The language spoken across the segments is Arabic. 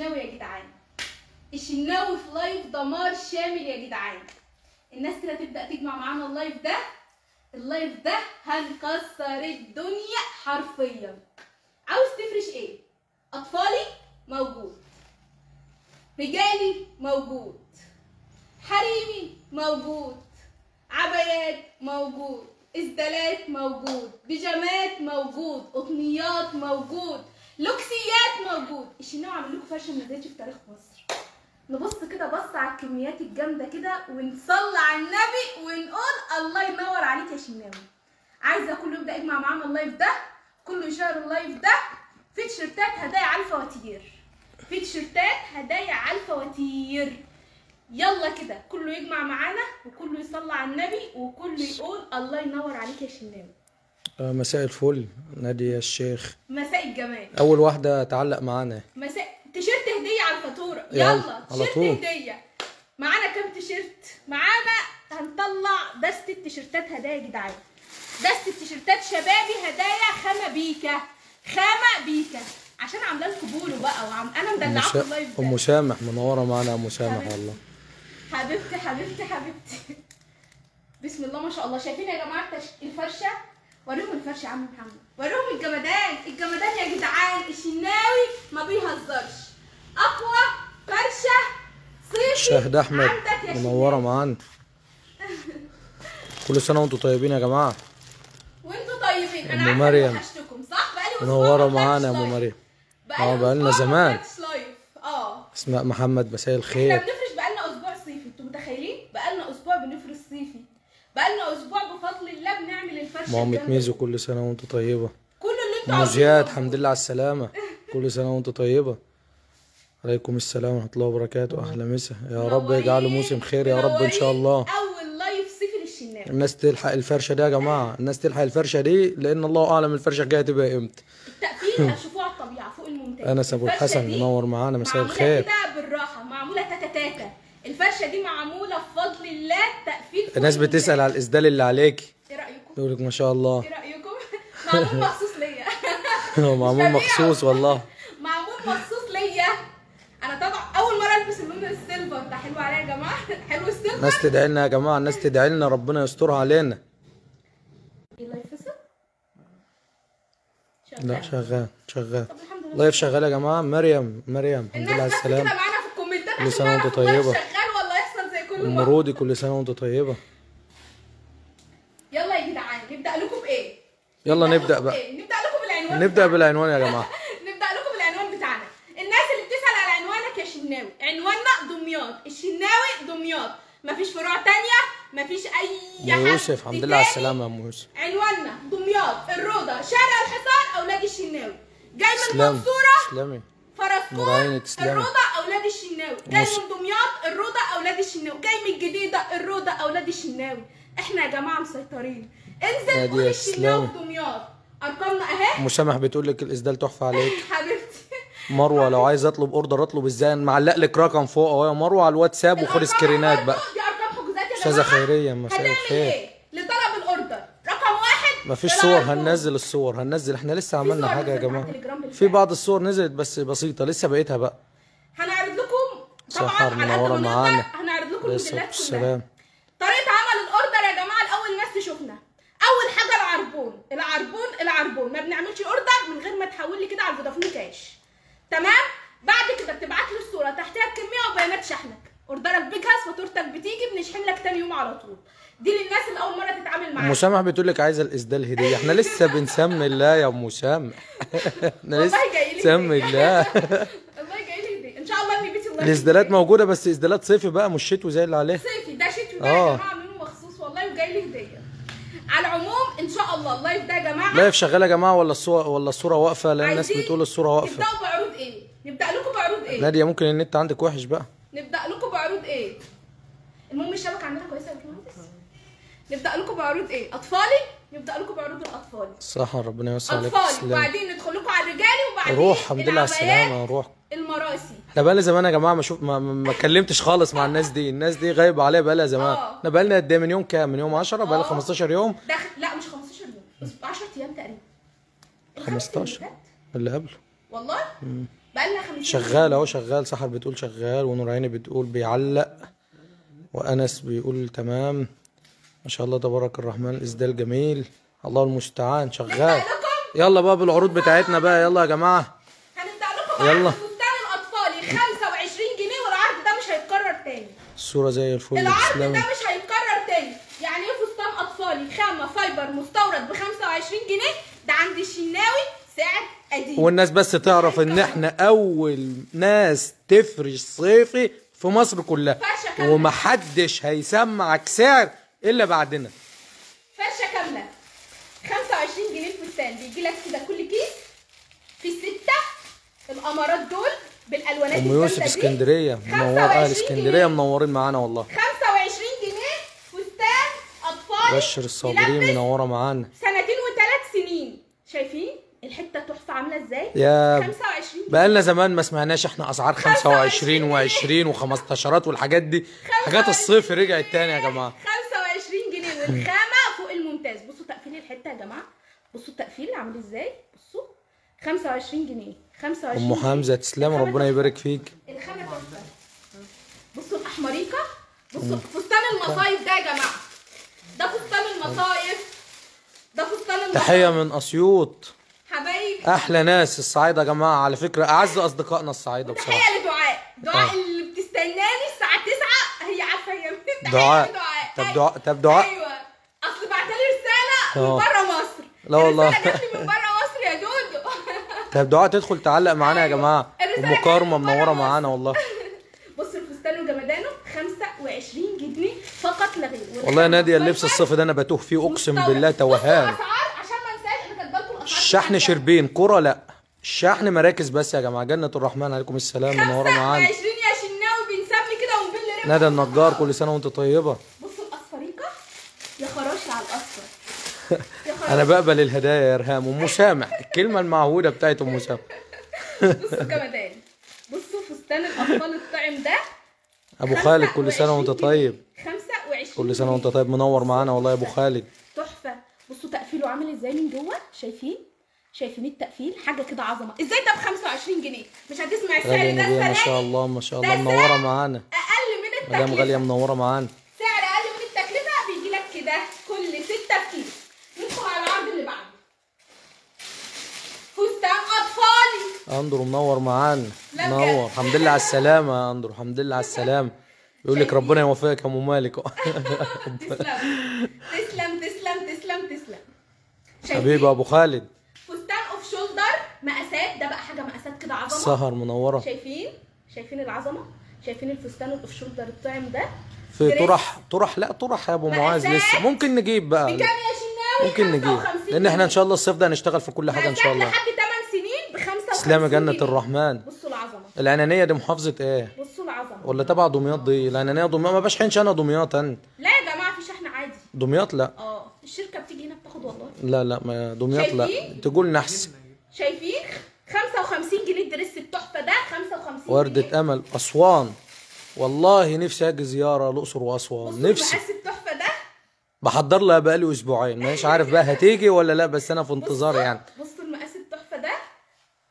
الشناوي يا جدعان. الشناوي في live دمار شامل يا جدعان. الناس كده تبدأ تجمع معانا ال live ده. ال live ده هنكسر الدنيا حرفيا. عاوز تفرش إيه؟ أطفالي؟ موجود. رجالي؟ موجود. حريمي؟ موجود. عبايات؟ موجود. اسدالات موجود. بيجامات؟ موجود. قطنيات موجود. لوكسيات موجود. الشناوي عامل لكم فرشه ما نزلتش في تاريخ مصر؟ نبص كده بص على الكميات الجامدة كده ونصلي على النبي ونقول الله ينور عليك يا شناوي. عايزة كله يبدأ يجمع معانا ال live ده كله يشير ال live ده. في تيشيرتات هدايا على الفواتير. في تيشيرتات هدايا على الفواتير. يلا كده كله يجمع معانا وكله يصلي على النبي وكله يقول الله ينور عليك يا شناوي. مساء الفل نادية الشيخ. مساء الجمال. أول واحدة تعلق معانا. مساء. تيشيرت هدية على الفاتورة. يلا، يلا تيشيرت. هدية. معانا كام تيشيرت؟ معانا هنطلع دستة تيشيرتات هدايا يا جدعان. دستة تيشيرتات شبابي هدايا خامة بيكا. خامة بيكا. عشان عاملة لكم بولو بقى وعم أنا مدلعاكم ال live أم سامح منورة معانا أم سامح. والله. حبيبتي حبيبتي حبيبتي. بسم الله ما شاء الله. شايفين يا جماعة الفرشة؟ وريهم الفرشه يا عم محمد. وريهم الجمدان. الجمدان يا جدعان الشناوي ما بيهزرش. أقوى فرشة صيفي. شاهد أحمد يا منورة. معانا كل سنة وأنتم طيبين يا جماعة. وأنتوا طيبين. أنا عارفة مريم. وحشتكم صح؟ بقالي منورة معانا يا ام. مريم. آه، بقالنا زمان. آه. أسماء محمد مساء إحنا الخير بنفرش بقالنا أسبوع صيفي أنتوا متخيلين بقالنا أسبوع بنفرش صيفي بقالنا أسبوع بفضل الله بنعمل الفرشه مامة ميزو. كل سنة وأنتم طيبة. كل اللي أنتوا ام عاوزينه زياد. الحمد لله على السلامة. كل سنة وأنتم طيبة. عليكم السلام ورحمة الله وبركاته. أهلا مسا. يا رب يجعله موسم خير يا رب إن شاء. الله. أول live صيفي للشناوي. الناس تلحق الفرشة دي يا جماعة. الناس تلحق الفرشة دي لأن الله أعلم الفرشة الجاية تبقى إمتى. التقفيل هتشوفوه على الطبيعة فوق الممتاز. انس ابو الحسن منور معانا. مساء الخير. كده بالراحة معمولة تاتا تاتا. الفرشة دي معمولة بفضل الله تقفيل الناس. بتسأل على الإسدال اللي عليكي إيه رأيكم؟ يقول لك ما شاء الله. إيه رأيكم؟ معمول مخصوص ليا. هو معمول. مخصوص والله. معمول مخصوص ليا. أنا طبعا أول مرة ألبس اللون السيلفر ده. حلو عليا يا جماعة. حلو السيلفر. الناس تدعي لنا يا جماعة. الناس تدعي لنا. ربنا يسترها علينا. لا شغال شغال. لايف شغال يا جماعة. مريم مريم الحمد لله على السلامة. كل سنة وانت نعرف زي كل سنة وانت طيبة. يلا يا جدعان نبدأ لكم بايه يلا نبدأ بقى. بإيه؟ نبدأ لكم بالعنوان نبدأ. بالعنوان يا جماعة. نبدأ لكم بالعنوان بتاعنا. الناس اللي بتسأل على عنوانك يا شناوي. عنواننا دمياط. الشناوي دمياط. مفيش فروع تانية مفيش أي حد يوسف الحمد لله على. السلامة يا ام يوسف عنواننا دمياط الروضة شارع الحصان أولاد الشناوي. جاي من المنصوره فرسكور. الروضة أولاد الشناوي. جاي من دمياط الروضة أولاد الشناوي. جاي من الجديده الروضة أولاد الشناوي. إحنا يا جماعة مسيطرين. انزل قول الشناوي. في دمياط. أرقامنا أهي. ام سامح بتقول لك الإسدال تحفة عليك. حبيبتي. مروة لو عايز أطلب order أطلب إزاي؟ معلق لك رقم فوق أهو. يا مروة على الواتساب وخد سكرينات بقى. جماعة. خيرية، مساء الخير. إيه لطلب ال order رقم واحد مفيش صور. هننزل الصور هننزل. إحنا لسه عملنا حاجة يا جماعة. في بعض الصور نزلت بس بسيطة لسه بقيتها بقى. هنعرض لكم طبعا نقدر معانا. هنعرض لكم الموديلات كلها. طريقة عمل ال order يا جماعة الأول الناس تشوفنا. أول حاجة العربون. العربون العربون. ما بنعملش order من غير ما تحول لي كده على الفودافون كاش. تمام؟ بعد كده بتبعت لي الصورة تحتها الكمية وبيانات شحنك order ك بيجهز فاتورتك بتيجي بنشحن لك تاني يوم على طول. دي للناس اللي أول مرة تتعامل أم معانا سامح بتقول لك عايزة الإسدال هدية. إحنا لسه بنسمي الله يا أم سامح. إحنا لسه والله جاي لي سمي هدية. الله الله. جاي لي هدية. إن شاء الله ان بيتي الله. الإسدالات. موجودة بس إسدالات صيفي بقى مش شتوي زي اللي عليه. صيفي ده شتوي ده آه. يا جماعة عاملينه مخصوص والله وجاي لي هدية. على العموم إن شاء الله. ال live ده يا جماعة. لايف شغالة يا جماعة ولا الصورة ولا الصورة واقفة؟ لأن الناس بتقول الصورة واقفة. نبدأوا بعروض إيه؟ نبدأ لكم بعروض إيه؟ نادية ممكن النت عندك وحش بقى. نبدأ لكم بعروض إيه؟ المهم الشبكة عندنا كويسة يا نبدأ لكم بعروض إيه؟ أطفالي؟ نبدأ لكم بعروض الأطفال. صح ربنا يوسع عليك اطفالي وبعدين ندخل لكم على الرجالي وبعدين روح الحمد لله على السلامه روح المراسي. إحنا بقالنا زمان يا جماعة ما شوف ما, ما اتكلمتش خالص مع الناس دي. الناس دي غايبة عليا بقالها زمان. آه. إحنا بقالنا قد إيه؟ من يوم كام؟ من يوم 10 بقالنا آه. 15 يوم. داخل لا مش 15 يوم. بس 10 أيام تقريبا. الخمس 15 اللي قبله. والله؟ بقالنا 50 شغال أهو شغال. سحر بتقول شغال ونور عيني بتقول بيعلق وأنس بيقول تمام. ما شاء الله تبارك الرحمن الإسدال جميل. الله المستعان شغال. لكم يلا بقى بالعروض بتاعتنا بقى يلا يا جماعة. هنبدا لكم يلا. بعرض فستان الاطفالي 25 جنيه والعرض ده مش هيتكرر تاني. الصورة زي الفل العرض ده مش هيتكرر تاني. يعني إيه فستان اطفالي خامة فايبر مستورد ب 25 جنيه. ده عند الشناوي سعر قديم. والناس بس تعرف إن إحنا أول ناس تفرش صيفي في مصر كلها. ومحدش هيسمعك سعر إلا بعدنا. فرشة كاملة. 25 جنيه الفستان بيجي لك كده كل كيس. في سته الامارات دول بالألوانات أم يوسف. اسكندرية منور 25 أهل اسكندرية. منورين معانا والله. 25 جنيه فستان أطفال بشر الصابرين منورة معانا. سنتين وثلاث سنين. شايفين؟ الحتة تحفة عاملة إزاي؟ يا 25 بقالنا زمان ما سمعناش إحنا أسعار 25 25 و20 و15 والحاجات دي. حاجات الصيف رجعت تاني يا جماعة. 25 جنيه والخامه فوق الممتاز. بصوا تقفيل الحتة يا جماعة. بصوا التقفيل عامل إزاي؟ بصوا. 25 جنيه. 25 أم حمزة تسلم. ربنا يبارك فيك. الخامة تحفه بصوا الأحمريكة. بصوا فستان المصايف ده يا جماعة. ده فستان المصايف. ده فستان المصايف. تحية من أسيوط. حبايبي. أحلى ناس الصعايدة يا جماعة. على فكرة اعز أصدقائنا الصعايدة بصراحه تحية لدعاء. دعاء آه. اللي بتستناني الساعة 9 هي عارفة هي دعاء. لدعاء. طب أيوة. دعاء طب دعاء أيوه. رساله من آه. بره مصر. لا والله. جات لي من بره مصر يا دودو. طب دعاء تدخل تعلق معانا يا جماعة. الرسالة ام كارما منورة. معانا والله. بص الفستان وجمدانه 25 جنيه فقط لا غير. والله يا نادية اللبس الصيفي ده أنا بتوه فيه أقسم بالله توهان. عشان ما انساش أنا كاتبه لكم كلها. شربين كرة لا. الشحن مراكز بس يا جماعة. جنة الرحمن عليكم السلام منورة معانا. 25 يا شناوي بنسمي كده ونبل ندى النجار كل سنة وأنت طيبة بصوا الاصفريقه يا خراشي على الاصفر يا خراشي أنا بقبل الهدايا يا ارهام ام سامح الكلمة المعهودة بتاعت أم سامح بصوا جمدان بصوا فستان الأطفال الطعم ده. أبو خالد كل سنة وأنت 25 طيب. 25 كل سنة وأنت طيب. منور معانا والله يا أبو خالد. تحفة. بصوا تقفيله عامل إزاي من جوه؟ شايفين؟ شايفين التقفيل؟ حاجة كده عظمة. إزاي ده ب 25 جنيه؟ مش هتسمع السعر ده نبيه ما شاء الله ما شاء الله. منورة معانا. أقل من مدام التكلفة. غاليه منورة معانا. سعر أقل من التكلفة بيجي لك كده كل ستة كيلو ندخل على العرض اللي بعده. فستان أطفالي. أندرو منور معانا. منور. الحمد لله على السلامة يا أندرو الحمد لله على السلامة. بيقول لك ربنا يوفقك يا أم مالك. تسلم. تسلم تسلم تسلم تسلم؟ حبيبي أبو خالد. فستان أوف شولدر مقاسات. ده بقى حاجة مقاسات كده عظمة. سهر منورة. شايفين؟ شايفين العظمة؟ شايفين الفستان الاوف شولدر الطعم ده؟ في. طرح طرح لا طرح يا أبو معاذ. لسه. ممكن نجيب بقى. بكام يا شناوي ممكن نجيب. 55 لأن إحنا إن شاء الله الصيف ده هنشتغل في كل حاجة إن شاء الله. لحد 8 سنين ب 55 تسلم يا جنة. الرحمن. بصوا العظمة. العنانية دي محافظة إيه؟ بصوا العظمة. ولا تبع دمياط دي؟ العنانية دمياط. ما بشحنش أنا دمياط أنا لا يا جماعة في شحن عادي. دمياط؟ لا. آه الشركة بتيجي هنا بتاخد والله. لا لا ما دمياط لا؟ تقول احسن شايفين؟ 55 جنيه الدرس التحفة ده 55 جنيه وردة أمل. أسوان. والله نفسي أجي زيارة الأقصر وأسوان. نفسي. بحضر لها بقالي أسبوعين. مش عارف بقى هتيجي ولا لأ بس أنا في انتظار يعني. بصوا المقاس التحفه ده.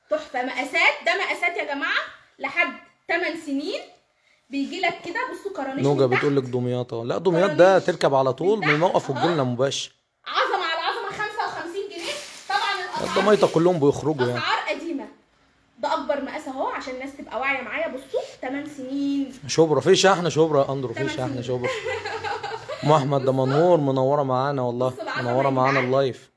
تحفة. مقاسات ده مقاسات يا جماعة لحد 8 سنين. بيجي لك كده بصوا كرانيش نوجا. بتقول لك دمياط أهو. لأ دمياط ده. تركب على طول من. وتجي لنا مباشر. عظمة على عظمة 55 جنيه. طبعا الأسعار الضميطه كلهم بيخرجوا يعني. أسعار قديمة. ده أكبر مقاس أهو عشان الناس تبقى واعية معايا. بصوا 8 سنين. شبرا. في شحن شبرا يا أندرو في تمام شحن سنين. شبرا. ام احمد ده منور منورة معانا والله منورة معانا. ال live.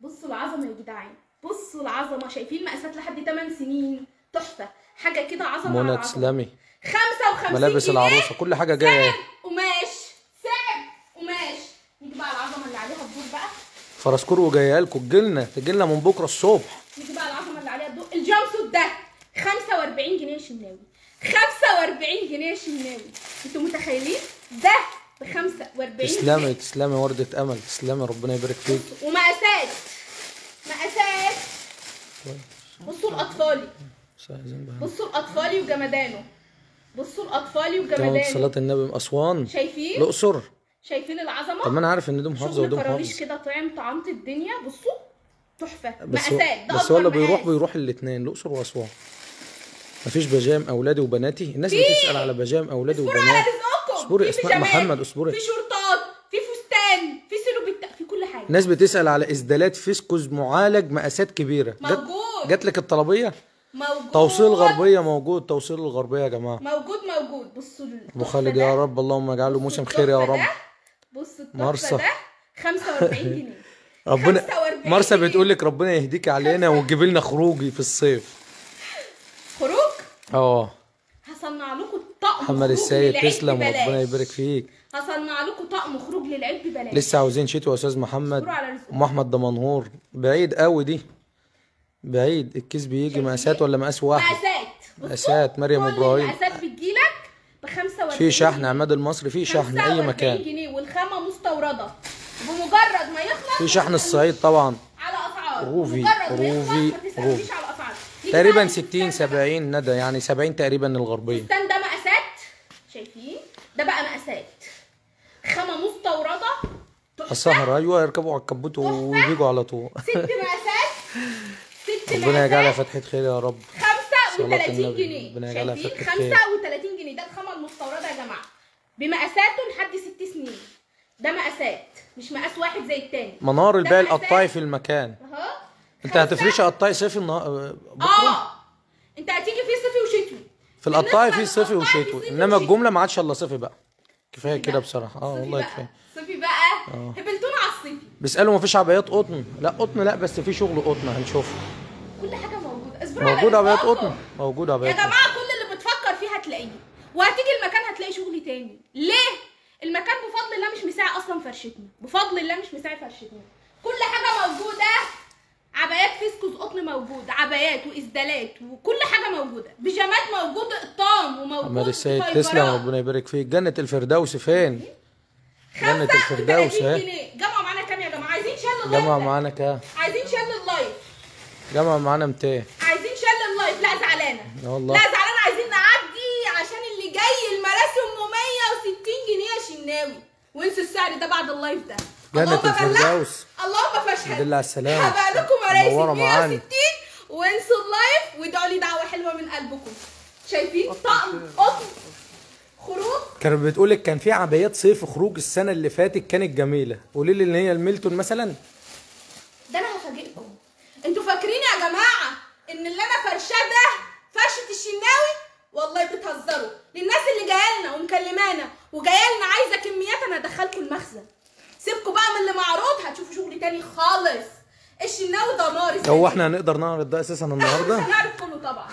بصوا العظمة يا جدعان. بصوا العظمة. شايفين مقاسات لحد 8 سنين. تحفة. حاجة كده عظمة منى تسلمي. 55 ملابس جنيه. العروسة كل حاجة جاية. قماش. سعر قماش. نيجي بقى العظمة اللي عليها الدور بقى. فرسكور جاية لكم. تجيلنا تجيلنا من بكرة الصبح. نيجي بقى العظمة اللي عليها الدور. ال jumpsuit ده 45 جنيه شناوي. 45 جنيه شناوي. أنتوا متخيلين؟ ده ب 45 تسلمي تسلمي وردة أمل. تسلمي ربنا يبارك فيك. ومقاسات مقاسات بصوا الاطفالي بصوا الاطفالي وجمدانه. بصوا الاطفالي تمام وجمدانه صلاة النبي من أسوان. شايفين؟ الأقصر. شايفين العظمة؟ طب ما أنا عارف إن دي محافظة شغل ودي محافظة. كده طعم طعمت الدنيا. بصوا تحفة. بس مقاسات ده بس هو اللي بيروح. بيروح الاثنين الأقصر وأسوان. مفيش بجام أولادي وبناتي. الناس بتسأل على بجام على وبناتي اصبري اسماء محمد اصبري في شورتات في فستان في سلوبيتا في كل حاجة. الناس بتسأل على اسدالات فيسكوز معالج مقاسات كبيرة. موجود. جات لك الطلبية؟ موجود. توصيل الغربية موجود. توصيل الغربية يا جماعة. موجود موجود. بصوا أبو خالد. يا رب اللهم اجعله موسم خير يا رب. بص التحفة مرسى. ده. 45 جنيه. ربنا 45 مرسى. بتقول لك ربنا يهديك علينا وتجيب لنا خروجي في الصيف. خروج؟ آه. محمد السيد تسلم. وربنا يبارك فيك. هصنع لكم طقم خروج للعيد ببلاش. لسه عاوزين شتوي يا أستاذ محمد. ام احمد دمنهور. بعيد قوي دي. بعيد. الكيس بيجي مقاسات ولا مقاس واحد؟ مقاسات. مقاسات. مريم كل إبراهيم. المقاسات بتجيلك ب 45 في شحن. عماد المصري في شحن أي 45 مكان. جنيه والخامة مستوردة. بمجرد ما يخلص في شحن الصعيد طبعا. على أسعار. روفي، روفي، روفي. تقريبا بقى 60 للفستان ده. 70 ندى يعني 70 تقريبا الغربيه ده مقاسات بقى مقاسات خامة مستوردة. تحفة. السهر أيوه يركبوا على الكبوت ويجوا على طول. ست مقاسات ست ربنا يجعلها مقاسات فتحة خير يا رب. 35 النبي. جنيه. ربنا يجعلها شايفين؟ فتحة خير. 35 جنيه. ده الخامة المستوردة يا جماعة. بمقاساته لحد ست سنين. ده مقاسات مش مقاس واحد زي التاني. منار الباقي مقاسات. القطاعي في المكان. اهو أنت. هتفرشي قطاعي صيفي النهار بكرة؟ آه أنت هتيجي فيه صيفي وشتوي. في القطاعي في صيفي وشتوي إنما. الجملة ما عادش الا صيفي بقى. كفاية كده. بصراحة. آه والله. كفاية. صيفي بقى. هبلتونا على الصيفي. بيسألوا مفيش عبايات قطن. لا قطن لا بس في شغل قطن. هنشوفه كل حاجة موجودة. اصبروا على موجود عبايات. قطن. موجود يا عبايات قطن. جماعة كل اللي بتفكر فيه هتلاقيه. وهتيجي المكان هتلاقي شغل تاني. ليه؟ المكان بفضل الله مش مساعي أصلا فرشتنا. بفضل الله مش مساعي فرشتنا. كل حاجة موجودة. عبايات فيسكوس قطن موجود عبايات واسدالات وكل حاجة موجودة. بيجامات موجود قطام وموجود محمد السيد. تسلم ربنا يبارك فيك. جنة الفردوس فين؟ 35 الفردوس اهي جمعوا معانا كام يا جماعة؟ عايزين share ال live. جمع ده. معانا كام؟ عايزين share ال live. جمع معانا 200 عايزين share ال live. لا زعلانة. لا والله. لا زعلانة عايزين نعدي عشان اللي جاي المراسم 160 جنيه يا شناوي. وانسوا السعر ده بعد ال live ده. جنة. الفردوس. اللهم فاشهد. الحمد لله على السلامة. هبقى لكم معانا. 160 وانسوا ال live وادعوا لي دعوه حلوة من قلبكم. شايفين؟ طقم قطن. خروج. كانت بتقول لك كان في عبايات صيف خروج السنة اللي فاتت كانت جميلة. قولي لي ان هي الميلتون مثلا. ده أنا هفاجئكم. أنتوا فاكرين يا جماعة إن اللي أنا فرشاه ده فرشة الشناوي؟ والله بتهزروا. للناس اللي جاية لنا ومكلمانا وجايه لنا عايزة كميات أنا هدخلكم المخزن. سيبكم بقى من اللي معروض هتشوفوا شغل تاني خالص. الشناوي دمار هو إحنا هنقدر نعرض ده أساسا النهارده؟ مش هنعرف كله طبعا.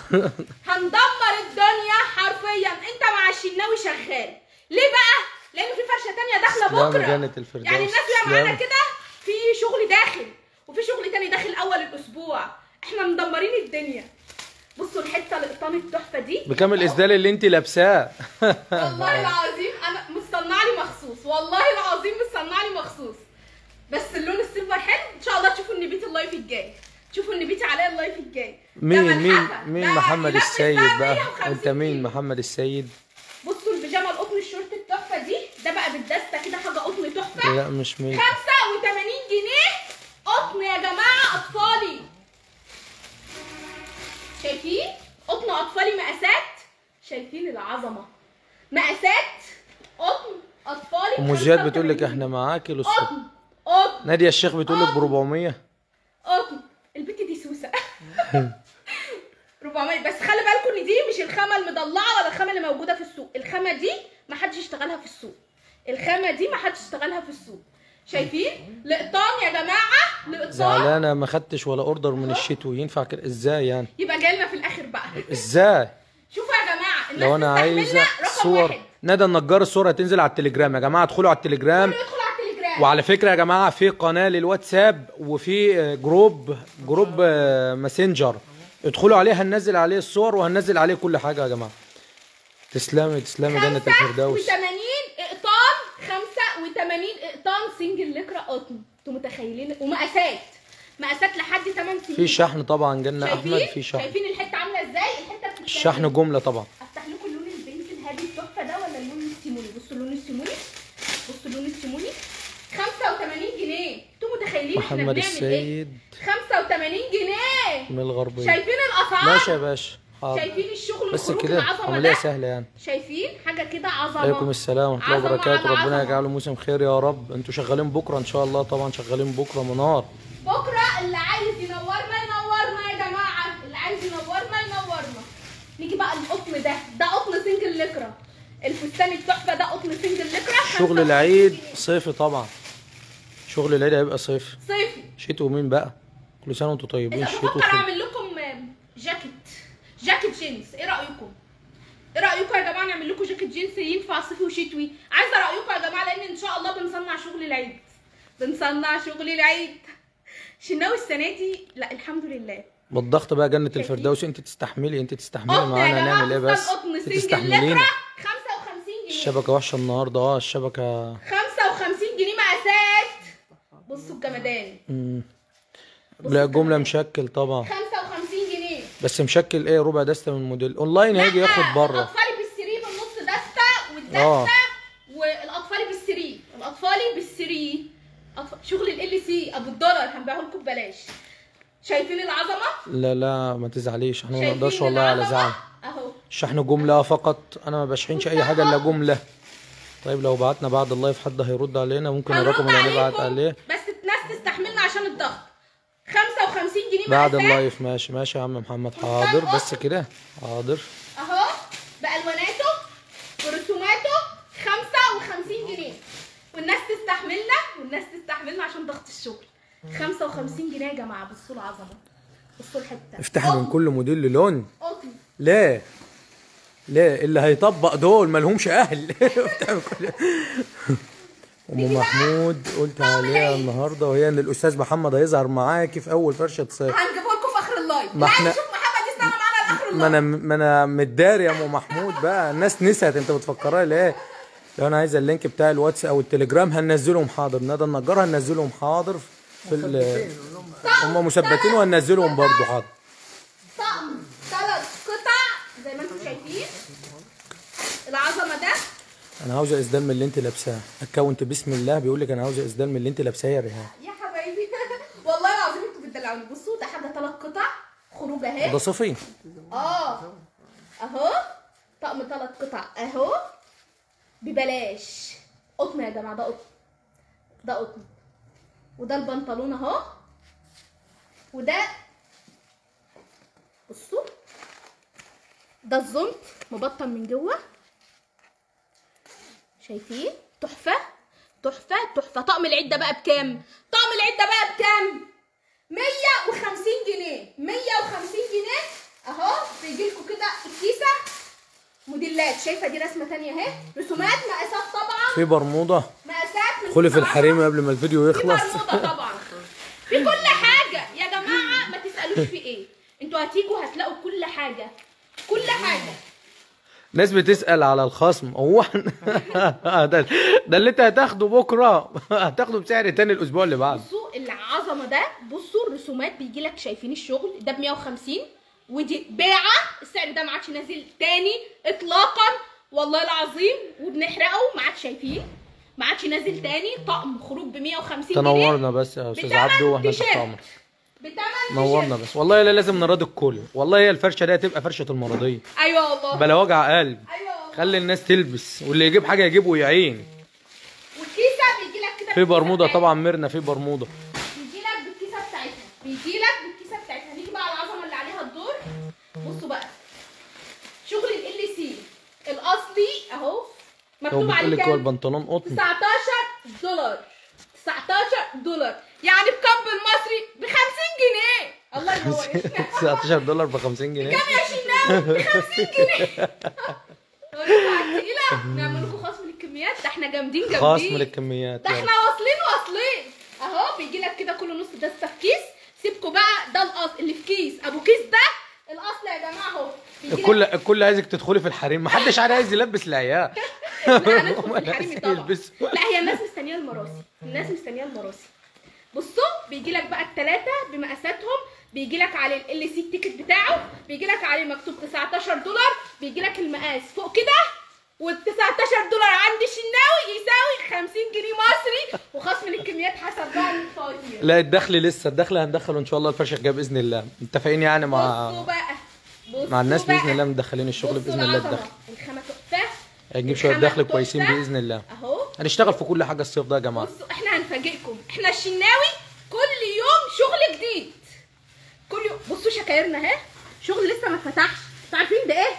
هندمر الدنيا حرفيا. أنت مع الشناوي شغال. ليه بقى؟ لأن في فرشة تانية داخلة بكرة. يعني الناس اللي معانا. كده في شغل داخل وفي شغل تاني داخل أول الأسبوع. إحنا مدمرين الدنيا. بصوا الحتة القطان التحفة دي. بكام الإسدال اللي انت لابساه؟ والله العظيم أنا مصنع لي مخصوص. والله العظيم مصنع لي مخصوص. بس اللون ال silver حلو. إن شاء الله تشوفوا النبيت ال live الجاي. تشوفوا النبيت عليا ال live الجاي. مين مين. مين محمد السيد بقى بقى؟ 150 أنت مين. محمد السيد؟ بصوا البيجامة القطن الشورت التحفة دي. ده بقى بالدستة كده حاجة قطن تحفة. لا مش مين 85 جنيه. قطن يا جماعة أطفالي. شايفين؟ قطن أطفالي مقاسات. شايفين العظمة. مقاسات قطن أطفالي أم زياد 85 بتقول لك. إحنا معاكي للصبح قطن قطن. نادية الشيخ بتقول لك ب 400 قطن. البت دي سوسة. 400 بس خلي بالكم إن دي مش الخامة المضلعه ولا الخامة اللي موجودة في السوق. الخامة دي ما حدش يشتغلها في السوق. الخامة دي ما حدش يشتغلها في السوق. شايفين؟ لقطان يا جماعة لقطان. زعلانة ما خدتش ولا اوردر من الشتوي. ينفع كده؟ إزاي يعني؟ يبقى جالنا في الآخر بقى. إزاي؟ شوفوا يا جماعة الناس لو أنا عايزه صور. واحد. ندى النجار الصورة هتنزل على التليجرام. يا جماعة ادخلوا على التليجرام. وعلى فكرة يا جماعة في قناة للواتساب وفي group group ماسنجر ادخلوا عليه هننزل عليه الصور وهننزل عليه كل حاجة يا جماعة. تسلمي تسلمي جنة الفردوس 85 اقطان 85 اقطان single ليكرا قطن أنتوا متخيلين؟ ومقاسات مقاسات لحد 8 سنين. في شحن طبعا جنة أحمد في شحن. شايفين الحتة عاملة إزاي؟ الحتة بتتكلم. الشحن جملة طبعا. أفتح لكم اللون ال pink الهادي التحفة ده ولا اللون السيموني؟ بصوا اللون السيموني. بصوا اللون السيموني. 85 جنيه. أنتوا متخيلين إحنا محمد بنعمل إيه؟ السيد. 85 جنيه. من الغربية. شايفين الأسعار؟ ماشي يا باشا. حاضر. شايفين الشغل بس كده عمليه سهله يعني. شايفين؟ حاجة كده عظمة. عليكم السلام ورحمة الله وبركاته. ربنا. يجعله موسم خير يا رب. أنتوا شغالين بكرة إن شاء الله طبعا شغالين بكرة منار. بكرة اللي عايز ينورنا ينورنا يا جماعة. اللي عايز ينورنا ينورنا. نيجي بقى القطن ده. ده قطن single ليكرا. الفستان التحفة ده قطن single ليكرا. شغل 55 العيد. صيفي طبعا. شغل العيد هيبقى صيفي. صيفي. شتوي مين بقى؟ كل سنة وأنتم طيبين شتوي بفكر خير. أعمل لكم جاكيت. جاكيت جينز إيه رأيكم؟ إيه رأيكم يا جماعة نعمل لكم جاكيت جينز ينفع صيفي وشتوي؟ عايزة رأيكم يا جماعة لأن إن شاء الله بنصنع شغل العيد. بنصنع شغل العيد. شناوي السنة دي؟ لا الحمد لله. بالضغط بقى جنة الفردوس انت تستحملي انت تستحملي معانا نعمل إيه بس؟ انت تستحملينا. لترة 55 جنيه. الشبكة وحشة النهاردة آه الشبكة. 55 جنيه مقاسات. بصوا الجمدان. لا جملة مشكل طبعا. 55 جنيه بس مشكل إيه ربع دستة من الموديل أونلاين هيجي ياخد بره. الأطفال بالسري بالنص دستة والدستة آه. والأطفال بالسري الأطفال بالسري أطفال... شغل LC أبو الدولار هنبيعه لكم ببلاش. شايفين العظمة؟ لا لا ما تزعليش. إحنا ما نقدرش والله على؟ زعل. أهو. الشحن جملة فقط. أنا ما بشحنش أي حاجة إلا جملة. طيب لو بعتنا بعد ال live حد هيرد علينا ممكن الرقم اللي هنبعت عليه. بس الناس تستحملنا عشان الضغط. 55 جنيه بعد. اللايف ماشي ماشي يا عم محمد. حاضر بس كده. حاضر. أهو بألواناته ورسوماته 55 جنيه. والناس تستحملنا والناس تستحملنا عشان ضغط الشغل. 55 جنيه يا جماعة بصوا العظمه بصوا الحته افتحي من كل موديل لون قطن لا لا اللي هيطبق دول مالهمش أهل. أم محمود قلت عليها النهارده وهي إن الأستاذ محمد هيظهر معاكي في أول فرشة صيف. هنجيبه لكم في آخر ال live. ما احنا- ما ال live. أنا ما أنا متداري يا أم محمود بقى. الناس نسيت أنت بتفكرها ليه؟ لو أنا عايزه ال link بتاع الواتس أو التليجرام هننزلهم حاضر. ندى النجار هننزلهم حاضر في ال هم مثبتين وهننزلهم برضو حاضر. طقم ثلاث قطع زي ما أنتم شايفين. العظمة ده أنا عاوزه اسدال من اللي أنت لابساه. أكونت بسم الله بيقول لك أنا عاوزه اسدال من اللي أنت لابساه يا ريهام. يا حبايبي. والله العظيم أنتوا بتدلعوني. بصوا ده حاجة ثلاث قطع خروج أهي. ده صفي آه. أهو. طقم ثلاث قطع. أهو. ببلاش. قطن يا جماعة ده قطن. ده قطن. وده البنطلون أهو. وده بصوا. ده الزنط مبطن من جوه. شايفين؟ تحفة. تحفة. تحفة. طقم العيد ده بقى بكام؟ طقم العيد ده بقى بكام؟ 150 جنيه. 150 جنيه. أهو. بيجي لكم كده الكيسة. موديلات. شايفة دي رسمة تانية أهي. رسومات. مقاسات طبعا. في برموده مقاسات خلي في 19 الحريم قبل ما الفيديو في يخلص. برموده طبعا. في كل حاجة. يا جماعة ما تسألوش في إيه. أنتوا هتيجوا هتلاقوا كل حاجة. كل حاجة. ناس بتسأل على الخصم. هو ده, ده اللي انت هتاخده بكرة. هتاخده بسعر تاني الأسبوع اللي بعده. بصوا العظمة ده بصوا الرسومات بيجي لك شايفين الشغل ده ب 150 ودي بيعه السعر ده ما عادش نازل تاني اطلاقا. والله العظيم وبنحرقه ما عادش شايفين. ما عادش نازل تاني. طقم خروج ب 150 جنيه. تنورنا بس يا أستاذ عبدو وإحنا. تحت امرك بتمن نورنا بس. والله لا لازم نراضي الكل. والله هي الفرشة دي هتبقى فرشة المرضيه أيوه والله. بلا وجع قلب. أيوه والله. خلي الناس تلبس. واللي يجيب حاجة يجيب ويعين. والكيسة بيجي لك كده في برموده طبعا ميرنا في برموده بيجي لك بالكيسه بتاعتها. بيجي لك بالكيسه بتاعتها. نيجي بقى على العظمة اللي عليها الدور. بصوا بقى. شغل LC الأصلي أهو. هو مكتوب عليه كام؟ البنطلون قطن. 19 دولار. 19 دولار. يعني بكام بالمصري؟ ب 50 جنيه. الله ينور. 19 دولار ب 50 جنيه. كام يا شيماء ب 50 جنيه. التقيله نعمل لكم خصم للكميات ده إحنا جامدين جامدين. خصم للكميات ده. إحنا واصلين واصلين. أهو بيجي لك كده كل نص دسته في كيس. سيبكوا بقى ده الاصل اللي في كيس. أبو كيس ده الاصل يا جماعة اهو الكل الكل عايزك تدخلي في الحريم محدش عايز يلبس العيال لا هندخل في الحريمي عايز طبعا يلبسوا. لا هي الناس مستنيه المراسي الناس مستنيه المراسي بصوا بيجي لك بقى الثلاثه بمقاساتهم بيجي لك على LC ال ticket بتاعه بيجي لك عليه مكتوب 19 دولار بيجي لك المقاس فوق كده وال 19 دولار عند الشناوي يساوي 50 جنيه مصري وخصم للكميات حسب بقى الفواتير لا الدخل لسه الدخل هندخله إن شاء الله الفرشة الجاية بإذن الله. متفقين يعني مع بصوا بقى مع الناس بصوا باذن. الله مدخلين الشغل بصوا بإذن الله. الدخل. الخامة تحفة. هنجيب شوية دخل كويسين. بإذن الله. أهو. هنشتغل في كل حاجة الصيف ده يا جماعة. بصوا إحنا هنفاجئكم. إحنا الشناوي كل يوم شغل جديد. كل يوم بصوا شكايرنا اهي. شغل لسه ما فتحش أنتوا عارفين ده إيه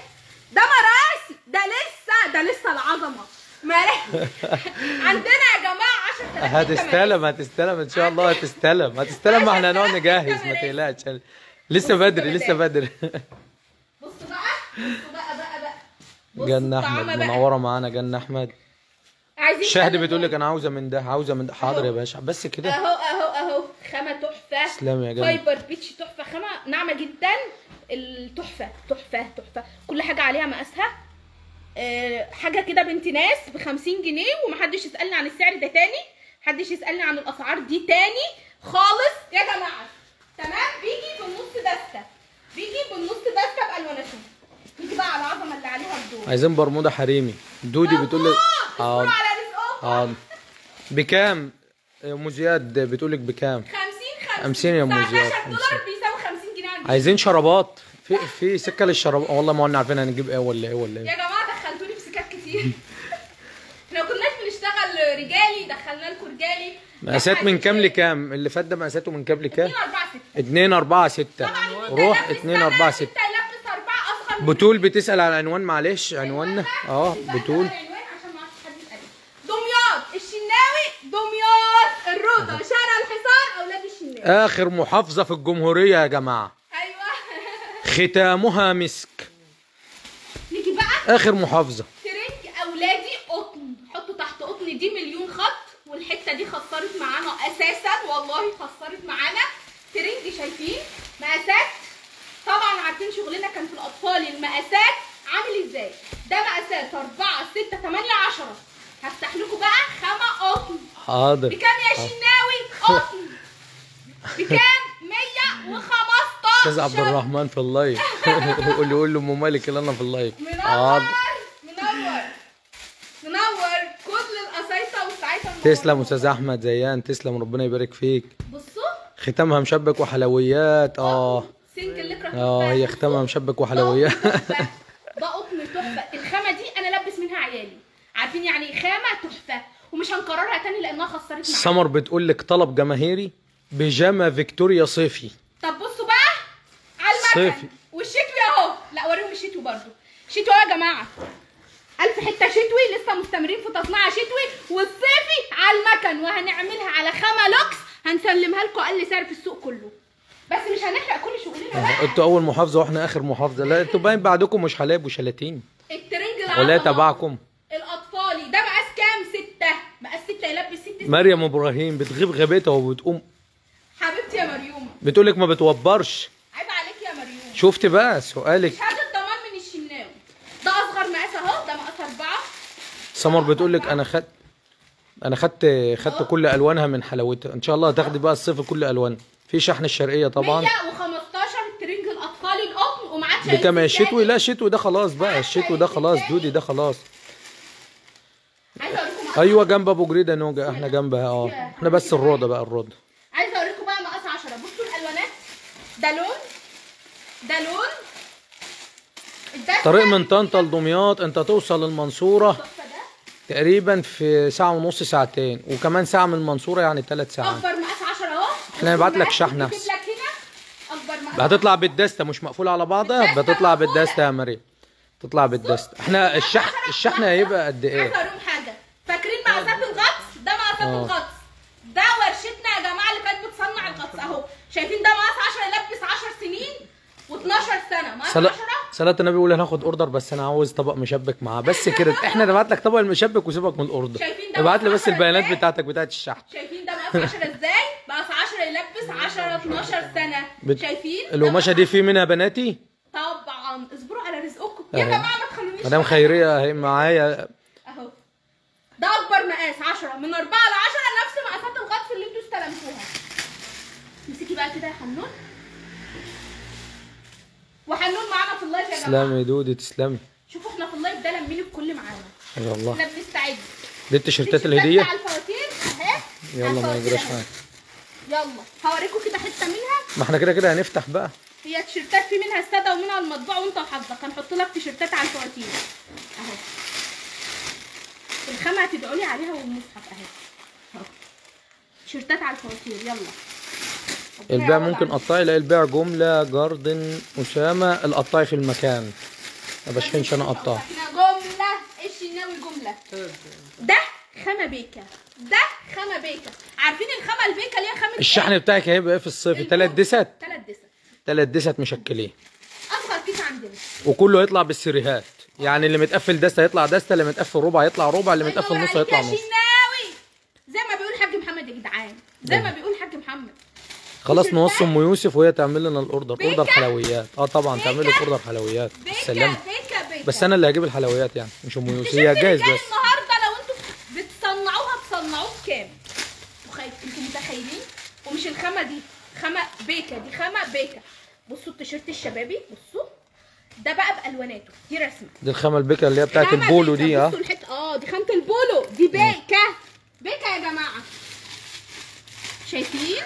ده مراسي ده لسه ده لسه العظمه مراسي عندنا يا جماعة 10000 هتستلم هتستلم إن شاء الله هتستلم هتستلم ما إحنا هنقعد نجهز ما تقلقش. لسه بدري لسه بدري. بصوا بقى بصوا بقى بقى بقى. جنة أحمد. منورة معانا جنة أحمد. عايزين شهد بتقول لك أنا عاوزة من ده عاوزة من ده. حاضر يا باشا بس كده. أهو أهو أهو. خامة تحفة. تسلمي يا جنة. فايبر بيتش تحفة خامة ناعمة جدا. التحفة تحفة تحفة. كل حاجة عليها مقاسها. حاجة كده بنت ناس ب 50 جنيه ومحدش يسالني عن السعر ده تاني محدش يسالني عن الأسعار دي تاني خالص. يا جماعة تمام؟ بيجي بالنص دستة. بيجي بالنص دستة بالواناته نيجي بقى على العظمة اللي عليها الدور عايزين برمودا حريمي. دودي بتقول لك حاضر على حاضر بكام؟ يا أم زياد بتقول لك بكام؟ 50 50 50 يا أم زياد، 19 دولار 50. بيساوي 50 جنيه عندي عايزين شرابات. في في سكة للشراب. والله ما قلنا عارفين هنجيب إيه ولا إيه ولا يا إيه جماعة في سكات كتير إحنا ما كناش بنشتغل رجالي دخلنا لكم رجالي. مقاسات من كام لكام؟ اللي فات ده مقاساته من كام لكام؟ 2 4 6 2 4 6 طبعا روح 2 4 6 6 يلبس 4 أصغر من بتول بتسأل على العنوان معلش عنواننا. آه بتول. دمياط الشناوي دمياط. الروضه شارع الحصار أولاد الشناوي. آخر محافظة في الجمهورية يا جماعة. أيوه. ختامها مسك. نيجي بقى؟ آخر محافظة ترنج اولادي قطن حطوا تحت قطن دي مليون خط والحتة دي خسرت معانا أساسا والله خسرت معانا ترنج شايفين. مقاسات طبعا عارفين شغلنا كان في الأطفال المقاسات عامل إزاي؟ ده مقاسات 4 6 8 10 هفتح لكم بقى خامة قطن. حاضر. بكام يا شناوي قطن. بكام؟ 115 أستاذ عبد الرحمن في ال live قول له قول له ام مالك اللي أنا في ال live حاضر. منور منور. كل القصايصه منورة. تسلم أستاذ أحمد زيان. تسلم ربنا يبارك فيك. بصوا. ختامها مشبك وحلويات. آه. آه هي ختامها مشبك وحلويات. ده قطن تحفة. الخامة دي أنا لبس منها عيالي. عارفين يعني خامة تحفة. ومش هنكررها تاني لأنها خسرت معانا سمر بتقول لك طلب جماهيري بيجامة فيكتوريا صيفي. طب بصوا بقى. على المكن صيفي. والشتوي أهو. لا وريهم الشتوي برضو. شتوي يا جماعة. ألف حتة شتوي لسه مستمرين في تصنيع شتوي. والصيفي على المكن وهنعملها على خامة لوكس. هنسلمها لكم أقل سعر في السوق كله. بس مش هنحرق كل شغلنا بقى. أنتوا أول محافظة وإحنا آخر محافظة. لا أنتوا باين بعدكم مش حلايب وشلاتين الترنج ولا العظمة تبعكم. الأطفالي. ده مقاس كام؟ ستة. مقاس ستة يلبس ست مريم إبراهيم بتغيب غيبتها وبتقوم. حبيبتي يا مريومة. بتقول لك ما بتوبرش. عيب عليك يا مريومة. شفت بقى سؤالك شهادة ضمان من الشناوي ده أصغر مقاس أهو ده مقاس أربعة سمر بتقول لك أنا خدت أنا خدت خدت كل ألوانها من حلاوتها. إن شاء الله هتاخدي بقى الصيف كل ألوان. في شحن الشرقية طبعا. 115 الترنج الأطفالي القطن ومعاه بكام يا الشتوي لا الشتوي ده خلاص بقى. الشتوي ده خلاص دودي ده خلاص. أيوه جنب أبو جريدة نوجة. إحنا جنبها آه. إحنا بس الروضة بقى الروضة. عايزه اوريكم بقى مقاس 10 بصوا الألوانات. ده لون. ده لون. طريق من طنطا لدمياط. أنت توصل المنصوره تقريبا في ساعة ونص ساعتين. وكمان ساعة من المنصورة يعني ثلاث ساعات. أكبر مقاس 10 أهو. إحنا هنبعت لك مقاس. هتطلع بالدستة مش مقفولة على بعضها بتطلع. بالدستة يا مريم. تطلع بالدستة. إحنا الشحن الشحن هيبقى قد إيه؟ اوريكم حاجة. فاكرين مقاسات الغطس؟ ده مقاسات آه. الغطس. ده ورشتنا يا جماعة اللي كانت بتصنع الغطس أهو. شايفين ده مقاس 10 يلبس 10 سنين و12 سنة. مقاس صلاة 10 صلاة النبي يقول هناخد أوردر بس أنا عاوز طبق مشبك معاه. بس كده. إحنا نبعت لك طبق المشبك وسيبك من الأوردر. شايفين ده ابعت لي بس البيانات؟ بتاعتك بتاعت الشحن. شايفين ده مقاس 10 إزاي؟ مقاس 10 يلبس 10 12 سنة. بت- شايفين؟ مقاس دي في منها بناتي؟ طبعا. اصبروا على رزقكم. يا. جماعة ما تخلونيش مدام خيرية اهي معايا. أهو. ده أكبر مقاس 10 من 4 ل 10 نفس مقاسات الغطس اللي أنتوا استلمتوها. امسكي بقى كده يا حنون. وحنون معانا في ال live يا جماعة. تسلمي يا دودي تسلمي. شوفوا إحنا في ال live ده لمين الكل معانا. الله إحنا بنستعد. دي التيشيرتات الهدية. بتاع الفواتير اهي. يلا ما يجراش. حاجة يلا. هوريكم كده حتة منها. ما إحنا كده كده هنفتح بقى. هي تيشيرتات في منها السادة ومنها المطبوع وانت وحظك. هنحط لك تيشيرتات على الفواتير. اهو الخامة هتدعوا لي عليها والمصحف اهي. اهو. تيشيرتات على الفواتير. يلا. البيع ممكن. قطاعي لا البيع جملة جاردن أسامة القطاعي في المكان. ما بشحنش أنا قطاع. إحنا جملة إيش الناوي جملة؟ ده خامه بيكا ده خامه بيكا. عارفين الخامة البيكا اللي هي خامه الشحن بتاعك هيبقى إيه في الصيف؟ تلات دست ثلاث دسم تلات دست مشكلين. أصغر كيس عندنا. وكله يطلع بالسيريهات. يعني اللي متقفل دستة يطلع دستة اللي متقفل ربع يطلع ربع اللي متقفل الله نص ينور يطلع عليك يا نص زي ما بيقول الحاج محمد يا جدعان. زي ما بيقول الحاج محمد. خلاص نوصي أم يوسف وهي تعمل لنا ال order؟ order حلويات. آه طبعا تعمل لك order حلويات. سلام بس أنا اللي هجيب الحلويات يعني مش أم يوسف. هي جايز بس. النهارده لو أنتوا بتصنعوها تصنعوه بكام؟ أنتوا متخيلين؟ ومش الخامة دي. خامة بيكا دي. خامة بيكا. بصوا التيشيرت الشبابي. بصوا. ده بقى بألواناته. دي رسمة. دي الخامة البيكا اللي هي بتاعت البولو. دي آه. آه دي خامة البولو. دي بيكا. بيكا يا جماعة. شايفين؟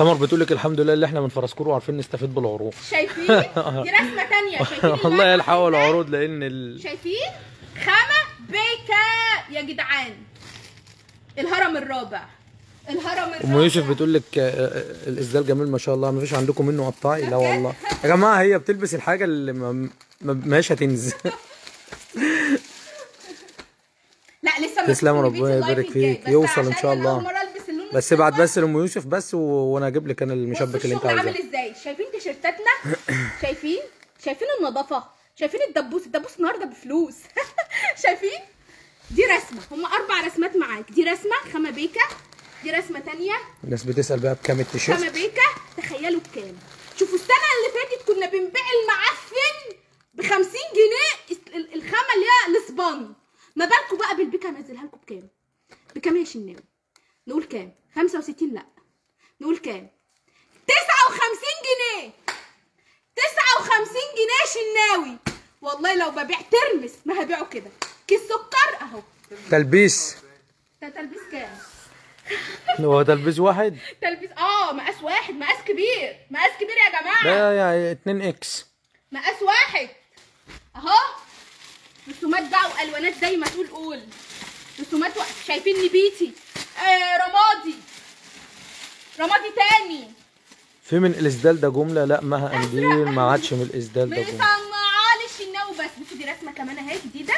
سمر بتقول لك الحمد لله اللي إحنا من فرسكور وعارفين نستفيد بالعروض. شايفين؟ دي رسمة تانية. شايفين والله يلحقوا؟ العروض لأن ال... شايفين؟ خامة بيكا يا جدعان. الهرم الرابع. الهرم الرابع. ام يوسف بتقول لك آه، آه، الاسدال جميل ما شاء الله. ما فيش عندكم منه قطاعي لا والله. يا جماعة هي بتلبس الحاجة اللي ما ما- ماهيش هتنزل. لا لسه ما تسلم ربنا يبارك فيك. يوصل عشان شاء الله. بس ابعت. بس لأم يوسف بس و... وأنا أجيب لك أنا المشبك اللي أنت عايزاه عامل إزاي؟ شايفين تيشيرتاتنا؟ شايفين؟ شايفين النظافة. شايفين الدبوس؟ الدبوس النهارده بفلوس. شايفين؟ دي رسمة. هم أربع رسمات معاك. دي رسمة خامة بيكا دي رسمة تانية. الناس بتسأل بقى بكام التيشيرت؟ خامة بيكا تخيلوا بكام. شوفوا السنة اللي فاتت كنا بنبيع المعفن ب 50 جنيه. ال- ال- الخامة اللي هي الاسبان ما بالكم بقى بالبيكا انزلها لكم بكام؟ بكام يا شناوي؟ نقول كام؟ 65 لا. نقول كام؟ 59 جنيه. 59 جنيه شناوي. والله لو ببيع ترمس ما هبيعه كده. كيس سكر أهو. تلبيس. ده تلبيس كام؟ هو تلبيس واحد؟ تلبيس آه مقاس واحد مقاس كبير. مقاس كبير يا جماعة. ده يعني 2 X. مقاس واحد. أهو. رسومات بقى وألوانات زي ما تقول قول. رسومات. شايفين نبيتي آه رمادي. رمادي تاني. في من الإسدال ده جملة لا مها قنديل ما عادش من الإسدال ده جملة. مصنعه لي الشناوي بس بصوا دي رسمة كمان اهي جديدة.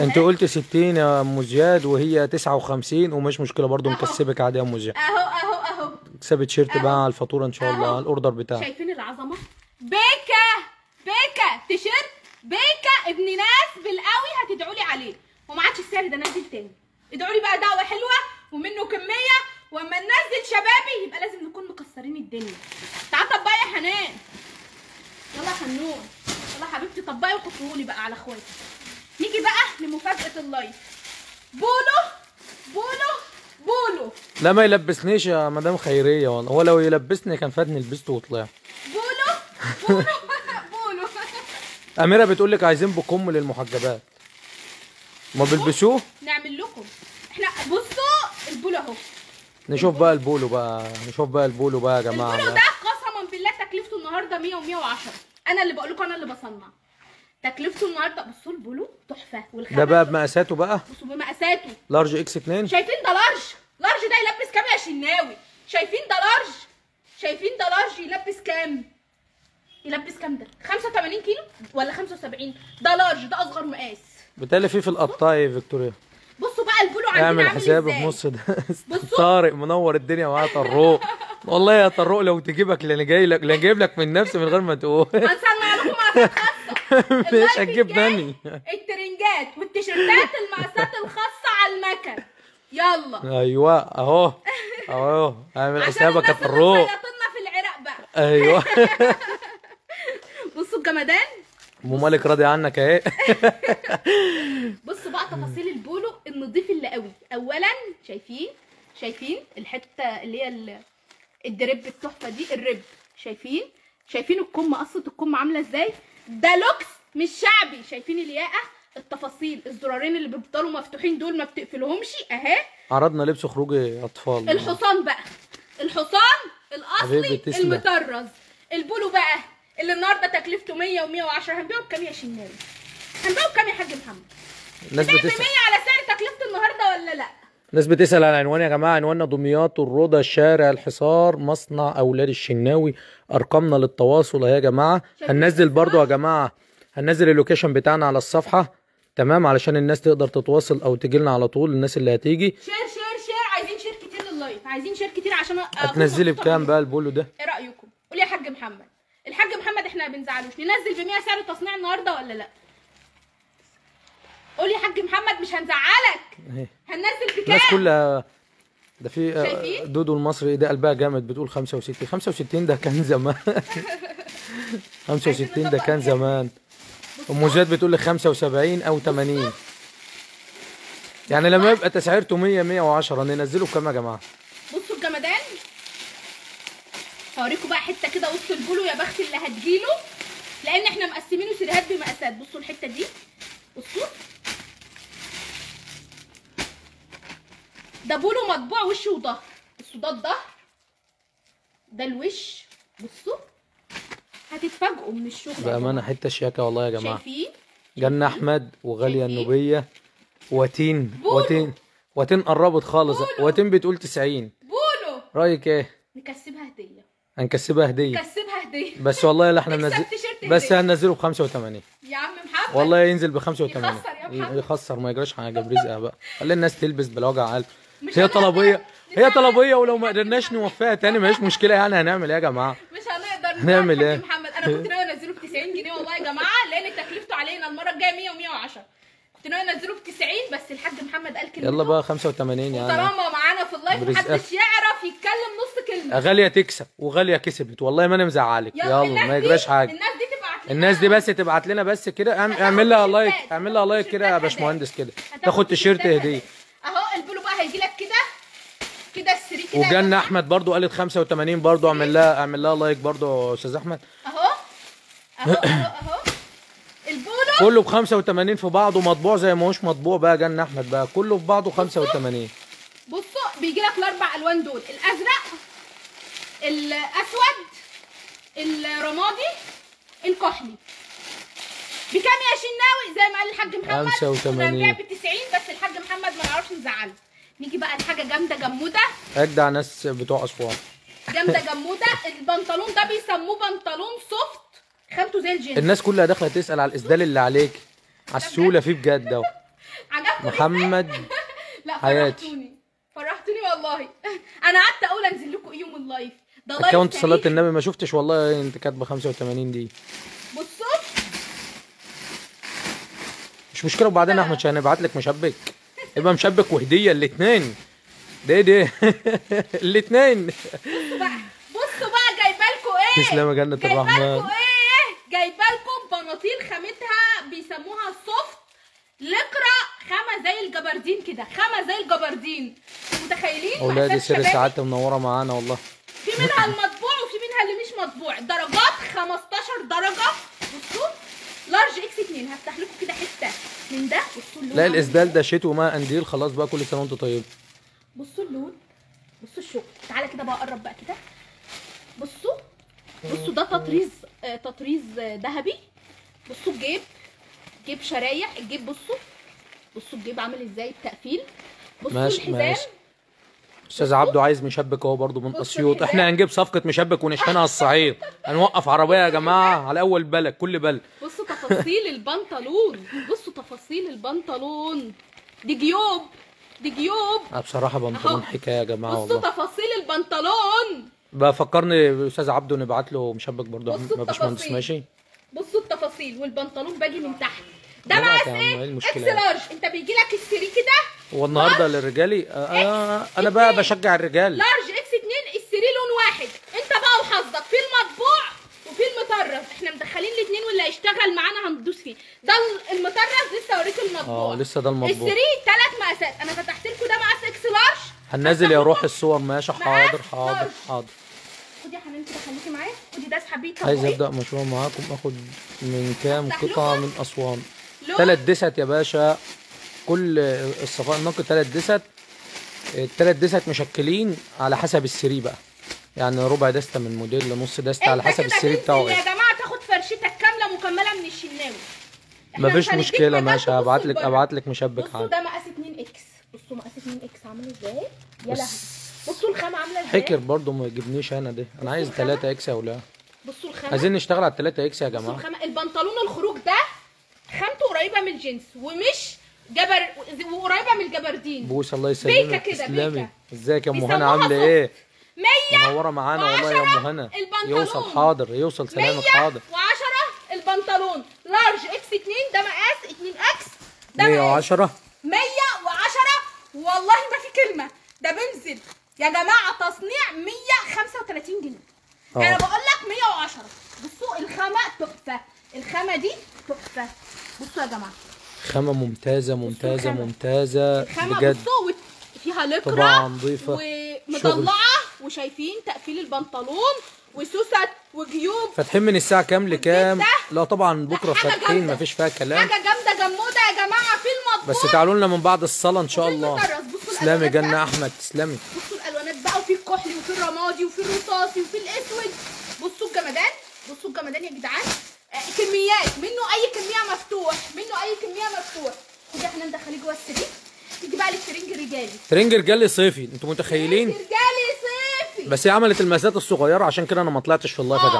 انت قلت 60 يا أم زياد وهي 59 ومش مشكلة برضو. مكسبك عادي يا أم زياد. أهو أهو أهو. كسبت تيشيرت. بقى على الفاتورة إن شاء الله. على الأوردر بتاعك. شايفين العظمة؟ بيكا! بيكا! تيشيرت؟ بيكا! ابن ناس بالقوي هتدعوا لي عليه. وما عادش السعر ده نازل تاني. ادعوا لي بقى دعوة حلوة ومنه كمية وأما ننزل شبابي يبقى لازم نكون مكسرين الدنيا. تعال طبقي يا حنان. يلا يا حنون. يلا حبيبتي طبقي وحطيهولي بقى على اخواتي. نيجي بقى لمفاجأة ال live. بولو بولو بولو. لا ما يلبسنيش يا مدام خيرية والله. هو لو يلبسني كان فاتني لبسته وطلع. بولو بولو بولو. أميرة بتقول لك عايزين بكم للمحجبات. ما بيلبسوه نعمل لكم. إحنا بصوا البولو أهو. نشوف بقى البولو بقى نشوف بقى البولو بقى يا جماعة. البولو. ده قسما بالله تكلفته النهارده 100 و110 أنا اللي بقول لكم أنا اللي بصنع. تكلفته النهارده بصوا البولو تحفة والخامه ده بقى بمقاساته بقى؟ بصوا بمقاساته. large X 2 شايفين ده large؟ large ده يلبس كام يا شناوي؟ شايفين ده large؟ شايفين ده large يلبس كام؟ يلبس كام ده؟ 85 كيلو ولا 75 ده large ده أصغر مقاس. بالتالي في في القطاعي فيكتوريا. بصوا بقى البولو عندنا اعمل حسابك نص ده. طارق منور الدنيا معاه طروق. والله يا طروق لو تجيبك أنا جاي لك اللي جايب لك من نفسي من غير ما تقول. مش ال live هتجيب الجاي دني الترنجات والتيشيرتات المقاسات الخاصة على المكن. يلا. أيوه أهو. أهو. أعمل حسابك يا طروق. في العراق بقى. أيوه. بصوا الجمدان. ام مالك راضي عنك اهي. بصوا بقى تفاصيل البولو النظيف اللي قوي. اولا شايفين شايفين الحتة اللي هي ال- ال rib التحفة دي ال rib شايفين؟ شايفين الكم قصة الكم عاملة إزاي؟ ده لوكس مش شعبي. شايفين الياقة؟ التفاصيل. الزرارين اللي بيفضلوا مفتوحين دول ما بتقفلهمش. أهي. عرضنا لبس خروج أطفال. الحصان بقى. الحصان الأصلي. المطرز. البولو بقى. اللي النهارده تكلفته 100 و110 هنبيعه بكام يا شناوي هنبيعه بكام يا حاج محمد؟ الناس بتاع ب 100 بتسال على سعر تكلفه النهارده ولا لأ؟ الناس بتسأل على العنوان يا جماعة عنواننا دمياط الروضه شارع الحصار مصنع أولاد الشناوي. أرقامنا للتواصل أهي يا جماعة. هننزل برضو يا جماعة. هننزل ال location بتاعنا على الصفحة. تمام؟ علشان الناس تقدر تتواصل أو تجي لنا على طول الناس اللي هتيجي. share share share. عايزين share كتير لل live. عايزين share كتير عشان هتنزلي بكام. بقى البولو ده؟ إيه رأيكم؟ قولي يا حاج محمد. الحاج محمد إحنا ما بنزعلوش. ننزل ب 100 سعر التصنيع النهارده ولا لا؟ قولي يا حاج محمد مش هنزعلك. اهي هننزل الناس بكام كلها ده في آه،؟ دودو المصري ده؟ قلبها جامد بتقول 65 65 ده كان زمان. 65 ده كان زمان. أم زياد بتقول لي 75 أو 80 يعني لما يبقى تسعيرته 100 110 ننزله بكام يا جماعة بصوا الجمدان هوريكم بقى حتة كده وسط البولو يا بخت اللي هتجيله. لأن إحنا مقسمينه سيريهات بمقاسات. بصوا الحتة دي. بصوا. ده بولو مطبوع وش وظهر بصوا ده الظهر ده الوش. بصوا. هتتفاجئوا من الشغل بأمانة. حتة شياكة والله يا جماعة. شايفين؟ جنة أحمد وغالية شايفين؟ النوبية. واتين. بولو. واتين. واتين قربت خالص. بولو. واتين بتقول 90 بولو. رأيك إيه؟ نكسبها هدية. هنكسبها هدية. نكسبها هدية. بس والله لا إحنا ننزل بس. هننزله ب 85 يا عم محمد والله ينزل ب 85 يخسر يا محمد. يخسر ما يجراش حاجة برزقها بقى. خلي الناس تلبس بالوجع قلب مش هي طلبية هي. طلبية ولو ما قدرناش نوفيها تاني ماهيش مشكلة يعني هنعمل إيه يا جماعة؟ مش هنقدر هنعمل نزعل إيه؟ محمد. أنا كنت ناوي أنزله ب 90 جنيه والله يا جماعة لأن تكلفته علينا المرة الجاية 100 و110 كنت ناوي أنزله ب 90 بس الحاج محمد قال كلمته يلا بقى 85 يعني. طالما معانا في ال live. محدش يعرف يتكلم كلمه غالية تكسب وغالية كسبت. والله ما أنا مزعلك. يلا ما يجراش حاجة. الناس دي تبعت لنا. الناس دي بس تبعت لنا بس كده. أعم- اعمل لها like. اعمل لها like كده يا باشمهندس كده. تاخد تيشيرت هديه أهو البولو بقى هيجي لك كده. كده السري كده وجنة. أحمد برضو قالت 85 برضو. أعمل لها أعمل لها like برضو يا أستاذ أحمد. أهو. أهو أهو أهو. البولو. كله ب 85 في بعضه مطبوع زي ما هوش مطبوع بقى جنة أحمد بقى. كله في بعضه 85 بصوا بيجي لك الأربع ألوان دول. الأزرق الأسود الرمادي الكحلي. بكام يا شناوي؟ زي ما قال الحاج محمد. 85. كنا هنبيع ب 90 بس الحاج محمد ما نعرفش نزعله. نيجي بقى لحاجة جامدة جمودة. اجدع ناس بتوع أسوان. جامدة جمودة. البنطلون ده بيسموه بنطلون soft. خامته زي الجينز الناس كلها داخلة تسأل على الإسدال اللي عليك. على السهوله فيه بجد أهو. محمد لا. فرحتوني. فرحتوني والله. أنا قعدت أقول أنزل لكم يوم ال live. ده live account صلاة. النبي ما شفتش والله أنت كاتبة 85 دي. بصوا مش مشكلة وبعدين أحمد عشان هنبعت لك مشبك. يبقى مشبك وهدية الاثنين ده إيه ده الاثنين بقى بصوا بقى جايبة لكم إيه؟ تسلم يا جنة جايبة الرحمن. لكم إيه؟ جايبة لكم بناطيل خامتها بيسموها سوفت لقرا خامة زي الجبردين كده خامة زي الجبردين. متخيلين؟ أولادي سر شبابي. سعادة منورة معانا والله. في منها المطبوع وفي منها اللي مش مطبوع. درجات 15 درجة. بصوا large X 2 هفتح لكم كده حتة من ده. بصوا اللون. لا الاسدال ده شتوي ما قنديل خلاص بقى كل سنة وأنت طيب. بصوا اللون. بصوا الشغل تعالى كده بقى قرب بقى كده. بصوا. بصوا ده تطريز آه، تطريز ذهبي. بصوا الجيب. جيب شرايح. الجيب بصوا. بصوا الجيب عامل إزاي؟ التقفيل بصوا ماشي، الحزام. ماشي. أستاذ عبده عايز مشبك أهو برضه من أسيوط. إحنا هنجيب صفقة مشبك ونشحنها الصعيد. هنوقف عربية يا جماعة على أول بلد كل بلد. بصوا تفاصيل البنطلون. بصوا تفاصيل البنطلون. دي جيوب. دي جيوب. أنا بصراحة بنطلون. حكاية يا جماعة بصوا والله. تفاصيل البنطلون. بقى فكرني باستاذ عبده نبعت له مشبك برضه بصوا ما باشمهندس. ماشي؟ بصوا التفاصيل والبنطلون باجي من تحت. ده مقاس إيه؟ إيه X؟ large. أنت بيجي لك السري كده؟ والنهاردة للرجالي آه آه أنا بقى. بشجع الرجال. لارج إكس 2 السري لون واحد. أنت بقى وحظك في المطبوع وفي المطرز إحنا مدخلين الاثنين واللي هيشتغل معانا هندوس فيه. ده ال- المطرز لسه اوريك المطبوع. آه لسه ده المطبوع. السري ثلاث مقاسات. أنا فتحت لكم ده مقاس X large. هننزل يا روح الصور ماشي؟ حاضر حاضر. حاضر. خدي يا حنان كده خليكي معايا. خدي ده اسحبيه عايز. أبدأ مشروع معاكم آخد من كام قطعة. من أسوان. ثلاث دست يا باشا. كل الصفاء النقي ثلاث دست الثلاث دست مشكلين على حسب السري بقى. يعني ربع دستة من موديل لنص دستة على حسب السري بتاعه. يا إيه جماعة تاخد فرشتك كاملة مكملة من الشناوي. مفيش مشكلة ماشي هبعت لك. ابعت لك مشبك بصوا ده مقاس 2 X. بصوا مقاس 2 X عامل إزاي؟ يا لهوي. بصوا الخامة عاملة إزاي؟ حكر برضو ما يجيبنيش أنا ده أنا عايز الخامة؟ 3 إكس أو لا. بصوا الخامة. عايزين نشتغل على 3 إكس يا بصوا جماعة. الخامة. البنطلون الخروج ده قريبة من الجنس ومش جبر وقريبة من الجبردين. بوس الله بيكا يسلمك كده، تسلمي بيكا. إزيك يا أم هنا؟ عامله. إيه؟ 100 منوره معانا والله يا أم هنا. يوصل حاضر يوصل سلامك حاضر. 110 البنطلون. لارج إكس 2 ده مقاس 2 إكس ده مقاس 110 110 والله ما في كلمة. ده بنزل. يا جماعة تصنيع 135 جنيه. آه. أنا بقول لك 110 بصوا الخامة تحفة. الخامة دي تحفة. بصوا يا جماعة. خامة ممتازة ممتازة الخامة. ممتازة الخامه بجد. بصوا فيها نظيفة. ومطلعة وشايفين تقفيل البنطلون وسوست وجيوب فاتحين من الساعة كام لكام؟ لا طبعا بكرة حاجة فاتحين. مفيش فيها كلام. حاجة جامدة جمودة يا جماعة في المطبخ بس تعالوا لنا من بعد الصلاة إن شاء الله. تسلمي بقى. أحمد تسلمي بصوا الألوانات بقى وفي الكحلي وفي الرمادي وفي الرصاصي وفي الأسود. بصوا الجمدان بصوا الجمدان يا جدعان. كميات منه أي كمية مفتوح منه أي كمية مفتوح. خدي إحنا ندخليه جوه السري تيجي بقى للترنج رجالي ترنج رجالي صيفي أنتوا متخيلين؟ رجالي صيفي. بس هي عملت المقاسات الصغيرة عشان كده أنا ما طلعتش في اللايف يا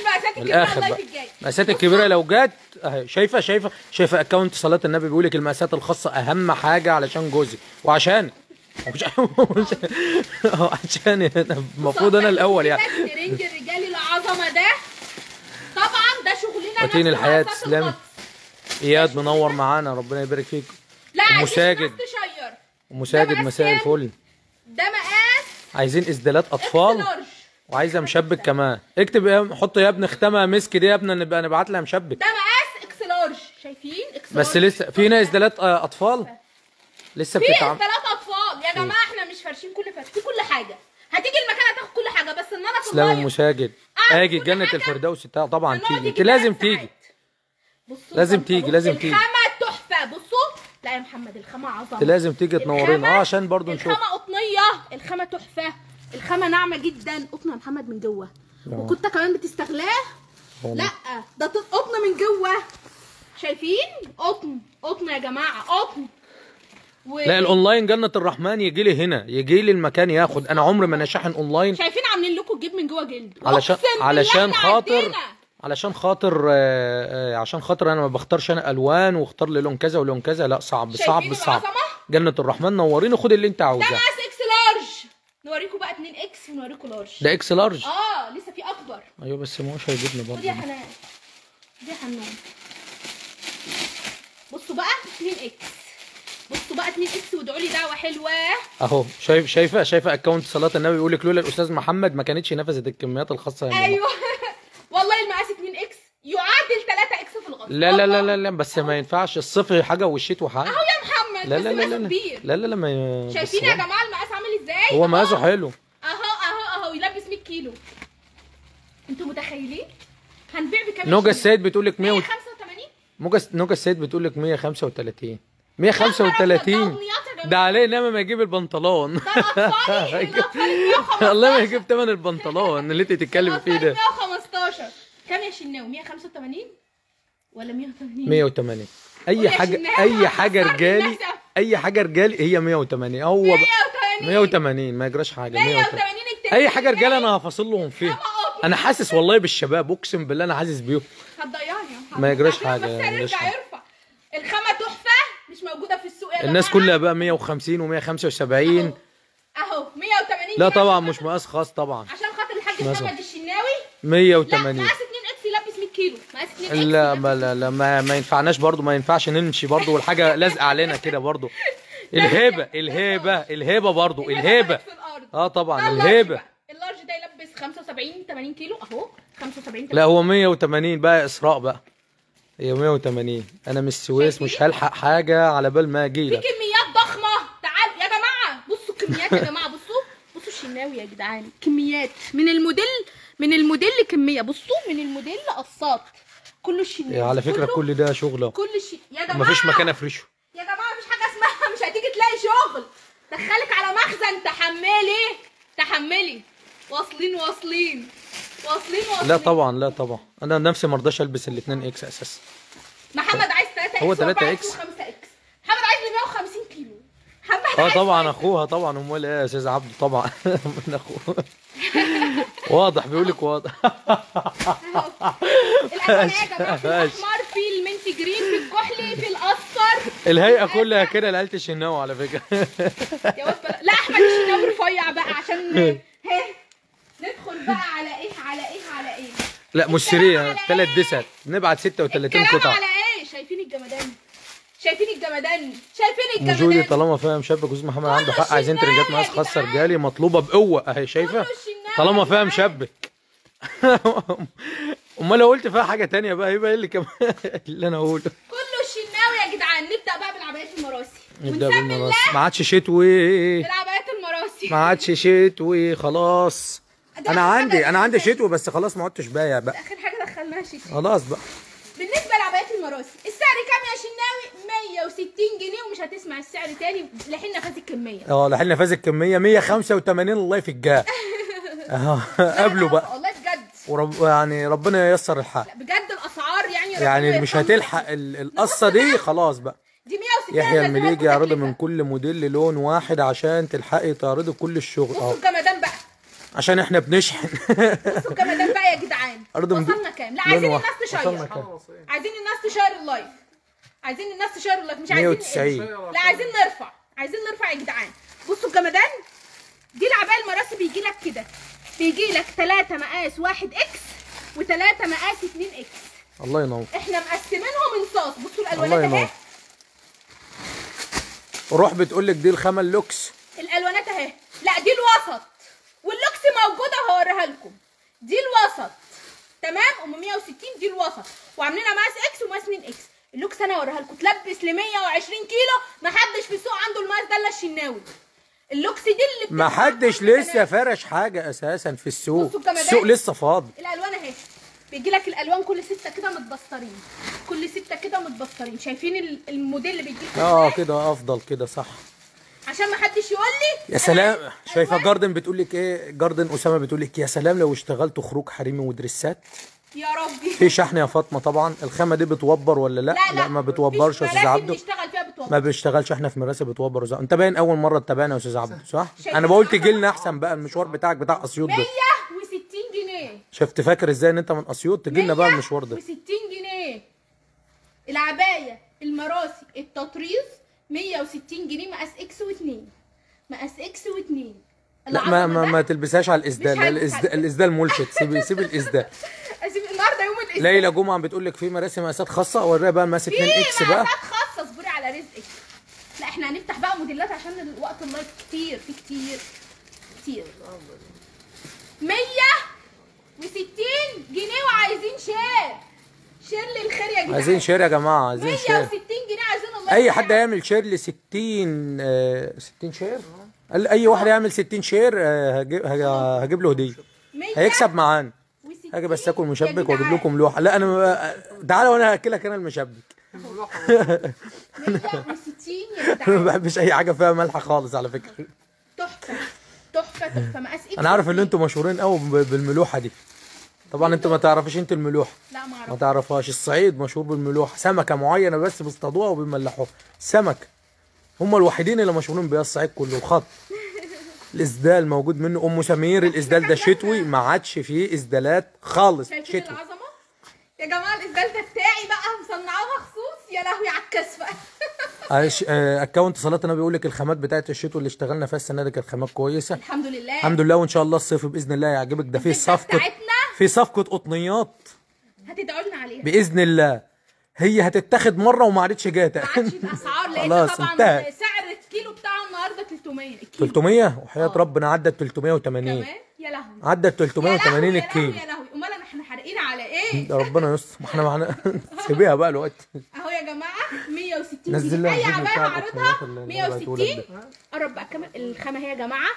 المقاسات الكبيرة الآخر الله بقى. الجاي. المقاسات الكبيرة لو جت أهي شايفة شايفة شايفة اكونت صلاة النبي بيقول لك المقاسات الخاصة أهم حاجة علشان جوزي. وعشان. مش عشان المفروض أنا الأول يعني. الترنج الرجالي العظمة ده طبعا ده شغلنا روتين تسلمي. الغطس. إياد منور معانا ربنا يبارك فيك. لا أم عايزين ساجد. ناس تشير. ام ساجد مقاس مساء؟ الفل. ده مقاس عايزين اسدالات أطفال. وعايزه مشبك كمان. اكتب يا حط يا ابني ختمها مسك دي يا ابني نبقى نبعت لها مشبك. ده مقاس إكس لارج. شايفين؟ إكس بس. لسه في ناس اسدالات آه، أطفال؟ لسه في بتتعمل ثلاث أطفال. يا جماعة إحنا مش فارشين كل فرش في كل حاجة. هتيجي المكان هتاخد كل حاجة بس إن أنا تسلم ام صغير مساجد قاعد أجي كل جنة حاجة. الفردوس طبعا تيجي. يجي إنت لازم تيجي. بصوا لازم. تيجي، لازم تيجي. الخامة تحفة. بصوا. لا يا محمد الخامة عظمة. إنت لازم تيجي تنورينا آه عشان برضو نشوف. الخامة قطنية. الخامة تحفة. الخامة ناعمة جدا. قطن يا محمد من جوه. آه. وكنت كمان بتستغلاه. لا. ده قطن من جوه. شايفين؟ قطن. قطن يا جماعة. قطن. و... لا الأونلاين جنة الرحمن يجي لي هنا يجي لي المكان ياخد. أنا عمري ما أنا شاحن أونلاين. شايفين عاملين لكم الجيب من جوه جلد. علشان علشان خاطر عدينا. علشان خاطر آه، آه، عشان خاطر أنا ما بختارش أنا ألوان واختار لي لون كذا ولون كذا. لا صعب صعب صعب؟ جنة الرحمن نوريني خد اللي أنت ده عاوزاه مقاس إكس لارج. نوريكم بقى 2 إكس ونوريكم لارج. ده إكس لارج؟ آه لسه في أكبر. أيوه بس ما هوش هيجيبني خد يا برضه حنان. خد يا حنان. بصوا بقى 2 إكس. بصوا بقى 2 إكس وادعوا لي دعوة حلوة. أهو شايف شايفه شايفة account صلاة النبي يقول لك لولا الأستاذ محمد ما كانتش نفذت الكميات الخاصة يا جماعة أيوه. والله المقاس 2 X يعادل 3 X في الغطا لا لا لا. لا لا بس ما ينفعش. الصفر حاجة والشيت وحاجه أهو يا محمد لا لا لا لا كبير. لا لا لا ما شايفين يا جماعة المقاس عامل إزاي؟ هو. مقاسه حلو. أهو أهو أهو يلبس 100 كيلو. أنتوا متخيلين؟ هنبيع بكام نوجا السيد بتقول لك 100 185 موجة نوجا السيد بتقول لك 135 135 ده عليه انما ما يجيب البنطلون. ده الاطفال الاطفال 115 الله ما يجيب ثمن البنطلون اللي أنت تتكلم فيه ده. 115 كام يا شناوي؟ 185 ولا 180 180 قول اي حاجة أي حاجة رجالي. أي حاجة رجالي هي 180 هو بقى 180 180 ما يجراش حاجة 180 180 التاني أي حاجة رجاله أنا هفاصل لهم فيها. أنا حاسس والله بالشباب أقسم بالله أنا حاسس بيهم. هتضيعني. ما يجراش بس ما يجراش. يرفع الخامة تحفة. مش موجودة في السوق يا الناس. كلها بقى 150 و175 أهو. 180 لا طبعا مش مقاس خاص طبعا. عشان خاطر الحاج. محمد الشناوي؟ لا 180 مقاس 2 إكس يلبس 100 كيلو. مقاس 2 إكس لا ما لا, لا ما, ما ينفعناش برضو ما ينفعش نمشي برضو والحاجة لازقة علينا كده برضو. الهيبة الهيبة الهيبة برضو الهيبة آه طبعا الهيبة. ال large ده يلبس 75 80 كيلو. أهو 75 لا هو 180 بقى إسراء بقى. هي 180 أنا من السويس؟ مش هلحق حاجة على بال ما أجي في كميات ضخمة. تعالوا يا جماعة بصوا الكميات يا جماعة بصوا. بصوا الشناوي يا جدعان. كميات. من الموديل من الموديل كمية. بصوا من الموديل قصات. كله الشناوي على فكرة كل ده شغلة. كل شيء يا جماعة. مفيش مكان أفرشه. يا جماعة مفيش حاجة اسمها. مش هتيجي تلاقي شغل. دخلك على مخزن تحملي. تحملي. واصلين واصلين. واصلين واصلين. لا طبعا لا طبعا. أنا نفسي ما رضاش ألبس الاثنين X أساسا. محمد عايز 3 إكس هو 3 و4 إكس. و5 X. محمد عايز لي 150 كيلو. محمد آه طبعا أخوها طبعا امال إيه يا أستاذ عبده؟ طبعا. من أخوه. واضح بيقول لك واضح. الالوان يا جماعة في. الأحمر في ال mint green في الكحلي في الأصفر. الهيئة كلها كده لعيله الشناوي على فكرة. يا لا أحمد الشناوي رفيع بقى عشان ها ندخل بقى على إيه؟ على إيه؟ على إيه؟ لا مش سريع. على ثلاث إيه؟ دسات. نبعت 36 الكلام قطعه على إيه؟ شايفين الجمدان. شايفين الجمدان. شايفين الجمدان. طالما فاهم شاب جوز محمد عنده حق. عايزين ترنجات مقاس خاصه. رجالي مطلوبة بقوة. أهي شايفة؟ طالما فاهم. شبك أمال لو قلت فيها حاجة تانية بقى يبقى إيه اللي كمان؟ اللي أنا أقوله. كله شناوي يا جدعان. نبدأ بقى بالعبايات المراسي. نبدأ بالمراسي. الله ما عادش شتوي. بالعبايات المراسي. ما عادش شتوي خلاص. أنا عندي أنا عندي. شتوي بس خلاص ما عدتش بايع بقى. آخر حاجة دخلناها شتوي خلاص بقى. بالنسبة لعبايات المراسي السعر كام يا شناوي؟ 160 جنيه ومش هتسمع السعر تاني. لحين نفاذ الكمية. آه لحقنا فاز الكمية 185 الله يفجها آه قبله بقى. والله بجد. ورب يعني ربنا ييسر الحال بجد الأسعار يعني يعني مش. هتلحق ال- القصة دي خلاص بقى. دي 160 يحيى المليجي بديها يعرضه تكلفة. من كل موديل لون واحد عشان تلحقي تعرضي كل الشغل. آه عشان إحنا بنشحن. بصوا الجمدان بقى يا جدعان. وصلنا كام؟ لا عايزين. الناس تشير؟ عايزين الناس تشير ال live. عايزين الناس تشير ال live. مش عايزين 190 لا عايزين نرفع. عايزين نرفع يا جدعان. بصوا الجمدان دي العباية المراسي بيجي لك كده. بيجي لك 3 مقاس 1 إكس و3 مقاس 2 إكس الله ينور. إحنا مقسمينهم انصاص. بصوا الالوانات اهي. روح بتقول لك دي الخامة اللوكس. الألوانات اهي. لا دي الوسط. واللوكس موجودة هوريها لكم. دي الوسط. تمام؟ أم 160 دي الوسط. وعاملينها مقاس X ومقاس 2 X. اللوكس أنا هوريها لكم. تلبس ل 120 كيلو. ما حدش في السوق عنده المقاس ده إلا الشناوي. اللوكس دي اللي ما بتتحط حدش في البنات. لسه فرش حاجة أساسا في السوق. السوق لسه فاضي. الألوان أهي. بيجي لك الألوان كل ستة كده متبسترين. كل ستة كده متبسترين. شايفين ال- الموديل اللي بيجي آه؟ كده أفضل كده صح. عشان ما حدش يقول لي؟ يا سلام. شايفة جاردن بتقول لك إيه؟ جاردن أسامة بتقول لك يا سلام لو اشتغلت خروج حريمي ودريسات. يا ربي. في شحن يا فاطمة طبعا. الخامة دي بتوبر ولا لأ؟ لا لا. ما بتوبرش يا أستاذ عبده. ما بنشتغلش إحنا في مراسي بتوبر وزع. أنت باين أول مرة تتابعنا يا أستاذ عبده صح؟ أنا بقول؟ تجي لنا أحسن بقى المشوار بتاعك بتاع أسيوط ده. 160 جنيه. شفت فاكر إزاي إن أنت من أسيوط؟ تجي لنا بقى المشوار ده. 160 جنيه. العباية المراسي التطريز 160 جنيه مقاس X و2 مقاس X و2 لا ما ما, ما تلبسهاش على الإسدال. الاسدال الإسدال ملفت. سيب سيب الإسدال. اسيب النهارده يوم الأسبوع ليلى جمعة بتقول لك في مراسم مقاسات خاصة. أوريها بقى مقاس 2 في X بقى. مقاسات خاصة. اصبري على رزقك. لا إحنا هنفتح بقى موديلات عشان الوقت ال live كتير. في كتير. كتير. 160 جنيه وعايزين share. share للخير يا جدعان. عايزين share يا جماعة عايزين share. 160 جنيه عايزين الله أي حد هيعمل share ل 60 آه 60 share؟ قال أي واحد هيعمل 60 share آه هجيب, هج- هجيب له هدية. 100 هيكسب معانا. هاجي بس آكل مشبك وأجيب. لكم لوحة. لا أنا. تعالى وأنا هاكلك أنا المشبك. 160 يا ما بحبش أي حاجة فيها ملح خالص على فكرة. تحفة تحفة تحفة. مقاس أنا عارف إن أنتوا مشهورين قوي بالملوحة دي. طبعا أنت ما تعرفيش أنت الملوحه لا ما ما اعرف تعرفهاش. الصعيد مشهور بالملوحه سمكة معينة بس بيصطادوها وبيملحوها. سمكه هم الوحيدين اللي مشهورين بيها الصعيد كله. وخط الإسدال موجود منه. أم سمير الإسدال ده شتوي. ما عادش فيه إسدالات خالص. شتوي. العظمة؟ يا جماعة الإسدال ده بتاعي بقى. مصنعاه مخصوص. يا لهوي على الكسفه آه، أكونت صلاة النبي بيقول لك الخامات بتاعت الشتوي اللي اشتغلنا فيها السنة دي كانت خامات كويسة. الحمد لله. الحمد لله. وإن شاء الله الصيف بإذن الله يعجبك. ده في الفكرة صفقة بتاعتنا. في صفقة قطنيات. هتدعوا لنا عليها. بإذن الله. هي هتتاخد مرة وما عادتش جاية ما عادش الاسعار لأن طبعا انتهت. سعر الكيلو بتاعه النهارده 300 الكيلو. 300 وحياة آه. ربنا عدت 380 كمان؟ يا لهوي. عدت يا 380 لهوي، الكيلو. يا لهوي. أمال إحنا حارقين على إيه؟ ده ربنا يستر. ما إحنا معانا سيبيها بقى الوقت أهو يا جماعة 160 نزل أي عباية بعتهولك 160 قرب بقى كمان الخامة اهي يا جماعة.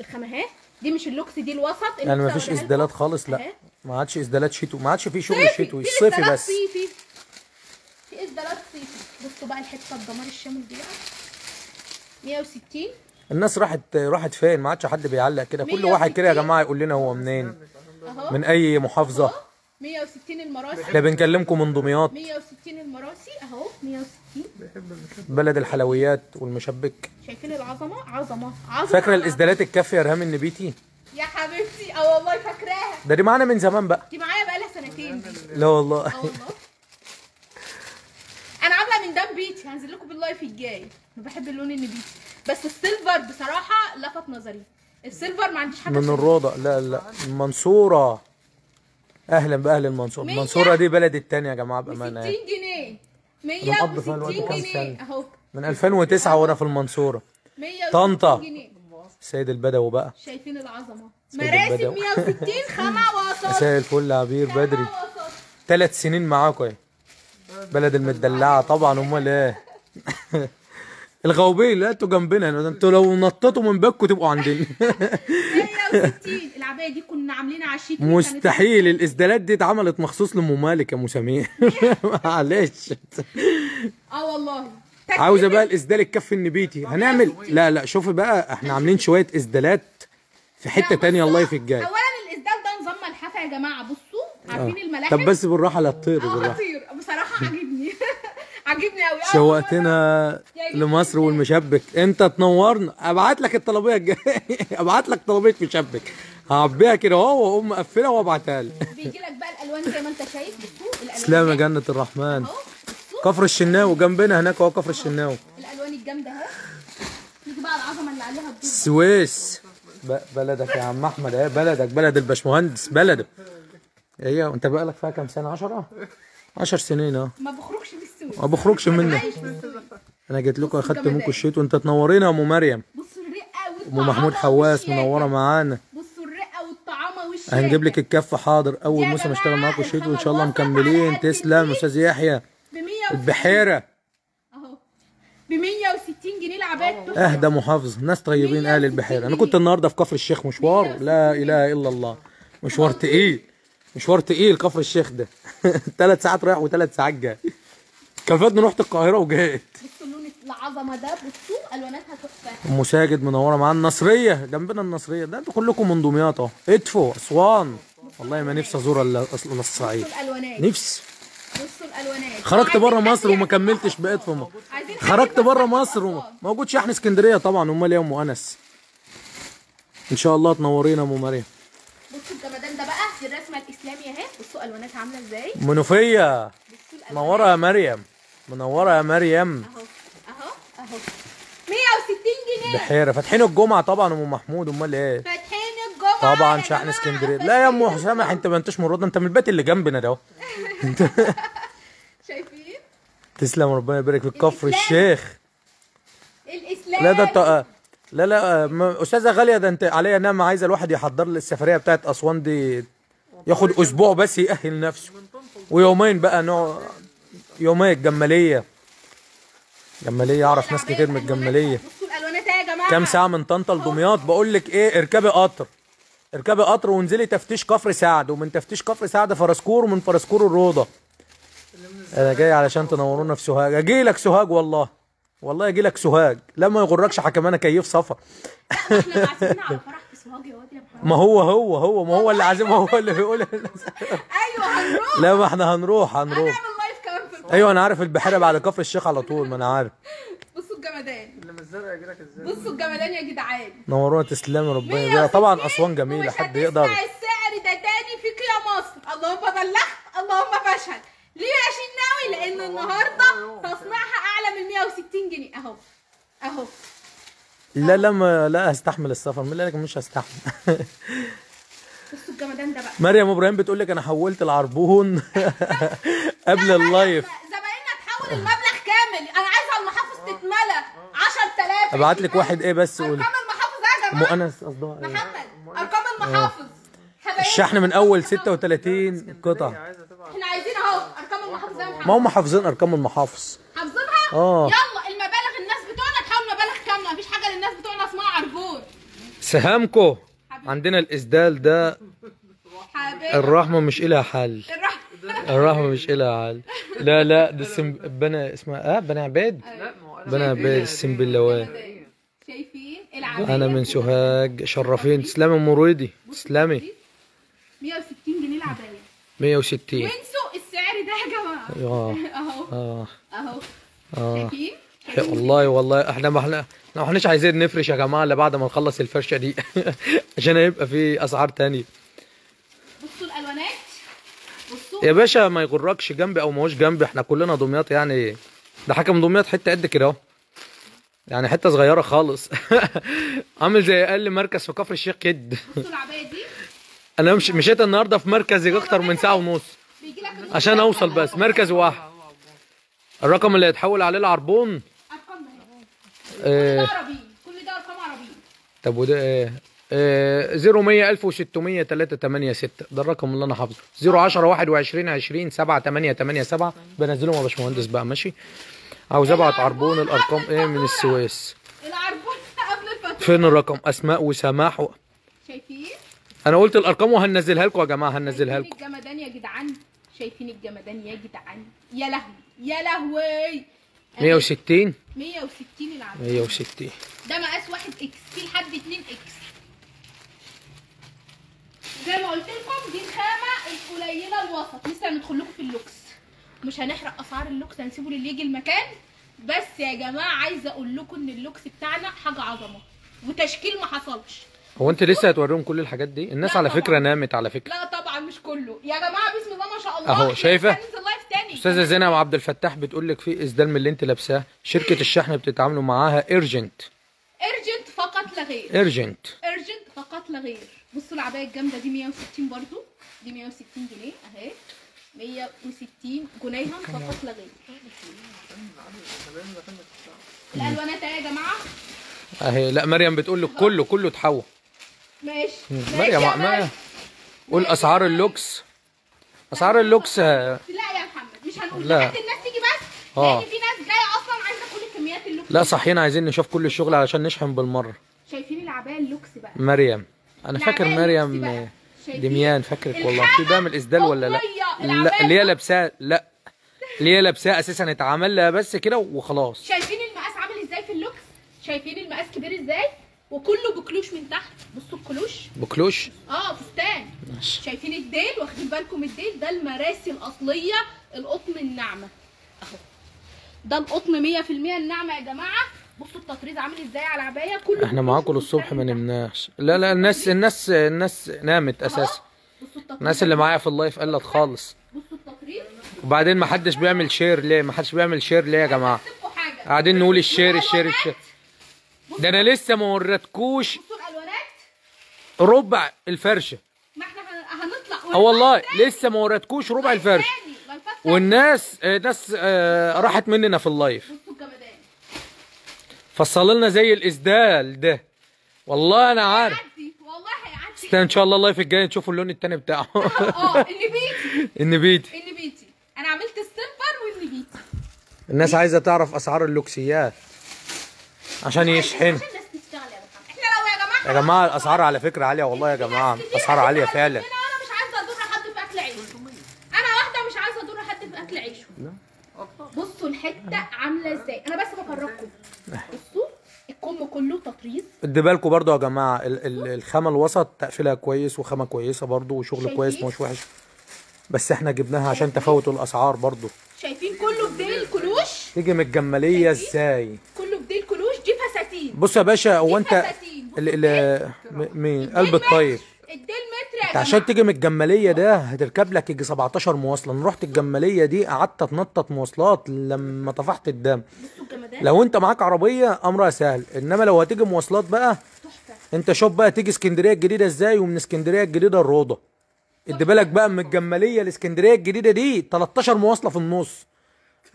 الخامة اهي دي مش اللوكس دي الوسط. يعني ما فيش اسدالات. خالص لا. ما عادش اسدالات شتوي ما عادش في شغل صيفي. شتوي في الصيفي إسدالات بس. صيفي. في اسدالات صيفي. بصوا بقى الحتة الدمار الشامل دي بقى؟ 160 الناس راحت راحت فين؟ ما عادش حد بيعلق كده. كل 160. واحد كده يا جماعة يقول لنا هو منين؟ من أي محافظة؟ 160 المراسي. إحنا بنكلمكم من دمياط. 160 المراسي. أهو. 160 بلد الحلويات والمشبك. شايفين العظمة؟ عظمة. عظمة. فاكرة الاسدالات الكافية رهام النبيتي يا حبيبتي. آه والله فاكراها. ده دي معانا من زمان بقى. دي معايا بقالها سنتين دي. لا والله. آه والله. أنا عاملة من ده نبيتي. هنزل لكم بال live الجاي. أنا بحب اللون النبيتي بس ال silver بصراحة لفت نظري. ال silver ما عنديش حاجة من الروضة. لا لا. المنصورة. أهلا بأهل المنصورة. المنصورة دي بلد التانية يا جماعة 60 بأمانة جنيه. أنا مقضي فيها الوقت 160 كام جنيه. أهو. من 2009 وأنا في المنصورة. 160 طنطا. سيد البدوي بقى. شايفين العظمة. مراسم البدوي. 160 خامه وسط. مساء الفل يا عبير بدري. ثلاث سنين معاكم اهي. بلد المدلعة طبعا أمال إيه؟ الغوبية لا أنتوا جنبنا أنتوا لو نطيتوا من بيتكم تبقوا عندنا. 160 العباية دي كنا عاملينها على الشيت مستحيل. الاسدالات دي اتعملت مخصوص لام مالك يا ام سمير. معلش. آه والله. عاوزه بقى الاسدال الكف النبيتي. هنعمل لا لا شوفي بقى إحنا عاملين شوية اسدالات في حتة تانية بصوا، اللايف الجاي اولا الاسدال ده نظام ملحفة يا جماعة. بصوا عارفين الملاحف طب بس بالراحة لا تطيري آه بالراحة. بصراحة عاجبني. عاجبني قوي شوقتنا لمصر والمشبك. أنت تنورنا. أبعت لك الطلبية الجايه أبعت لك طلبية مشبك. هعبيها كده أهو وأقوم مقفلها وأبعتها لك. بيجي لك بقى الألوان زي ما أنت شايف. الألوان تسلم يا. جنة الرحمن. أهو كفر الشناوي. جنبنا هناك أهو كفر الشناوي. الألوان الجامدة اهي نيجي بقى العظمة اللي عليها السويس بلدك يا عم أحمد. إيه بلدك؟ بلد الباشمهندس. بلدك إيه أنت بقالك فيها كام سنة؟ 10 10 سنين آه ما بخرجش ما بخرجش السوق أنا جيت لكم أخدت. منكم الشتا وأنت تنورينا يا ام مريم. بصوا الرقة والطعامة ام محمود حواس. منورة معانا. بصوا الرقة والطعامة والشياكة. هنجيب لك الكف حاضر. أول موسم اشتغل معاكم الشتا وإن شاء الله مكملين. تسلم. أستاذ يحيى. ب 160 البحيرة. أهو. ب 160 جنيه بتوع- أهدى محافظ. ناس طيبين أهل البحيرة. أنا كنت النهارده في كفر الشيخ مشوار. لا إله إلا الله. مشوار تقيل. مشوار تقيل كفر الشيخ ده. ثلاث ساعات رايح وثلاث ساعات جاي. كان فاتني رحت القاهرة وجيت بصوا اللون العظمة ده بصوا ألواناتها تحفة. ام ساجد منورة معانا النصرية جنبنا النصرية. ده أنتوا كلكم من دمياط اهو. ادفو أسوان. والله ما نفسي أزور إلا الصعيد نفسي. بصوا الألوانات. خرجت بره مصر وما كملتش. بقيت في مصر خرجت بره مصر. وما موجود شحن اسكندرية طبعا أمال إيه يا أم أنس. إن شاء الله تنورينا يا أم مريم. بصوا الجمدان ده بقى في الرسمة الاسلامي اهي. بصوا ألواناتها عاملة إزاي. منوفية. منورة يا مريم. منورة يا مريم. أهو. أهو. أهو. 160 جنيه. بحيره فاتحين الجمعة طبعا أم محمود. أمال إيه؟ فاتحين الجمعة طبعا شحن. اسكندرية. لا يا ام سامح أنت ما أنتش من الروضه أنت من البيت اللي جنبنا ده أهو. شايفين؟ تسلم ربنا يبارك في كفر الإسلام. الشيخ. الإسلام. لا ده انت لا لا أستاذة غالية ده انت عليا نعمة. عايزة الواحد يحضر لي السفرية بتاعت أسوان دي. ياخد أسبوع بس يأهل نفسه. ويومين بقى نوع يومين الجمالية. جمالية أعرف ناس كتير من الجمالية. كام ساعة من طنطا لدمياط؟ بقول لك إيه اركبي قطر. اركبي قطر وانزلي تفتيش كفر سعد. ومن تفتيش كفر سعد فرسكور ومن فرسكور الروضة. أنا جاي علشان تنورونا في سوهاج. أجي لك سوهاج والله. والله أجي لك سوهاج. لا ما يغركش حكم أنا كيف محمد ما هو هو هو ما هو اللي عازم هو اللي بيقول. أيوه هنروح. لا ما إحنا هنروح هنروح. أيوه أنا عارف البحيرة بعد كفر الشيخ على طول ما أنا عارف. بصوا الجمدان. اللي من الزرع يجي لك إزاي؟ بصوا الجمدان يا جدعان. نورونا تسلمي ربنا. يبارك طبعا أسوان جميلة حد يقدر. السعر ده تاني فيك يا مصر. اللهم بلغ اللهم فاشهد. ليه يا شناوي لأن النهارده تصنيعها أعلى من 160 جنيه. أهو أهو. لا لا ما لا هستحمل السفر. من لك مش هستحمل. بصوا الجمدان ده بقى. مريم إبراهيم بتقول لك أنا حولت العربون. قبل ال live. زمايلنا تحول المبلغ كامل. أنا عايزة المحافظ تتملى 10000 أبعت لك واحد إيه بس قول ارقام المحافظ يا ام جماعة أنس قصدها إيه محمد أرقام المحافظ. الشحن من أول 36 قطعه عايزه تبقى إحنا عايزين أهو أرقام المحافظ يا محمد. ما هم حافظين أرقام المحافظ. حافظينها؟ آه. يلا المبالغ الناس بتوعنا تحول مبالغ كاملة. مفيش حاجة للناس بتوعنا اسمها عربون سهامكو. عندنا الاسدال ده حبيبي. الرحمة مش إلها حل. الرحمة الرحمه مش إلها حل لا لا ده السم... بنا اسمها آه بني عبيد لا ما هو أنا بني عبيد السم باللوان شايفين أنا من سوهاج شرفين تسلمي أم مريدي تسلمي. 160 جنيه العباية 160 وانسوا السعر ده يا جماعة؟ آه أهو. آه. أهو. آه. شايفين؟ والله والله. إحنا ما إحنا ما إحناش عايزين نفرش يا جماعة الا بعد ما نخلص الفرشة دي. عشان يبقى في أسعار تانية بصوا الالوانات بصوا يا باشا ما يغركش جنبي أو ما هوش جنبي. إحنا كلنا دمياط يعني. ده حكم دمياط حتة قد كده أهو. يعني حتة صغيرة خالص. عامل زي أقل مركز في كفر الشيخ كد. أنا مش مشيت النهارده في مركز يجي أكتر من ساعة ونص. عشان أوصل. بس. مركز واحد. الرقم اللي هيتحول عليه العربون. أرقام. كل آه. ده عربي كل ده أرقام عربي طب وده إيه آه 0100 1600 386 ده الرقم اللي أنا حافظه. 010 21 20 7 8 8 7 بنزلهم يا باشمهندس بقى. ماشي. عاوز أبعت عربون الأرقام إيه من السويس؟ العربون قبل الفاتوره فين الرقم؟ أسماء وسماح و... شايفين؟ أنا قلت الأرقام وهنزلها لكم يا جماعة هنزلها لكم. الجمدان يا جدعان؟ شايفين الجمدان يا جدعان؟ يا لهوي يا لهوي. 160 160 العربون. 160 ده مقاس واحد X. في لحد 2 X؟ زي ما قلت لكم دي الخامة القليلة الوسط. لسه هندخل لكم في اللوكس. مش هنحرق أسعار اللوكس هنسيبه للي يجي المكان. بس يا جماعة عايزة أقول لكم إن اللوكس بتاعنا حاجة عظمة وتشكيل ما حصلش. هو أنت لسه هتوريهم كل الحاجات دي؟ الناس على طبعا. فكرة نامت على فكرة. لا طبعا مش كله. يا جماعة بسم الله ما شاء الله. live تاني. أستاذة زينب عبد الفتاح بتقول لك في إسدال من اللي أنت لابساه. شركة الشحن بتتعاملوا معاها Urgent Urgent فقط لا غير. Urgent Urgent فقط لا غير. بصوا العباية الجامدة دي 160 برضو. دي 160 جنيه أهي. 160 جنيها فقط لا غير. الألوانات أهي يا جماعة. أهي لا مريم بتقول لك كله كله اتحول. ماشي. مريم مريم قول أسعار اللوكس. أسعار اللوكس آه، لا يا محمد مش هنقول لا. لحد الناس تيجي بس. لأن في ناس جاية أصلا عايزة كل كميات اللوكس. لا صحينا عايزين نشوف كل الشغل علشان نشحن بالمرة. شايفين العباية اللوكس بقى. مريم. أنا فاكر مريم؟ دميان فاكرك والله. في بعمل اسدال ولا لا. لا اللي هي. لابساه لا. اللي هي لابساه أساسا اتعمل لها بس كده وخلاص. شايفين المقاس عامل إزاي في اللوكس؟ شايفين المقاس كبير إزاي؟ وكله بكلوش من تحت. بصوا الكلوش. بكلوش؟ آه فستان. ماشي. شايفين الديل؟ واخدين بالكم الديل؟ ده المراسي الأصلية القطن الناعمة. أهو. ده القطن 100% الناعمة يا جماعة. بصوا التطريز عامل إزاي على العباية كله إحنا معاكم الصبح ما. نمناش. لا لا الناس الناس الناس نامت. أساسا. الناس اللي معايا في ال live قلت خالص. بصوا التطريز. وبعدين ما حدش بيعمل share ليه؟ ما حدش بيعمل share ليه يا جماعة؟ قاعدين نقول ال share ال share ال share ده أنا لسه ما وريتكوش ربع الفرشة. ما إحنا هن- هنطلع. آه والله. لسه ما وريتكوش ربع الفرشة. والناس ناس راحت مننا في ال live. فصل لنا زي الاسدال ده. والله أنا عارف. هيعدي. والله هيعدي. استنى إن شاء الله ال live الجاي نشوف اللون التاني بتاعه. آه النبيتي النبيتي النبيتي أنا عملت السيلفر والنبيتي الناس عايزة تعرف أسعار اللوكسيات. عشان يشحنوا عشان الناس تشتغل يا محمد إحنا لو يا جماعة يا جماعة الأسعار على فكرة عالية والله يا جماعة. أسعار عالية فعلا. أنا مش عايزة أضر حد في أكل عيشه. أنا واحدة مش عايزة أضر حد في أكل عيشه. بصوا الحتة عاملة إزاي. أنا بس بفرجكم الكم كله تطريز. ادي بالكم برضو يا جماعة ال- ال- الخامة الوسط تقفيلها كويس وخامة كويسة برضو وشغل؟ كويس مش وحش. بس إحنا جبناها عشان تفاوت الأسعار برضو. شايفين كله بديل كلوش؟ تيجي من الجمالية إزاي؟ كله بديل كلوش؟ دي فساتين. بص يا باشا هو أنت مين؟ قلب الطيب الديل متر انت عشان تيجي من الجمالية ده هتركب لك يجي 17 مواصلة. أنا رحت الجمالية دي قعدت اتنطط مواصلات لما طفحت الدم. لو انت معاك عربية امرها سهل انما لو هتيجي مواصلات بقى انت شوف بقى تيجي اسكندرية الجديدة إزاي ومن اسكندرية الجديدة الروضة. ادي بالك بقى من الجمالية الاسكندرية الجديدة دي 13 مواصلة في النص.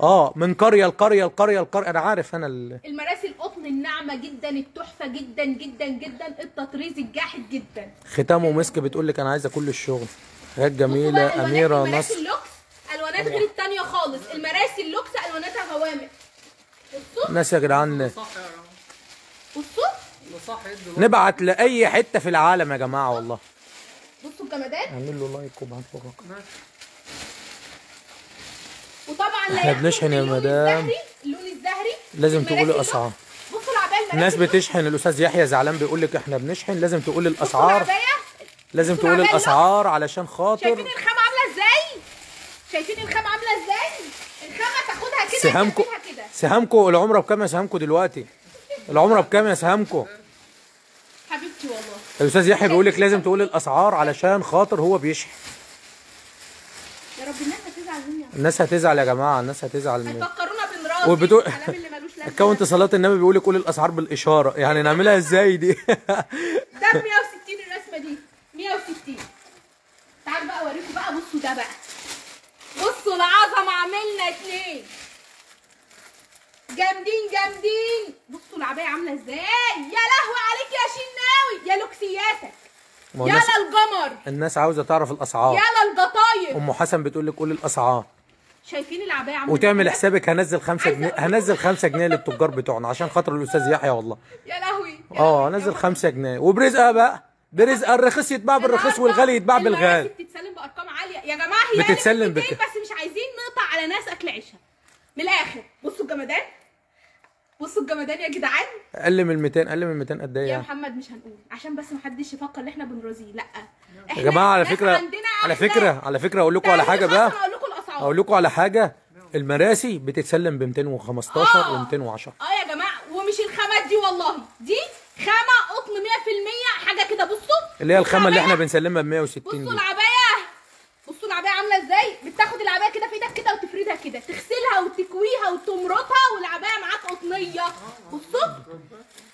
آه من قرية لقرية لقرية لقرية. أنا عارف أنا ال... المراسي القطن الناعمة جدا التحفة جدا جدا جدا التطريز الجاحد جدا. ختام ومسك بتقول لك أنا عايزة كل الشغل. حاجات جميلة أميرة المراسي نصر. اللوكس الوانات غير التانية خالص. المراسي اللوكس الواناتها غوامق. ناس يا جدعان. يد نبعت لأي حتة في العالم يا جماعة والله. بصوا الجمدان اعمل له لايك وابعت له رقم. ماشي. وطبعا إحنا بنشحن يا مدام. اللون الزهري لازم تقولي. اسعار بصوا العباية الناس بتشحن الأستاذ يحيى زعلان بيقول لك إحنا بنشحن لازم تقول بصوا الأسعار. لازم بصوا تقول العباية الأسعار علشان شايفين خاطر الخامة عاملة إزاي؟ شايفين الخامة عاملة إزاي؟ الخامة تاخدها كده كده سهامكو العمرة بكام يا سهامكو دلوقتي العمرة بكام يا سهامكو حبيبتي والله الأستاذ يحيى بيقول لك لازم تقول الأسعار علشان خاطر هو بيشحن يا رب الناس هتزعل مني الناس هتزعل يا جماعة الناس هتزعل من هتفكرونا بنراضي وبتقول- اكونت صلاة النبي بيقول لك قول الأسعار بالإشارة. يعني نعملها إزاي دي؟ ده ب 160 الرسمة دي. 160 تعال بقى اوريكم بقى بصوا ده بقى. بصوا العظمة عملنا اتنين. جامدين جامدين. بصوا العباية عاملة إزاي؟ يا لهوي عليك يا شناوي. يا لوكسياتك يلا القمر. الناس عاوزة تعرف الأسعار. يلا القطايف. أم حسن بتقول لك قول الأسعار. شايفين العباية عاملة وتعمل؟ حسابك هنزل خمسة عايزة جنيه أقول- هنزل خمسة جنيه للتجار بتوعنا عشان خاطر الأستاذ يحيى والله. يا لهوي آه. هنزل خمسة جنيه. وبرزقها بقى. برزق الرخيص يتباع بالرخيص والغالي يتباع بالغالي. بتتسلم بأرقام عالية. يا جماعة هي بتتسلم بك- 200 بس مش عايزين نقطع على ناس أكل عيشها. من الآخر بصوا الجمدان. بصوا الجمدان يا جدعان. أقل من 200 أقل من 200 قد إيه يا يعني؟ محمد مش هنقول. عشان بس محدش يفكر إن إحنا بنرازيه لأ. يا جماعة على فكرة عندنا على. فكرة على فكرة أقول لكم على حاجة بقى. أقول لكم الاسعار أقول لكم على حاجة. المراسي بتتسلم ب 215 آه. و 210 آه يا جماعة ومش الخامات دي والله. دي خامة قطن 100% حاجة كده. بصوا. اللي هي الخامة اللي إحنا. بنسلمها ب 160 بصوا العباية. بصوا العباية إزاي بتاخد العباية كده في إيدك كده وتفردها كده تغسلها وتكويها وتمرطها والعباية معاك قطنية. بصوا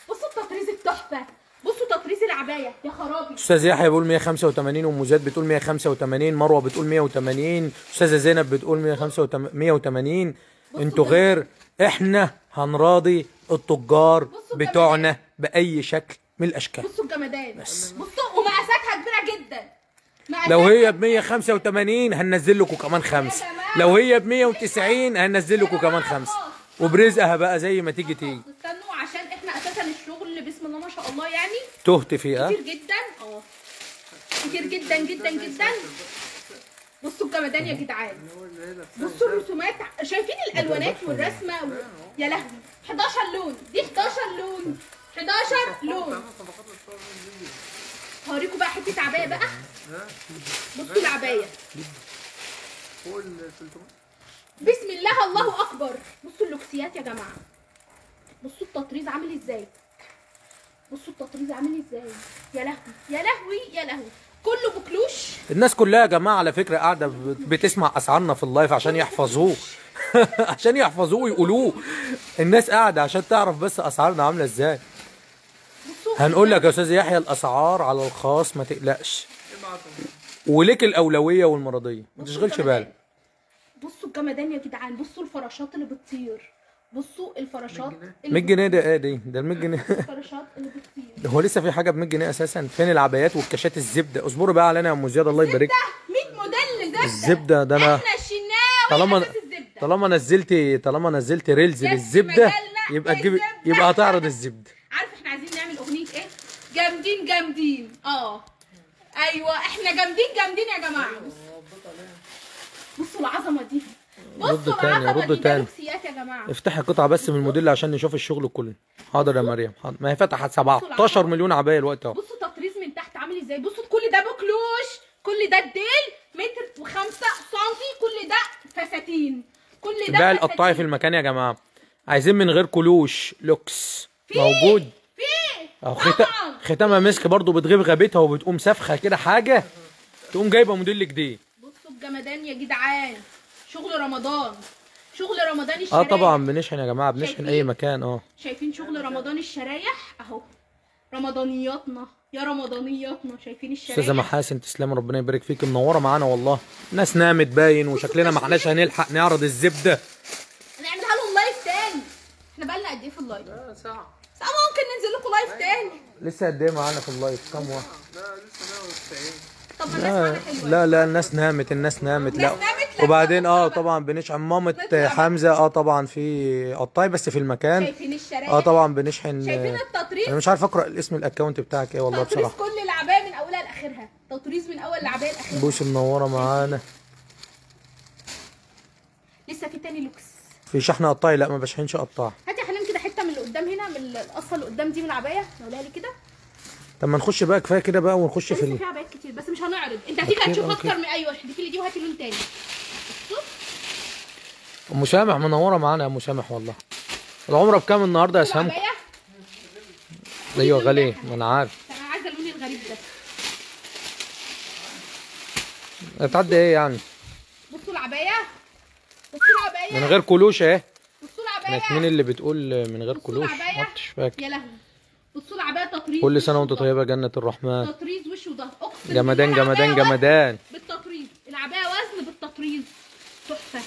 بصوا التطريز التحفة. بصوا تطريز العباية يا خرابي. أستاذ يحيى بيقول 185 أم زياد بتقول 185 مروة بتقول 180 أستاذة زينب بتقول 185 180 أنتوا غير إحنا هنراضي التجار بتوعنا بأي شكل من الأشكال. بصوا الجمدان. بصوا ومقاساتها كبيرة جدا. لو هي ب 185 هننزل لكم كمان خمسة. لو هي ب 190 هننزل لكم كمان خمسة. وبرزقها بقى زي ما تيجي تيجي. استنوا عشان إحنا أساسا الشغل بسم الله ما شاء الله يعني. تهت فيها كتير جدا. آه. كتير جدا جدا جدا. بصوا الجمدان يا جدعان. بصوا الرسومات. شايفين الألوانات والرسمة و... يا لهوي. 11 لون. دي 11 لون. 11 لون. هوريكم بقى حتة عباية بقى. بصوا العباية. بسم الله الله أكبر. بصوا اللوكسيات يا جماعة. بصوا التطريز عامل إزاي. بصوا التطريز عامل إزاي. يا لهوي يا لهوي يا لهوي. كله بكلوش؟ الناس كلها يا جماعة على فكرة قاعدة بت- بتسمع اسعارنا في اللايف عشان يحفظوه. عشان يحفظوه ويقولوه. الناس قاعدة عشان تعرف بس اسعارنا عاملة إزاي. هنقول لك يا أستاذ يحيى الأسعار على الخاص ما تقلقش. وليك الأولوية والمرضية. ما تشغلش. بالك. بصوا الجمدان يا جدعان بصوا الفراشات اللي بتطير. بصوا الفراشات 100 اللي جنيه ده إيه دي؟ ده ال 100 جنيه الفراشات اللي بتطير. هو لسه في حاجة ب 100 جنيه أساسا؟ فين العبايات والكاشات الزبدة؟ اصبروا بقى علينا يا أم زياد الله يبارك. ده 100 موديل زبدة. الزبدة ده أنا إحنا طالما طالما نزلت طالما نزلت reels للزبدة يبقى تجيب الزبدة. يبقى هتعرض الزبدة عارف إحنا عايزين نعمل اغنيه إيه جامدين. جامدين آه. أيوه إحنا جامدين جامدين يا جماعة. بصوا العظمة دي. ردوا بصوا تاني، العظمة ردوا دي ده تاني. لوكسيات يا جماعة. افتحي قطعه بس من الموديل عشان نشوف الشغل كله. حاضر يا مريم. حاضر. ما هي فتحت 17 مليون عباية الوقت اهو. بصوا تطريز من تحت عامل إزاي. بصوا كل ده بكلوش. كل ده الديل متر وخمسة سنتي. كل ده فساتين. كل ده تباع القطاعي في. المكان يا جماعة. عايزين من غير كلوش. لوكس. موجود. اهو ختام طبعا ختامها مسك برضو بتغيب غابتها وبتقوم سافخة كده حاجة تقوم جايبة موديل جديد. بصوا الجمدان يا جدعان. شغل رمضان. شغل رمضان آه الشرايح. طبعا بنشحن يا جماعة بنشحن؟ أي مكان آه. شايفين شغل رمضان الشرايح؟ أهو. رمضانياتنا. يا رمضانياتنا. شايفين أستاذة الشرايح محاسن تسلم ربنا يبارك فيك. منورة معانا والله. ناس نامت باين وشكلنا ما احناش هنلحق نعرض الزبدة. هنعملها لهم live تاني. إحنا بقالنا قد إيه في ال live ساعة. ممكن ننزل لكم live تاني. لسه قد إيه معانا في ال live كام واحد؟ لا لسه 190 طب ما الناس لا معانا حلوة. لا لا الناس نامت الناس نامت. لا. الناس نامت؟ لا، وبعدين آه طبعا بنشحن. مامة. حمزة آه طبعا في قطاعي بس في المكان. شايفين الشرايح آه طبعا بنشحن. شايفين التطريز؟ أنا مش عارف أقرأ الاسم ال account بتاعك إيه والله تطريز بصراحة. كل العباية من أولها لآخرها. تطريز من أول العباية لآخرها. بوسي منورة معانا. لسه في تاني looks. في شحن قطاعي لا ما بشحنش قطاع. هات يا حنان كده حتة من اللي قدام هنا من القصة اللي قدام دي من العباية؟ نقولها لي كده. طب ما نخش بقى كفاية كده بقى ونخش في لسه ال... في عبايات كتير بس مش هنعرض. انت هتيجي هتشوف. أكتر من أيوه احذفي لي دي وهاتي لون تاني. أم سامح منورة معانا يا أم سامح والله. العمرة بكام النهارده يا سام أيوه غالي ما أنا عارف. أنا عايزة اللون الغريب ده. هتعدي إيه يعني؟ بصوا العباية. بصوا العباية. من غير كلوش اهي كانت مين اللي بتقول من غير كلوش. ما كنتش فاكر. يا لهوي. بصوا العباية تطريز كل سنة وانت. طيبة جنة الرحمن. تطريز وش وظهر أقسم جمدان جمدان جمدان. بالتطريز. العباية وزن بالتطريز. تحفة.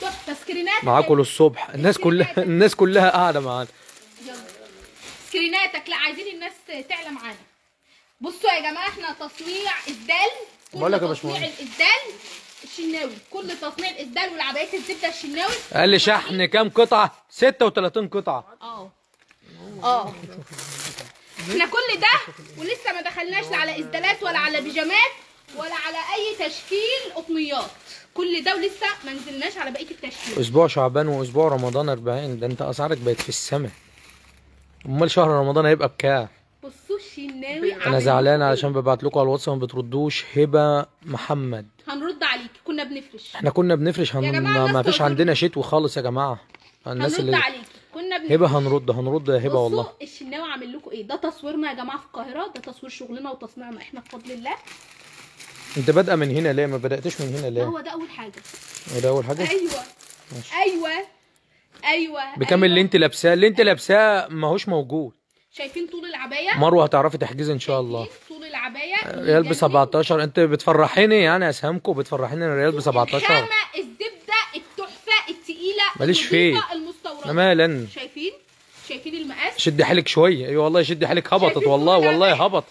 تحفة. screenات معاكم للصبح. الناس كلها الناس كلها قاعدة معانا. screenاتك. لا عايزين الناس تعلى معانا. بصوا يا جماعة إحنا تصنيع كل بقول لك يا تصنيع باشمهندس. الشناوي. كل تصنيع الاسدال والعبايات الزبده الشناوي. قال لي شحن كام قطعة؟ 36 قطعة. آه. آه. إحنا كل ده ولسه ما دخلناش لا على إسدالات ولا على بيجامات ولا على أي تشكيل قطنيات كل ده ولسه ما نزلناش على بقية التشكيل. أسبوع شعبان وأسبوع رمضان 40 ده أنت أسعارك بقت في السماء. أمال شهر رمضان هيبقى بكام؟ بصوا الشناوي أنا زعلان إيه. علشان ببعت لكم على الواتس ما بتردوش. هبة محمد. بنفرش. إحنا كنا بنفرش. هن... ما, فيش. عندنا شتوي خالص يا جماعة. الناس اللي عليك كنا بنفرش هبة هنرد هنرد يا هبة بصوا والله. الشناوي عامل لكم إيه؟ ده تصويرنا يا جماعة في القاهرة ده تصوير شغلنا وتصنيعنا. إحنا بفضل الله. انت بادئة من هنا ليه؟ ما بدأتش من هنا ده ليه؟ هو ده أول حاجة. وده أول حاجة؟ أيوه. ماشي. أيوه. أيوه. بكام أيوة. اللي انت لابساه؟ اللي انت لابساه ماهوش موجود. شايفين طول العباية؟ مروة هتعرفي تحجزي إن شاء الله. العباية ريال ب 17 انت بتفرحيني يعني يا سهامكو بتفرحيني إن الريال ب 17 الخامه الزبدة التحفة التقيلة ماليش فيه. المستوردة. مالا شايفين؟ شايفين المقاس؟ شدي حيلك شوية اي والله شدي حيلك. هبطت والله والله؟ هبط.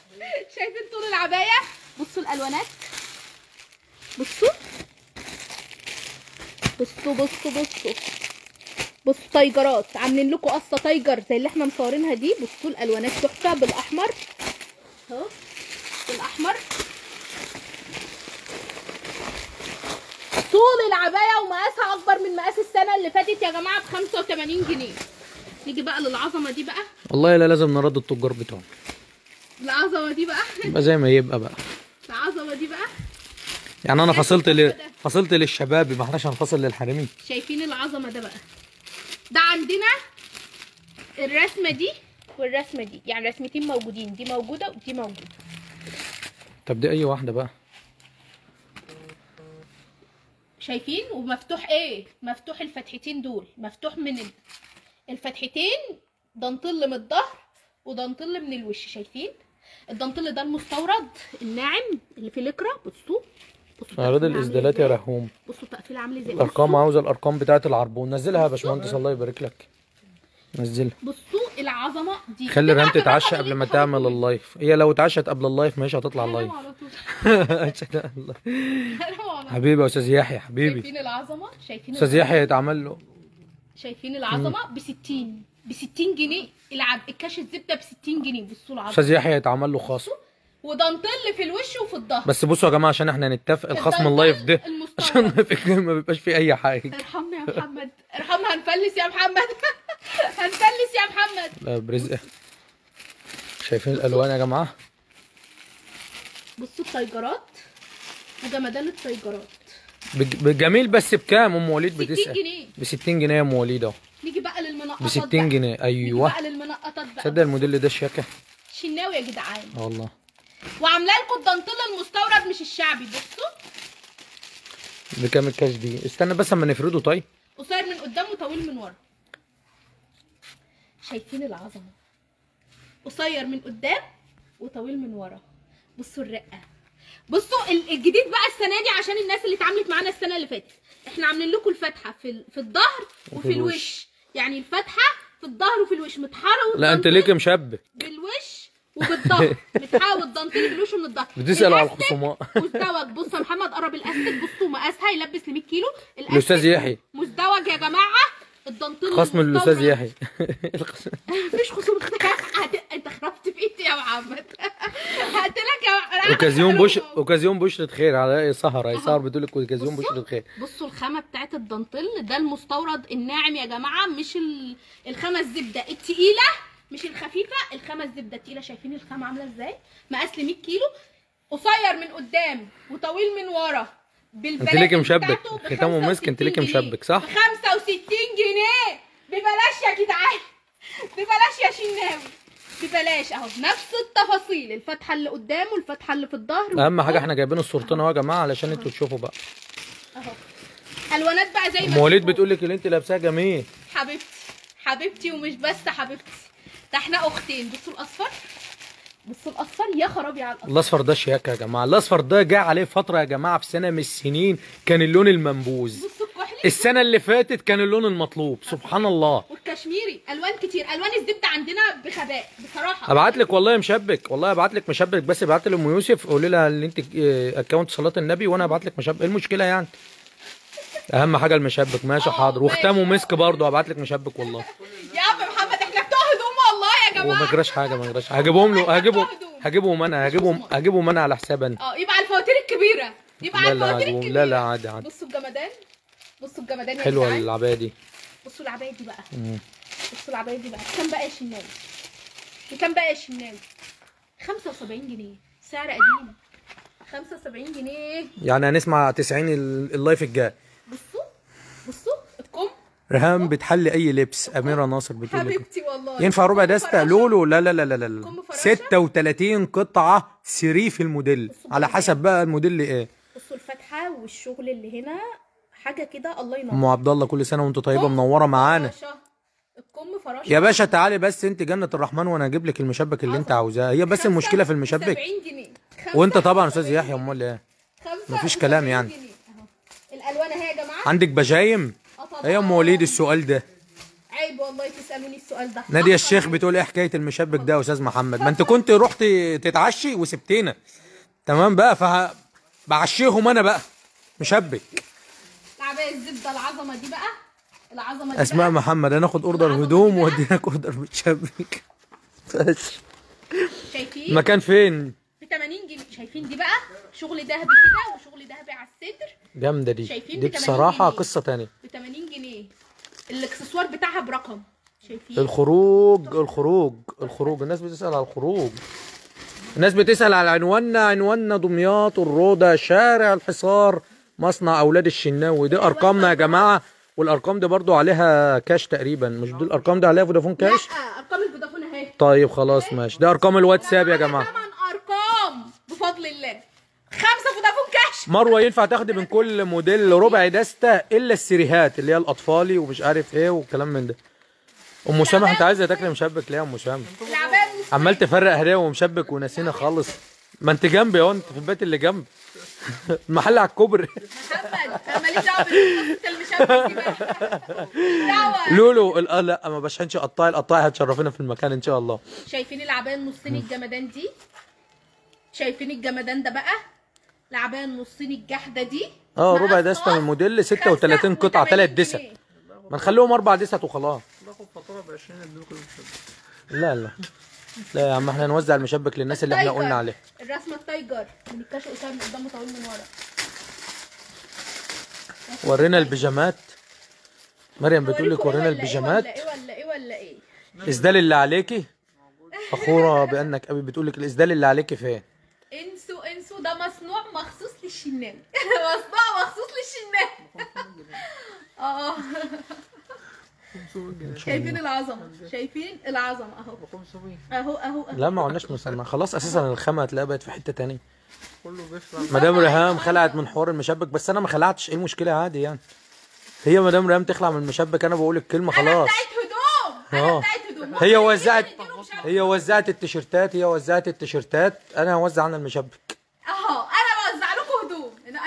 شايفين طول العباية؟ بصوا الألوانات. بصوا. بصوا بصوا بصوا. بصوا تايجرات. عاملين لكم قصة تايجر زي اللي إحنا مصورينها دي. بصوا الألوانات تحفة بالأحمر. اهو. بالاحمر طول العباية ومقاسها أكبر من مقاس السنة اللي فاتت يا جماعة ب 85 جنيه. نيجي بقى للعظمة دي بقى. والله لا لازم نرد التجار بتوعنا. العظمه دي بقى. يبقى زي ما يبقى بقى. العظمه دي بقى. يعني أنا فصلت ل... فصلت للشباب ما احناش هنفصل للحريمي شايفين العظمة ده بقى. ده عندنا الرسمة دي والرسمة دي. يعني رسمتين موجودين. دي موجودة ودي موجودة. طب دي أي واحدة بقى؟ شايفين؟ ومفتوح إيه؟ مفتوح الفتحتين دول. مفتوح من ال- الفتحتين دنطل من الظهر ودنطل من الوش. شايفين؟ الدنطل ده المستورد الناعم اللي فيه ليكرا بصوا. عامل الاسدالات يا. رحوم. بصوا التقفيل عامل إزاي. الأرقام بصوا- عاوزة الأرقام بتاعت العربون. نزلها يا باشمهندس الله يبارك لك. نزلها. بصوا العظمة دي. خلي تبعت تتعشى قبل ما تعمل. ال live. هي لو اتعشت قبل ال live ماشي هتطلع ال live. حبيبي يا أستاذ يحيى حبيبي. شايفين العظمة؟ شايفين أستاذ؟ يحيى يتعمل له. شايفين العظمة؟ ب 60 ب 60 جنيه. العب الكاش الزبدة ب 60 جنيه. بصوا العظمة. أستاذ يحيى يتعمل له خاص. ودنطل في الوش وفي الظهر. بس بصوا يا جماعة عشان إحنا نتفق الخصم ال live ده. عشان ما في- ما بيبقاش فيه أي حاجة. ارحمنا يا محمد. ارحمنا هنفلس يا محمد. هنفلس يا محمد. لا برزقه شايفين الألوان يا جماعة؟ بصوا التايجرات. وجمدان التايجرات بج- بجميل بس بكام؟ أم وليد 60 بتسأل. جنيه. ب 60 جنيه يا أم وليد أهو. نيجي بقى للمنقطات ب 60 بقى. جنيه. نيجي أيوه. بقى للمنقطات بقى. تصدق الموديل ده شياكه شناوي يا جدعان. آه والله. وعامله لكم الدنطل المستورد مش الشعبي. بصوا. بكام الكاش دي؟ استنى بس أما نفرده طيب. قصير من قدام وطويل من ورا. شايفين العظمة. قصير من قدام وطويل من ورا. بصوا الرقة. بصوا ال- الجديد بقى السنة دي عشان الناس اللي اتعاملت معانا السنة اللي فاتت. إحنا عاملين لكم الفتحه في ال- في الظهر وفي الوش. يعني الفتحه في الظهر وفي الوش. متحاره لا انت ليك مشبك. بالوش وبالظهر متحاول الدنطل بالوش ومن الظهر. بتسال على الخصومات. مزدوج. بص يا محمد قرب الأستك. بصوا مقاسها يلبس ل 100 كيلو. الأستاذ يحيى. مزدوج يا جماعة. الدنطل خصم الأستاذ. يحيى. مفيش خصوم هت- أنت خربت في ايدي يا محمد. هقتلك يا أوكازيون بوش أوكازيون بشرة خير على سهرة سهر بتقول لك أوكازيون. بشرة خير. بصوا الخامة بتاعت الدنطل ده المستورد الناعم يا جماعة مش ال- الخامة الزبدة. التقيلة مش الخفيفة الخامة الزبدة التقيلة. شايفين الخامة عاملة إزاي؟ مقاس ل 100 كيلو قصير من قدام وطويل من ورا. بالبلاجة ليكي مشبك. ختامه مسك، انت ليكي 65 مشبك، صح؟ ب 65 جنيه. ببلاش يا جدعان. ببلاش يا شناوي. ببلاش اهو. نفس التفاصيل الفتحة اللي قدام والفتحه اللي في الظهر. أهم حاجة إحنا جايبين الصورتين اهو يا جماعة علشان أنتوا تشوفوا بقى. اهو. الوانات بقى زي ما وليد تشوفوا. بتقول لك اللي انت لابساه جميل. حبيبتي حبيبتي ومش بس حبيبتي. ده إحنا اختين. بصوا الأصفر. بصوا الأصفر يا خرابي على الأصفر. الأصفر ده شياكة يا جماعة. الأصفر ده جه عليه فترة يا جماعة في سنة من السنين كان اللون المنبوذ الكحلي السنة اللي فاتت كان اللون المطلوب. سبحان الله. والكشميري ألوان كتير. ألوان الزبدة عندنا بغباء بصراحة. أبعت لك والله مشبك. والله أبعت لك مشبك بس ابعت لي ام يوسف. قولي لها اللي أنت آه، أكونت صلاة النبي وأنا أبعت لك مشبك. إيه المشكلة يعني؟ أهم حاجة المشبك. ماشي آه، حاضر. وختامه. مسك برضه. أبعت لك مشبك والله. يا عم محمد إحنا بتوع هدوم وما جماعة جراش حاجة ما جراش. هجيبهم له هجيبهم هجيبهم أنا هجيبهم هجيبهم أنا على حساب أنا آه يبقى على الفواتير الكبيرة. يبقى على الفواتير الكبيرة. لا لا عادي عادي. بصوا الجمدان. بصوا الجمدان يا حلوة العباية دي. بصوا العباية دي بقى. بصوا العباية دي بقى. كام بقى يا شناوي؟ بكام بقى يا شناوي؟ 75 جنيه. سعر قديم. 75 جنيه. يعني هنسمع 90 ال- ال live الجاي. بصوا بصوا. رهام بتحلي أي لبس. أميرة ناصر بتقول لك حبيبتي والله. ينفع ربع دستة؟ لولو لا لا لا لا لا كم فراشة؟ 36 قطعة سري في الموديل على. حسب بقى الموديل إيه. بصوا الفتحه والشغل اللي هنا حاجة كده الله ينور. أم عبد الله كل سنة وانت طيبة كم منورة معانا. الكم فراشة. يا باشا تعالي بس أنت جنة الرحمن وأنا هجيب لك المشبك اللي أنت عاوزاه. هي بس المشكلة في المشبك. 70 جنيه. وأنت طبعا 75 أستاذ يحيى أمال إيه؟ 75 مفيش كلام يعني. الألوان أهي يا جماعة. عندك بجايم. إيه يا أم وليد السؤال ده؟ عيب والله تسألوني السؤال ده. نادية آه الشيخ. بتقول إيه حكاية المشبك ده يا أستاذ محمد؟ ما أنت كنت رحت تتعشي وسبتينا تمام بقى فه بعشيهم أنا بقى مشبك. العبايه الزبدة العظمة دي بقى؟ العظمة دي أسماء بقى. محمد هناخد order هدوم. واديناك order متشبك ماشي شايفين؟ المكان فين؟ ب 80 جنيه. شايفين دي بقى؟ شغل ذهبي كده وشغل ذهبي على الصدر. جامدة دي. شايفين دي ب 80 بصراحة جنيه. قصة تانية. ب 80 جنيه. الاكسسوار بتاعها برقم. شايفين؟ الخروج الخروج الخروج. الناس بتسأل على الخروج. الناس بتسأل على عنواننا عنواننا دمياط الروضة شارع الحصار مصنع أولاد الشناوي. دي أرقامنا يا جماعة. والأرقام دي برضو عليها كاش تقريبا. مش دي الأرقام دي عليها فودافون كاش؟ لا أرقام الفودافون أهي. طيب خلاص ماشي. ده أرقام الواتساب يا جماعة. ثمان أرقام. بفضل الله. خمسة فودافون كاش. مروة ينفع تاخدي من كل موديل ربع دستة إلا السيريهات اللي هي الأطفالي ومش عارف إيه والكلام من ده. أم سامح أنت عايزة تاكلي مشبك ليه يا أم سامح العبايه عمال تفرق هدايا ومشبك ونسينا خالص. ما أنت جنبي أهو أنت في البيت اللي جنب. المحل على الكوبري. محمد أنا ماليش دعوة دعوة. لولو آه لا ما بشحنش قطاعي القطاعي هتشرفنا في المكان إن شاء الله. شايفين العبايه النصين الجمدان دي؟ شايفين الجمدان ده بقى؟ العبايه النصين الجحدة دي؟ آه ربع دستة من خاص الموديل 36 قطعة 85 3 دست. ما نخليهم أربع دست وخلاص. باخد فاتوره ب 20 ادوك المشبك لا لا. لا يا عم إحنا نوزع المشبك للناس اللي إحنا. قلنا عليه. الرسمة ال tiger. من الكاش من قدام وطويل من ورا. ورينا البيجامات. مريم بتقول لك أوريكم ورينا إيه إيه البيجامات. ولا إيه ولا إيه ولا إيه. الإسدال اللي عليكي؟ فخوره بأنك أبي بتقول لك الإسدال اللي عليكي فين؟ انسوا انسوا ده مصنوع للشنان مصنوع مخصوص للشنان. آه 500 جنيه. شايفين العظمة. شايفين العظمة أهو. 500 أهو أهو لا ما قلناش مصنع خلاص أساسا الخامة هتلاقيها بقت في حتة تانية. كله بيفرق مدام ريهام خلعت من حوار المشبك بس أنا ما خلعتش. إيه المشكلة؟ عادي يعني. هي مدام ريهام تخلع من المشبك. أنا بقول الكلمة أنا خلاص. بتاعت هدوم. أنا آه. بتاعت هدوم. هي وزعت. هي وزعت التيشيرتات هي وزعت التيشيرتات. أنا هوزع أنا المشبك. أهو أنا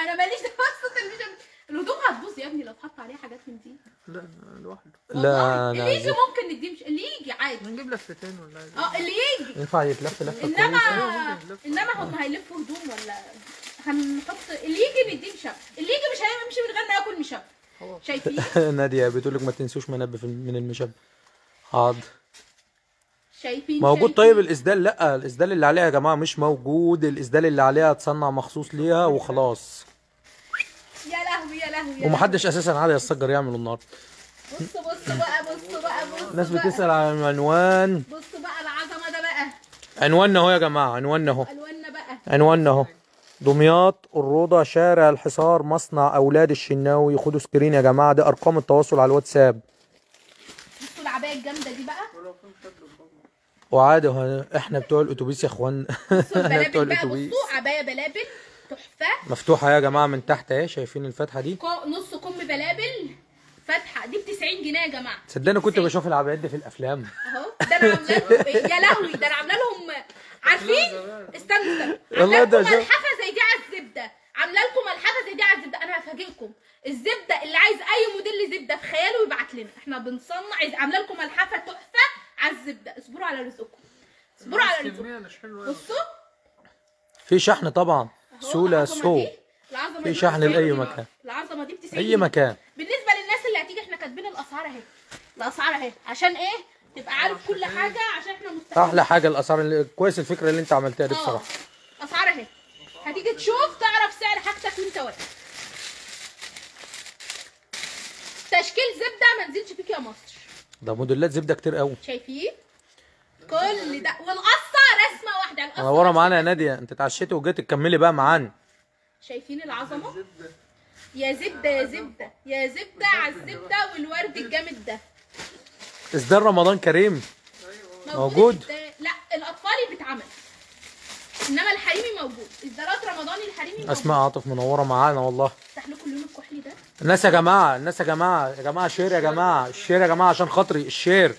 أنا أنا ماليش دعوة المشبك الهدوم هتبوظ يا ابني لو اتحط عليها حاجات من دي. لا لوحده. لا. اللي يجي لا ممكن نديه مش اللي يجي عادي. نجيب لفتين ولا آه اللي يجي. ينفع يتلف لفه انما كويسه إنما هم هيلفوا هدوم ولا هنحط اللي يجي نديه مشبك اللي يجي مش هيمشي من غير ما ياكل مشبك شايفين؟ نادية بتقول لك ما تنسوش منبه في- من المشبك حاضر. شايفين؟ موجود؟ شايفين؟ طيب الإسدال لا الإسدال اللي عليها يا جماعة مش موجود. الإسدال اللي عليها اتصنع مخصوص ليها وخلاص. يا لهوي يا لهوي ومحدش أساسا عادي يتسجر يعمل النهارده. بصوا بصوا بقى بصوا بقى بصوا الناس. بتسأل عن العنوان بصوا بقى العظمة ده بقى. عنواننا أهو يا جماعة عنواننا أهو. الواننا بقى. عنواننا أهو. دمياط الروضة شارع الحصار مصنع أولاد الشناوي. خدوا سكرين يا جماعة دي أرقام التواصل على الواتساب. بصوا العباية الجامدة دي بقى. وعادي إحنا بتوع الأتوبيس يا إخوان. بصوا بتوع الاتوبيس بصوا عباية بلابل. تحفة. مفتوحة يا جماعة من تحت اهي شايفين الفتحه دي؟ نص كم بلابل فاتحة. دي ب 90 جنيه يا جماعة. صدقني كنت بشوف العبايات دي في الأفلام. أهو ده أنا عاملة لهم يا لهوي ده أنا عاملة لهم عارفين؟ استنى استنى والله عامله ده لكم ملحفة زي دي على الزبدة. عاملة لكم ملحفة زي دي على الزبدة. أنا هفاجئكم. الزبدة اللي عايز أي موديل زبده في خياله يبعت لنا. إحنا بنصنع عايز- عاملة لكم ملحفة تحفة على الزبدة. اصبروا على رزقكم. اصبروا على رزقكم. بصوا. في شحن طبعا. سولا سو. في شحن ب 90 لأي جنيه. مكان. العظمة دي ب 90 اي. مكان. بالنسبة للناس اللي هتيجي إحنا كاتبين الأسعار أهي. الأسعار أهي. عشان إيه؟ تبقى عارف كل حاجة عشان إحنا مستفيدين. أحلى حاجة الأسعار اللي كويس الفكرة اللي أنت عملتها دي بصراحة. آه. أسعار أهي. هتيجي تشوف تعرف سعر حاجتك وانت واقف تشكيل زبدة ما نزلش فيك يا مصر ده موديلات زبدة كتير قوي. شايفين؟ كل ده. والقصة رسمة واحدة منوره. معانا يا نادية أنت اتعشيتي وجيت تكملي بقى معانا. شايفين العظمة؟ يا زبدة يا زبدة يا زبدة على الزبدة والورد الجامد ده. اصدار رمضان كريم موجود؟ لا الأطفالي بيتعمل إنما الحريمي موجود. اسدالات رمضاني الحريمي موجود؟ أسماء عاطف منورة معانا والله. افتح لكم اللون الكحلي ده. الناس يا جماعة الناس يا جماعة يا جماعة share يا جماعة ال share يا جماعة عشان خاطري ال share.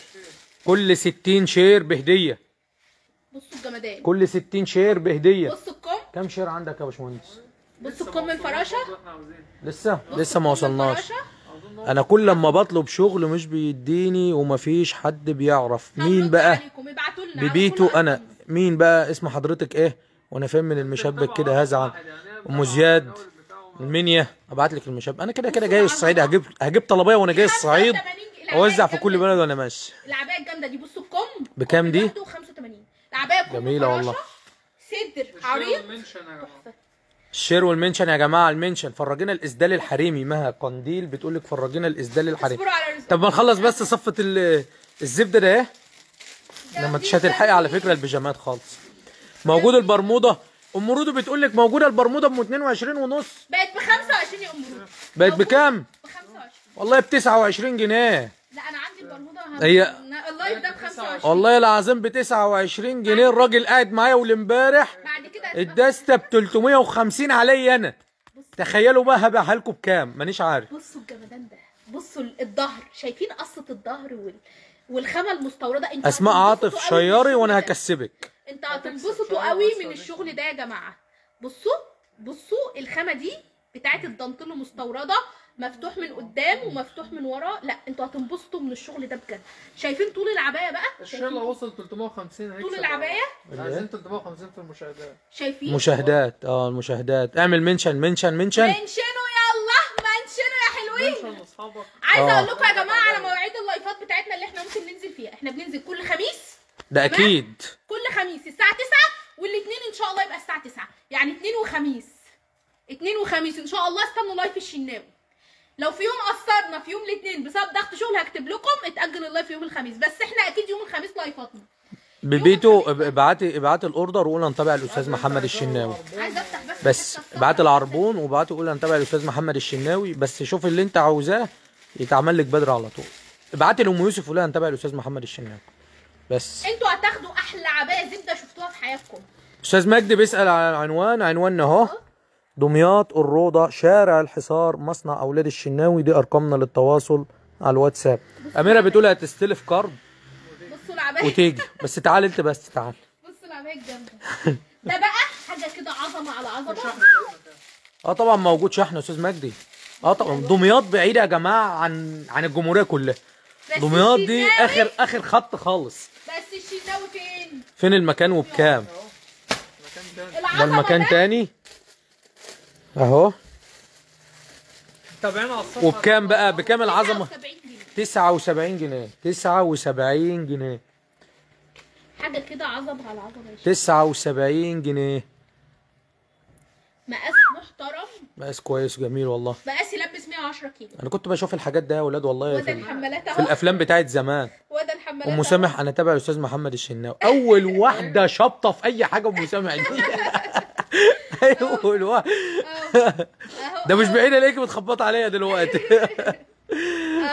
كل 60 share بهدية. بصوا الجمدان. كل 60 share بهدية. بصوا الكم. كم share عندك يا باشمهندس؟ بصوا الكم الفراشه لسه لسه؟ ما وصلناش. أنا كل لما بطلب شغل مش بيديني ومفيش حد بيعرف. مين بقى؟ كل أنا. مين بقى؟ اسم حضرتك إيه؟ وأنا فاهم من المشبك كده هزعل. أم زياد. المنيا أبعت لك المشبك أنا كده كده جاي الصعيد. هجيب هجيب طلبية وأنا جاي الصعيد. 85 جنيه. أوزع في كل بلد وأنا ماشي. العبايه الجامدة دي بصوا الكم. بكام دي؟ 85 العبايه كم جميلة فراشة، والله. صدر عريض. منشن يا جماعة. ال share وال mention يا جماعة ال mention. فرجينا الإسدال الحريمي مها قنديل بتقول لك فرجينا الإسدال الحريمي. طب ما نخلص بس صفة ال- الزبدة ده إيه؟ لما مش هتلحقي على فكرة البيجامات خالص. موجود البرموده أم رودو بتقول لك موجوده البرموده ب 22 ونص. بقت ب 25 يا أم رود بقت بكام؟ ب 25 والله ب 29 جنيه. لا أنا عندي البرموده هي- ال live ده ب 25 والله العظيم ب 29 جنيه. الراجل قاعد معايا والامبارح بعد كده الدستة ب 350 عليا أنا. تخيلوا بقى هبيعها لكم بكام؟ مانيش عارف. بصوا الجمدان ده. بصوا الظهر. شايفين قصة الظهر وال... والخامة المستوردة؟ أنتوا أسماء عاطف الشغل وأنا. هكسبك. أنتوا هتنبسطوا قوي من الشغل ده يا جماعة. بصوا بصوا الخامة دي بتاعت الدانتيل مستورده مفتوح من قدام ومفتوح من ورا. لا أنتوا هتنبسطوا من الشغل ده بجد. شايفين طول العباية بقى؟ الشغل شايفين وصل 350 هيكسب. طول العباية؟ عايزين 350 في المشاهدات. شايفين؟ مشاهدات آه المشاهدات. اعمل mention mention mention. منشنوا يلا منشنوا يا حلوين. عايزة آه. أقول لكم يا جماعة على مواعيد اللايفات بتاعتنا اللي إحنا ممكن ننزل فيها. إحنا بننزل كل خميس. ده أكيد. كل خميس الساعة 9 والاثنين إن شاء الله يبقى الساعة 9 يعني اثنين وخميس. اثنين وخميس إن شاء الله استنوا live الشناوي. لو في يوم قصرنا في يوم الاثنين بسبب ضغط شغل هكتب لكم اتأجل ال live يوم الخميس بس إحنا أكيد يوم الخميس لايفاتنا ببيتو اب- ابعتي ابعتي الأوردر وقول هنتابع الأستاذ محمد الشناوي. عايزه أفتح بس بس حتة ابعت الصفحة. العربون وابعتي قول هنتابع الأستاذ محمد الشناوي بس شوف اللي انت عاوزاه يتعمل لك بدري على طول. ابعتي لأم يوسف وقول هنتابع الأستاذ محمد الشناوي. بس. أنتوا هتاخدوا أحلى عباية زبدة شفتوها في حياتكم. أستاذ مجدي بيسأل عن العنوان عنواننا أهو. دمياط الروضة شارع الحصار مصنع أولاد الشناوي دي أرقامنا للتواصل على الواتساب. أميرة بتقول هتستلف كارد بصوا العبايه وتيجي. بس تعال انت بس تعال. بصوا العبايه الجامده ده بقى حاجة كده عظمة على عظمة. آه طبعا موجود شحن يا أستاذ مجدي. آه طبعا دمياط بعيده يا جماعة عن عن الجمهورية كلها. دمياط دي آخر آخر خط خالص. بس الشناوي فين؟ فين المكان وبكام؟ ده المكان تاني؟ أهو. تابعنا على الصفحة. وبكام بقى؟ بكام العظمة؟ 79 جنيه. 79 جنيه. 79 جنيه. حاجة كده عظمة على عظمة يا شيخ. 79 جنيه. مقاس محترم. مقاس كويس جميل والله. مقاس يلبس 110 كيلو. أنا كنت بشوف الحاجات ده يا ولاد والله وده في, الحمالات في الأفلام بتاعت زمان. وده الحمالات ام. سامح أنا تابع الاستاذ محمد الشناوي. أول واحدة شابطة في أي حاجة ام سامح دي. أهو. ده مش بعيد عليك بتخبط عليا دلوقتي.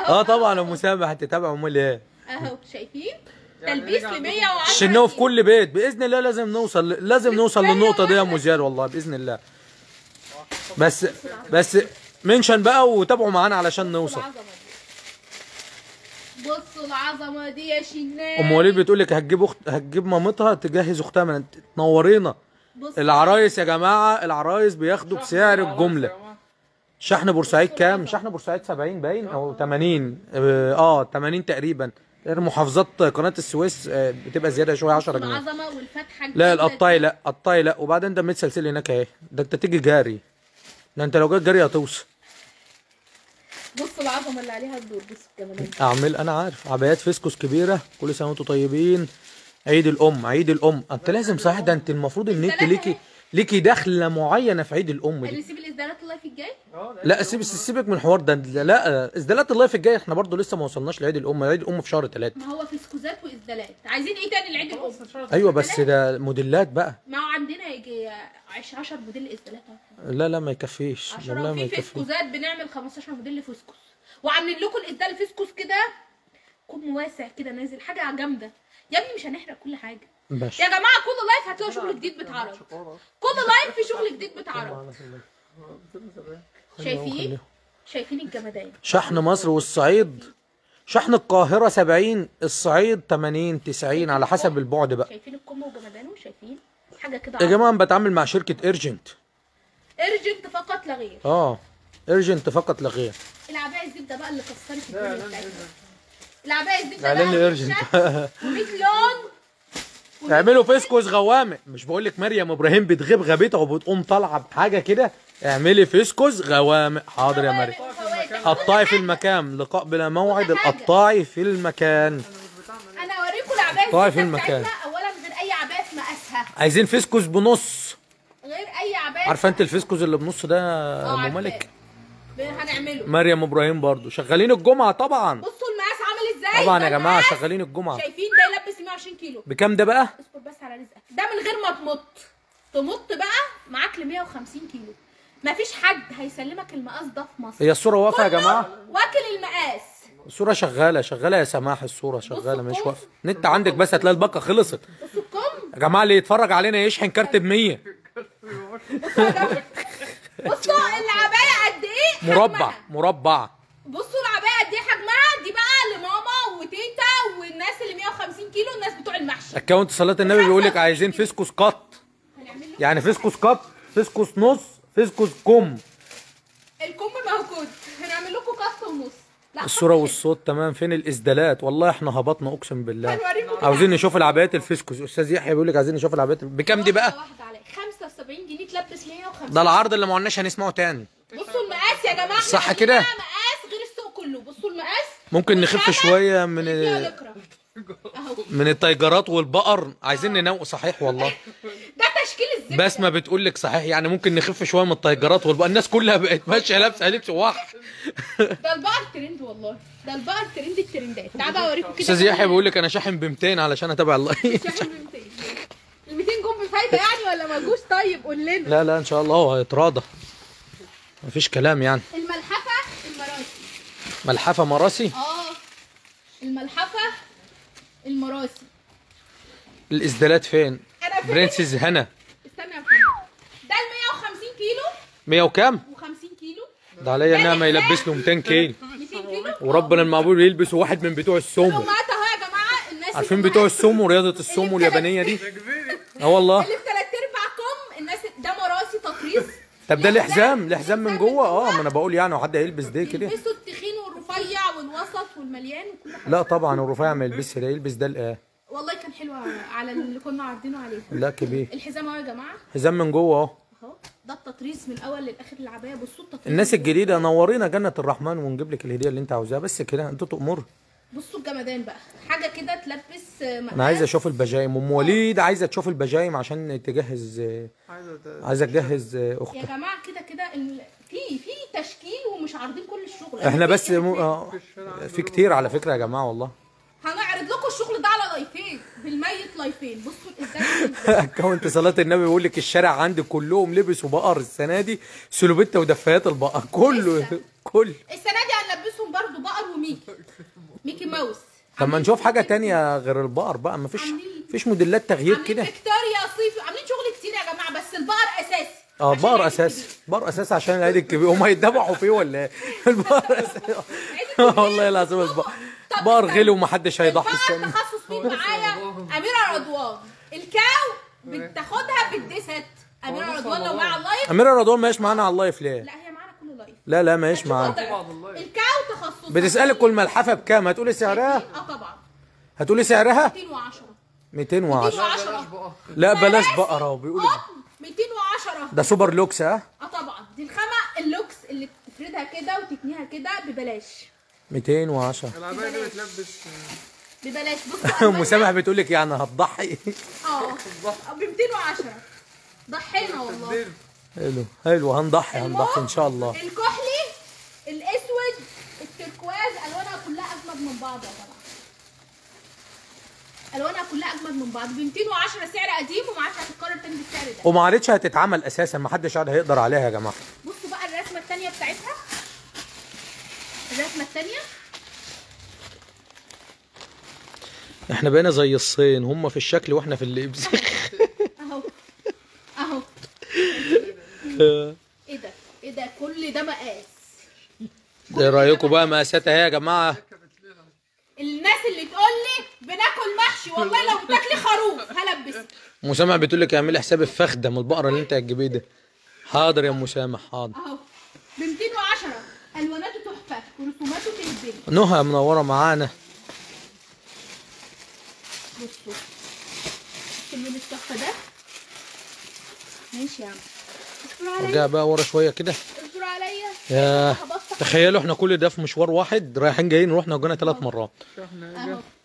آه طبعا ام سامح تتابع أمال إيه؟ أهو شايفين؟ يعني تلبيس ل نقول 110 الشناوي في. كل بيت. بإذن الله لازم نوصل لازم نوصل للنقطة دي يا أم زياد والله بإذن الله. بس بس منشن بقى وتابعوا معانا علشان نوصل. بصوا العظمة دي يا شنان. أم وليد بتقول لك هتجيب أخت هتجيب مامتها تجهز أختها من تنورينا. العرايس يا جماعة العرايس بياخدوا بسعر الجملة. شحن بورسعيد كام؟ شحن بورسعيد 70 باين أو 80 آه آه، 80 تقريبا. محافظات قناة السويس آه، بتبقى زيادة شوية 10 جنيه. العظمة والفتحة لا القطاي. لا قطاي لا. وبعدين ده متسلسل هناك اهي. ده انت تيجي جاري. ده انت لو جيت جاري هتوصل بصوا العظمة اللي عليها الدور بصوا الجمالين اعمل أنا عارف. عبايات فيسكوس كبيرة كل سنة وأنتم طيبين. عيد الأم عيد الأم. أنت لازم صح ده أنت المفروض إن أنت ليكي ليكي دخله معينة في عيد الأم دي. نسيب الاسدالات ال live الجاي؟ لا سيب سيبك من الحوار ده. لا إسدالات ال live الجاي إحنا برضو لسه ما وصلناش لعيد الأم. عيد الأم في شهر ثلاثة ما هو فسكوزات واسدالات عايزين إيه تاني لعيد الأم؟ أيوه بس ده موديلات بقى. ما هو عندنا يجي 10 موديل اسدالات أهو. لا لا ما يكفيش. 10 والله ما يكفيش. فسكوزات بنعمل 15 موديل فسكوز وعاملين لكم الاسدال فسكوز كده كم واسع كده نازل حاجة جامدة. يا ابني مش هنحرق كل حاجة. يا جماعة كل live هتلاقوا شغل جديد بيتعرض كل live في شغل جديد بيتعرض شايفين؟ شايفين الجمدان. شحن مصر والصعيد. شحن القاهرة 70 الصعيد 80 90 على حسب البعد بقى. شايفين الكم وجمدانه شايفين حاجة كده يا جماعة أنا بتعامل مع شركة ايرجنت ارجنت فقط لا غير. آه. ايرجنت فقط لا غير. العباية الزبدة بقى اللي كسرت الدنيا بتاعتنا العباية الزبده اعلان بقى لإيرجنت. 100 لون. اعملوا فيسكوس غوامق. مش بقول لك مريم إبراهيم بتغيب غابتها وبتقوم طالعة بحاجة كده. اعملي فيسكوس غوامق. حاضر يا مريم. قطاعي في المكان. لقاء بلا موعد. القطاعي في المكان. أنا أوريكم العباية طيب في المكان. اولا غير أي عباية في مقاسها. عايزين فيسكوس بنص. غير أي عباية. عارفة أنت الفيسكوس اللي بنص ده آه أم ملك؟ ب- هنعمله. مريم إبراهيم برضو. شغالين الجمعة طبعا. بصوا طبعا يا جماعة المقاس. شغالين الجمعة. شايفين ده يلبس 120 كيلو. بكام ده بقى؟ اصبر بس على رزقك. ده من غير ما تمط. تمط بقى معاك ل 150 كيلو. مفيش حد هيسلمك المقاس ده في مصر. هي الصورة واقفة يا جماعة. واكل المقاس. الصورة شغالة شغالة يا سماح الصورة شغالة مش. واقفة. نت عندك بس هتلاقي الباقة خلصت. يا جماعة اللي يتفرج علينا يشحن كارت ب 100 بصوا العباية قد إيه؟ مربع. مربع. بصوا العباية قد إيه حجمها؟ دي بقى لماما وتيتا والناس اللي 150 كيلو الناس بتوع المحشي. account صلاة النبي بيقول لك عايزين فيسكوس cut. يعني فيسكوس cut. فيسكوس نص فيسكوس كم الكم موجود. هنعمل لكم cut ونص الصورة والصوت تمام. فين الاسدالات والله إحنا هبطنا أقسم بالله. عاوزين نشوف العبايات الفيسكوس أستاذ يحيى بيقول لك عايزين نشوف العبايات بكام دي بقى؟ واحدة واحدة عليك 75 جنيه تلبس 150 ده العرض اللي ما قلناش هنسمعه تاني. بصوا المقاس يا جماعة. صح كده؟ مقاس غير السوق كله. بصوا المقاس. ممكن نخف شوية من من التيجرات والبقر. عايزين ننوق صحيح والله. ده تشكيل الزبده بسمه بتقول لك صحيح. يعني ممكن نخف شوية من التيجرات والبقر. الناس كلها بقت ماشية لابسة لبس وحش. ده البقر ترند والله. ده البقر ترند الترندات. تعالى بقى أوريكم كده أستاذ يحيى بيقول لك أنا شاحن ب 200 علشان أتابع ال live شاحن ب 200 ال 200 جم بفايدة يعني ولا ما جوش؟ طيب قول لنا. لا لا إن شاء الله هو هيتراضى. مفيش كلام يعني. ملحفة مراسي؟ آه الملحفة المراسي. الاسدالات فين؟ أنا فاكر- princess هنا. استنى يا محمد. ده ال 150 كيلو. 100 وكام؟ و50 كيلو. ده عليا نعمه يلبس له 200 كيلو. 200 كيلو؟ وربنا المعبود يلبسوا واحد من بتوع السومو. الامهات اهو يا جماعة الناس عارفين بتوع السومو؟ رياضة السومو اليابانية دي؟ آه والله. اللي في ثلاث ارباعكم الناس ده مراسي تطريز. طب ده الحزام الحزام من جوه؟ آه ما أنا بقول يعني حد هيلبس ده كده. والمليان وكل حاجة. لا طبعا الرفيع ما يلبسش ده يلبس ده الاه والله كان حلو على اللي كنا عارضينه عليه. لا كبير. الحزام أهو يا جماعة. حزام من جوه أهو. أهو. ده التطريز من الأول للآخر العباية. بصوا التطريز. الناس الجديدة نورينا جنة الرحمن ونجيب لك الهدية اللي انت عاوزاها بس كده انت تؤمر بصوا الجمدان بقى. حاجة كده تلبس مقاس. أنا عايز أشوف البجايم. أم وليد عايزة تشوف البجايم عشان تجهز عايزة ت- عايزة تجهز يا أختها. جماعة كده كده ال- في في تشكيل ومش عارضين كل الشغل. إحنا في- بس مو... آه، في كتير على فكرة يا جماعة والله. هنعرض لكم الشغل ده على لايفين بالميت لايفين. بصوا الازاي account صلاة النبي بيقول لك الشارع عندي كلهم لبسوا بقر السنة دي سالوبيتات ودفايات البقر. كله لسه. كل السنة دي هنلبسهم برضو بقر وميكي. ميكي ماوس. طب ما نشوف حاجة تانية غير البقر بقى. ما فيش عاملين- فيش موديلات تغيير عاملين كده. فيكتوريا صيفي. عاملين شغل كتير يا جماعة بس البقر أساسي. آه عشان بقر العيد أساسي. الكبير. بقر أساسي عشان العيد الكبير. هم هيتذبحوا فيه ولا إيه؟ البقر أساسي. والله العظيم بقر استنى. غلي ومحدش هيضحي السنة. تخصص مين معايا. أميرة رضوان. الكاو بتاخدها بالديست أميرة رضوان لو معاها اللايف أميرة رضوان ماهيش معانا على اللايف ليه؟ لا هي معانا كل لايف لا لا ماهيش معانا. وضع. بعض اللايف. الكاو تخصص بتسألك كل ملحفة بكام؟ هتقولي سعرها؟ آه طبعا. هتقولي سعرها؟ 210 210 لا 210 بلاش بقى لا بلاش بقرة قطن 210 ده سوبر لوكس ها؟ آه طبعا. دي الخامة اللوكس اللي بتفردها كده وتتنيها كده ببلاش. 210 العباية دي بتلبس. ببلاش. بصوا أم سامح بتقول لك يعني هتضحي. آه. ب 210 ضحينا والله. حلو حلو. هنضحي هنضحي إن شاء الله. الكحلي الأسود التركواز ألوانها كلها أجمد من بعض يا جماعة. الوانها كلها أجمد من بعض. ب 210 سعر قديم وما عادش هتتكرر تاني بالسعر ده. وما عادتش هتتعمل أساسا. ما حدش قاعد هيقدر عليها يا جماعة. بصوا بقى الرسمة الثانية بتاعتها. الرسمة الثانية إحنا بقينا زي الصين. هم في الشكل وإحنا في اللبس. أهو. أهو. إيه ده؟ إيه ده؟ كل ده مقاس. إيه رأيكم بقى مقاساتها اهي يا جماعة؟ الناس اللي تقول لي بناكل محشي والله لو بتاكلي خروف هلبسك ام سامح بتقول لك اعملي حساب الفخدة من البقرة اللي انت هتجيبيه ده. حاضر يا ام سامح حاضر. أهو. ب 210 ألواناته تحفة ورسوماته تهبل نهى منورة معانا. بصوا. اللون التحفة ده. ماشي يا عم. أرجع بقى ورا شوية كده. اصبروا عليا. ياه هبطل. تخيلوا إحنا كل ده في مشوار واحد رايحين جايين رحنا وجينا ثلاث مرات.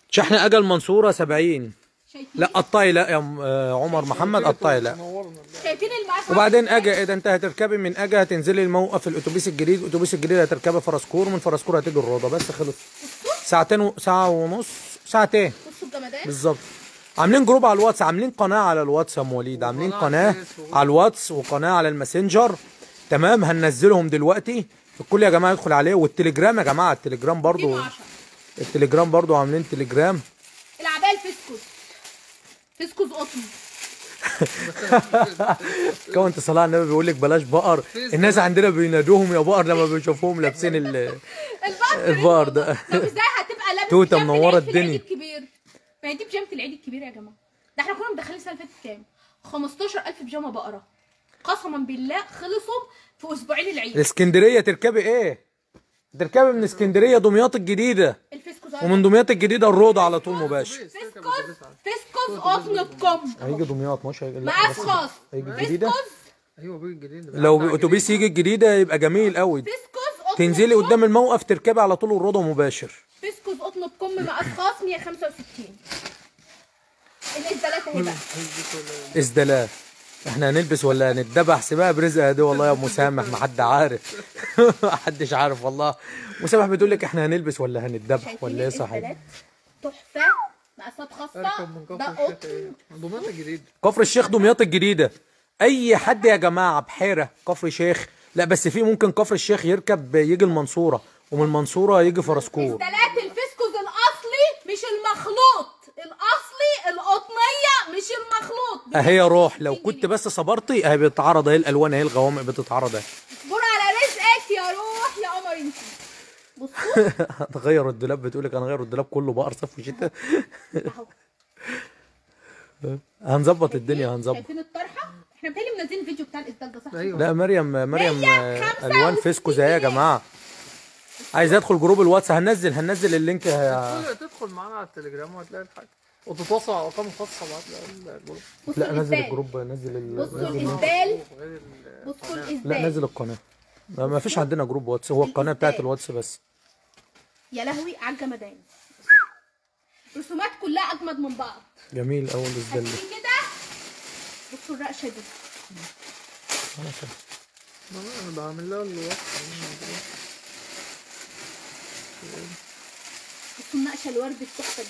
شحن أجل منصورة 70 شايفين لا قطاعي لا يا آه، عمر محمد قطاعي لا. شايفين المقاس وبعدين اجا إذا أنت هتركبي من اجا هتنزلي الموقف الأتوبيس الجديد. الأتوبيس الجديد هتركبي فرسكور من فرسكور هتيجي الروضة. بس خلص. ساعتين و... ساعة ونص ساعتين. بالظبط. عاملين group على الواتس عاملين قناة على الواتس يا أم وليد. عاملين قناة على الواتس وقناة على الماسنجر. تمام هننزلهم دلوقتي. الكل يا جماعة يدخل عليه. والتليجرام يا جماعة التليجرام برضو. 210 التليجرام برضو عاملين تليجرام. العباية الفسكوس فسكوس قطن. كونت صلاح على النبي بيقول لك بلاش بقر. الناس عندنا بينادوهم يا بقر لما بيشوفوهم لابسين ال البقر ده. طب إزاي هتبقى لابس في العيد الدنيا. الكبير ما هي دي بيجامة العيد الكبير يا جماعة. ده إحنا كنا مدخلين السنة اللي فاتت كام؟ 15000 بيجامة بقرة. قسما بالله خلصوا في أسبوعين العيد. الإسكندرية تركبي إيه؟ تركبي من إسكندرية دمياط الجديدة. ومن دمياط الجديدة الروضة على طول مباشر. فسكوس فسكوس قطن بكم هيجي دمياط مش هيجي بس خاص. هيجي الجديده فسكوس أيوه بيجي الجديد لو باتوبيس يجي الجديده يبقى جميل قوي. فسكوس قطن تنزلي. قدام الموقف تركبي على طول الروضه مباشر. فسكوس قطن بكم مقاس خاص 165 الازدالات اهي بقى؟ ازدلال إحنا هنلبس ولا هنتذبح؟ سيبها برزقها دي والله يا أم مسامح ما حد عارف. ما حدش عارف والله. مسامح بتقول لك إحنا هنلبس ولا شايفين ولا إيه صحيح؟ تحفة. مقاسات خاصة. ده كفر الشيخ قطن. الجديد كفر الشيخ دمياط الجديدة. أي حد يا جماعة بحيرة كفر الشيخ لا بس في ممكن كفر الشيخ يركب يجي المنصورة ومن المنصورة يجي فرسكور. ازدالات الفسكوس الأصلي مش المخلوط. الأصلي القطنية مش المخلوط. أهي روح لو كنت بس صبرتي أهي بتتعرض أهي الألوان أهي الغوامق بتتعرض. اهي اصبر على رزقك يا روح يا قمر انت. بصوا هتغير الدولاب بتقولك هنغير الدولاب كله بقر صيف وشتاء. هنظبط الدنيا هنظبط. شايفين الطرحة؟ إحنا بتهيألي منزلين الفيديو بتاع الاسدال صح؟ أيوه. لا مريم مريم آه، ألوان فيسكوز زي يا جماعة. عايز أدخل group الواتس هنزل هنزل ال link. ه- تدخل- تدخل معانا على التليجرام وهتلاقي الحاجة. وتتواصل على ارقام خاصه مع ال group. بصوا لا نزل. ال group نزل ال... بصوا نزل الاسدال غير ال- بصوا لا الاسدال نزل القناة. ما ما فيش عندنا group واتس هو القناة بتاعت الواتس بس. يا لهوي على الجمدان. رسومات كلها أجمد من بعض. جميل اول هتيجي كده؟ بصوا الرقشة دي. أنا فاهم. أنا بعمل لها بصوا النقشه الورد التحفة دي.